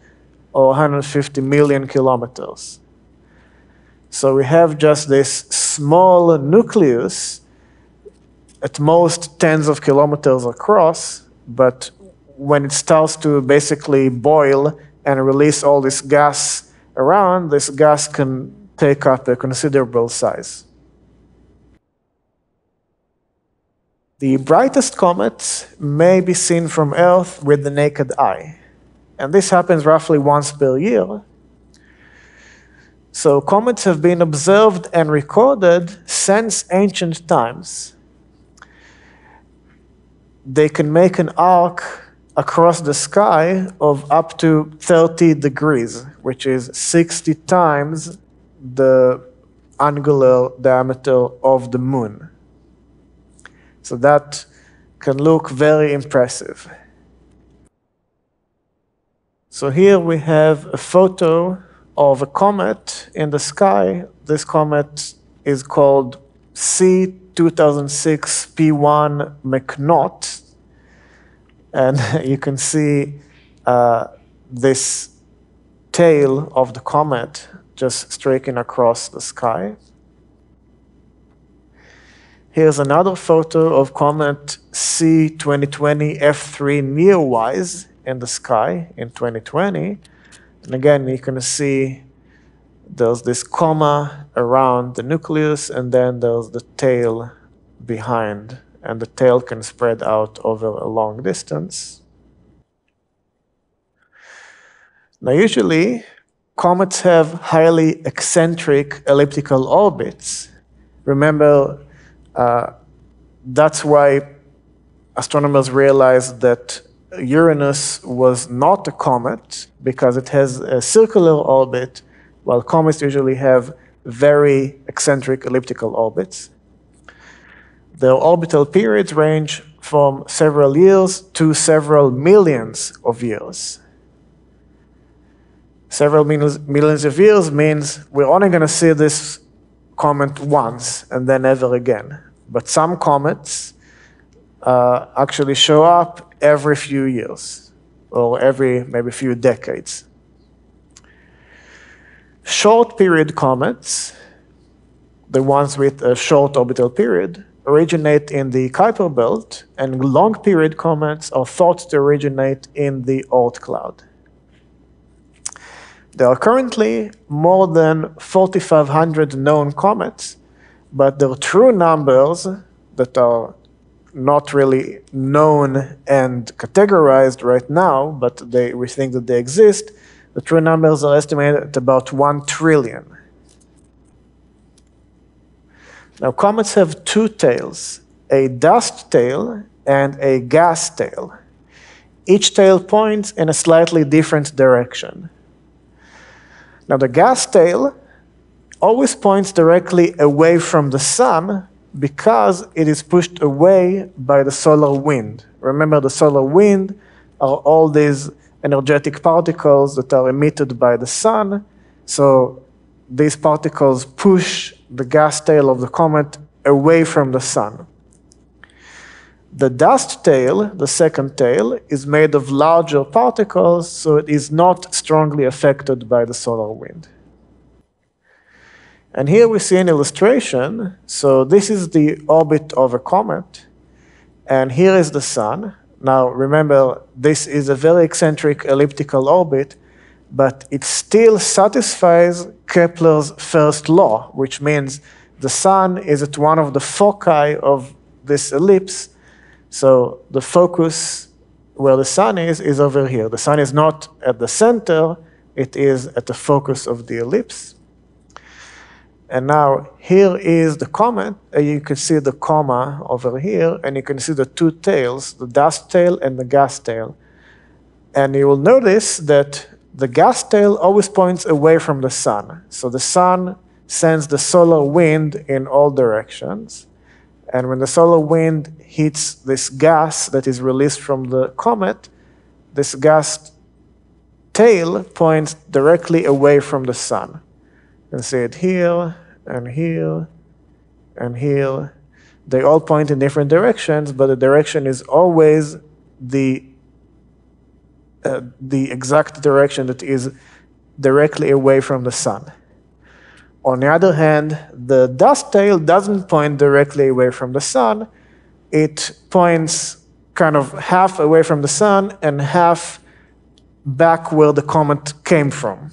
or 150 million kilometers. So we have just this small nucleus, at most tens of kilometers across, but when it starts to basically boil and release all this gas around, this gas can take up a considerable size. The brightest comets may be seen from Earth with the naked eye, and this happens roughly once per year. So, comets have been observed and recorded since ancient times. They can make an arc across the sky of up to 30 degrees, which is 60 times the angular diameter of the moon. So that can look very impressive. So here we have a photo of a comet in the sky. This comet is called C2006 P1 McNaught and you can see uh, this tail of the comet just streaking across the sky. Here's another photo of comet C2020 F3 Neowise in the sky in 2020. And again, you can see there's this coma around the nucleus, and then there's the tail behind and the tail can spread out over a long distance. Now, usually, comets have highly eccentric elliptical orbits. Remember, uh, that's why astronomers realized that Uranus was not a comet because it has a circular orbit, while comets usually have very eccentric elliptical orbits. Their orbital periods range from several years to several millions of years. Several millions of years means we're only going to see this comet once and then ever again. But some comets uh, actually show up every few years or every maybe few decades. Short period comets, the ones with a short orbital period, originate in the Kuiper belt, and long period comets are thought to originate in the Oort cloud. There are currently more than 4,500 known comets, but their true numbers that are not really known and categorized right now, but they, we think that they exist, the true numbers are estimated at about 1 trillion. Now, comets have two tails a dust tail and a gas tail. Each tail points in a slightly different direction. Now, the gas tail always points directly away from the sun because it is pushed away by the solar wind. Remember, the solar wind are all these energetic particles that are emitted by the sun. So these particles push the gas tail of the comet away from the sun. The dust tail, the second tail, is made of larger particles, so it is not strongly affected by the solar wind. And here we see an illustration. So this is the orbit of a comet, and here is the sun. Now remember, this is a very eccentric elliptical orbit, but it still satisfies Kepler's first law, which means the sun is at one of the foci of this ellipse. So the focus where the sun is, is over here. The sun is not at the center, it is at the focus of the ellipse. And now here is the comet. and you can see the coma over here, and you can see the two tails, the dust tail and the gas tail. And you will notice that the gas tail always points away from the sun. So the sun sends the solar wind in all directions. And when the solar wind hits this gas that is released from the comet, this gas tail points directly away from the sun. You can see it here, and here and here. They all point in different directions, but the direction is always the, uh, the exact direction that is directly away from the sun. On the other hand, the dust tail doesn't point directly away from the sun. It points kind of half away from the sun and half back where the comet came from.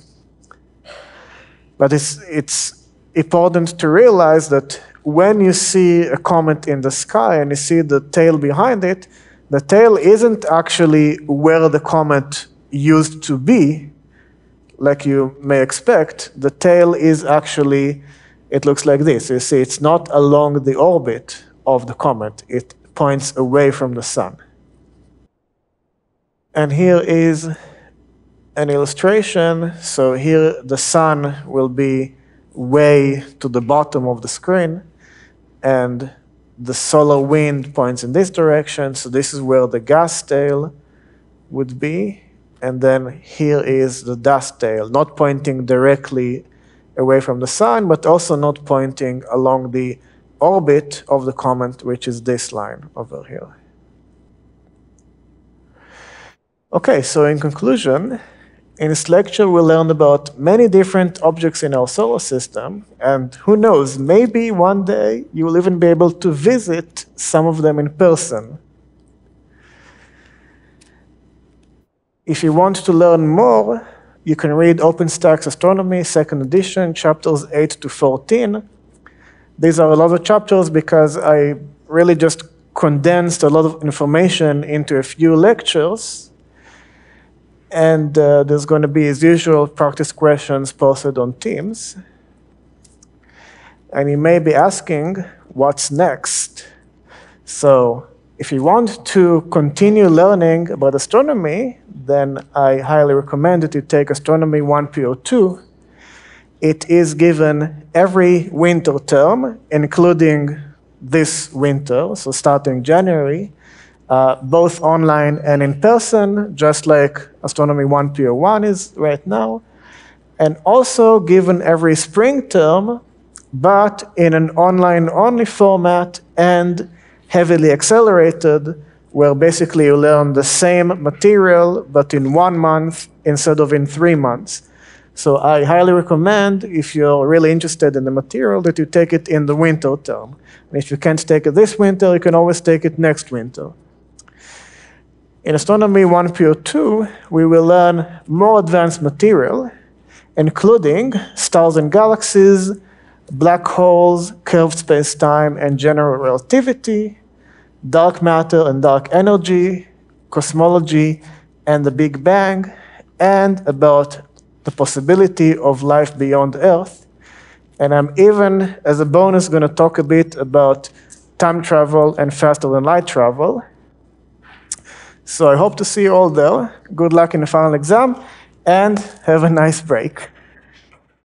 But it's, it's important to realize that when you see a comet in the sky and you see the tail behind it, the tail isn't actually where the comet used to be, like you may expect. The tail is actually, it looks like this. You see, it's not along the orbit of the comet, it points away from the sun. And here is an illustration. So here the sun will be way to the bottom of the screen, and the solar wind points in this direction, so this is where the gas tail would be, and then here is the dust tail, not pointing directly away from the sun, but also not pointing along the orbit of the comet, which is this line over here. Okay, so in conclusion, in this lecture, we learned about many different objects in our solar system, and who knows, maybe one day you will even be able to visit some of them in person. If you want to learn more, you can read OpenStax Astronomy, second edition, chapters 8 to 14. These are a lot of chapters because I really just condensed a lot of information into a few lectures and uh, there's going to be, as usual, practice questions posted on Teams. And you may be asking, what's next? So if you want to continue learning about astronomy, then I highly recommend that you take Astronomy 1 P02. It is given every winter term, including this winter, so starting January, uh, both online and in person, just like Astronomy 1 P01 is right now, and also given every spring term, but in an online-only format and heavily accelerated, where basically you learn the same material, but in one month instead of in three months. So I highly recommend, if you're really interested in the material, that you take it in the winter term. And if you can't take it this winter, you can always take it next winter. In Astronomy 1P02, we will learn more advanced material, including stars and galaxies, black holes, curved space-time, and general relativity, dark matter and dark energy, cosmology, and the Big Bang, and about the possibility of life beyond Earth. And I'm even, as a bonus, going to talk a bit about time travel and faster than light travel. So I hope to see you all there. Good luck in the final exam and have a nice break.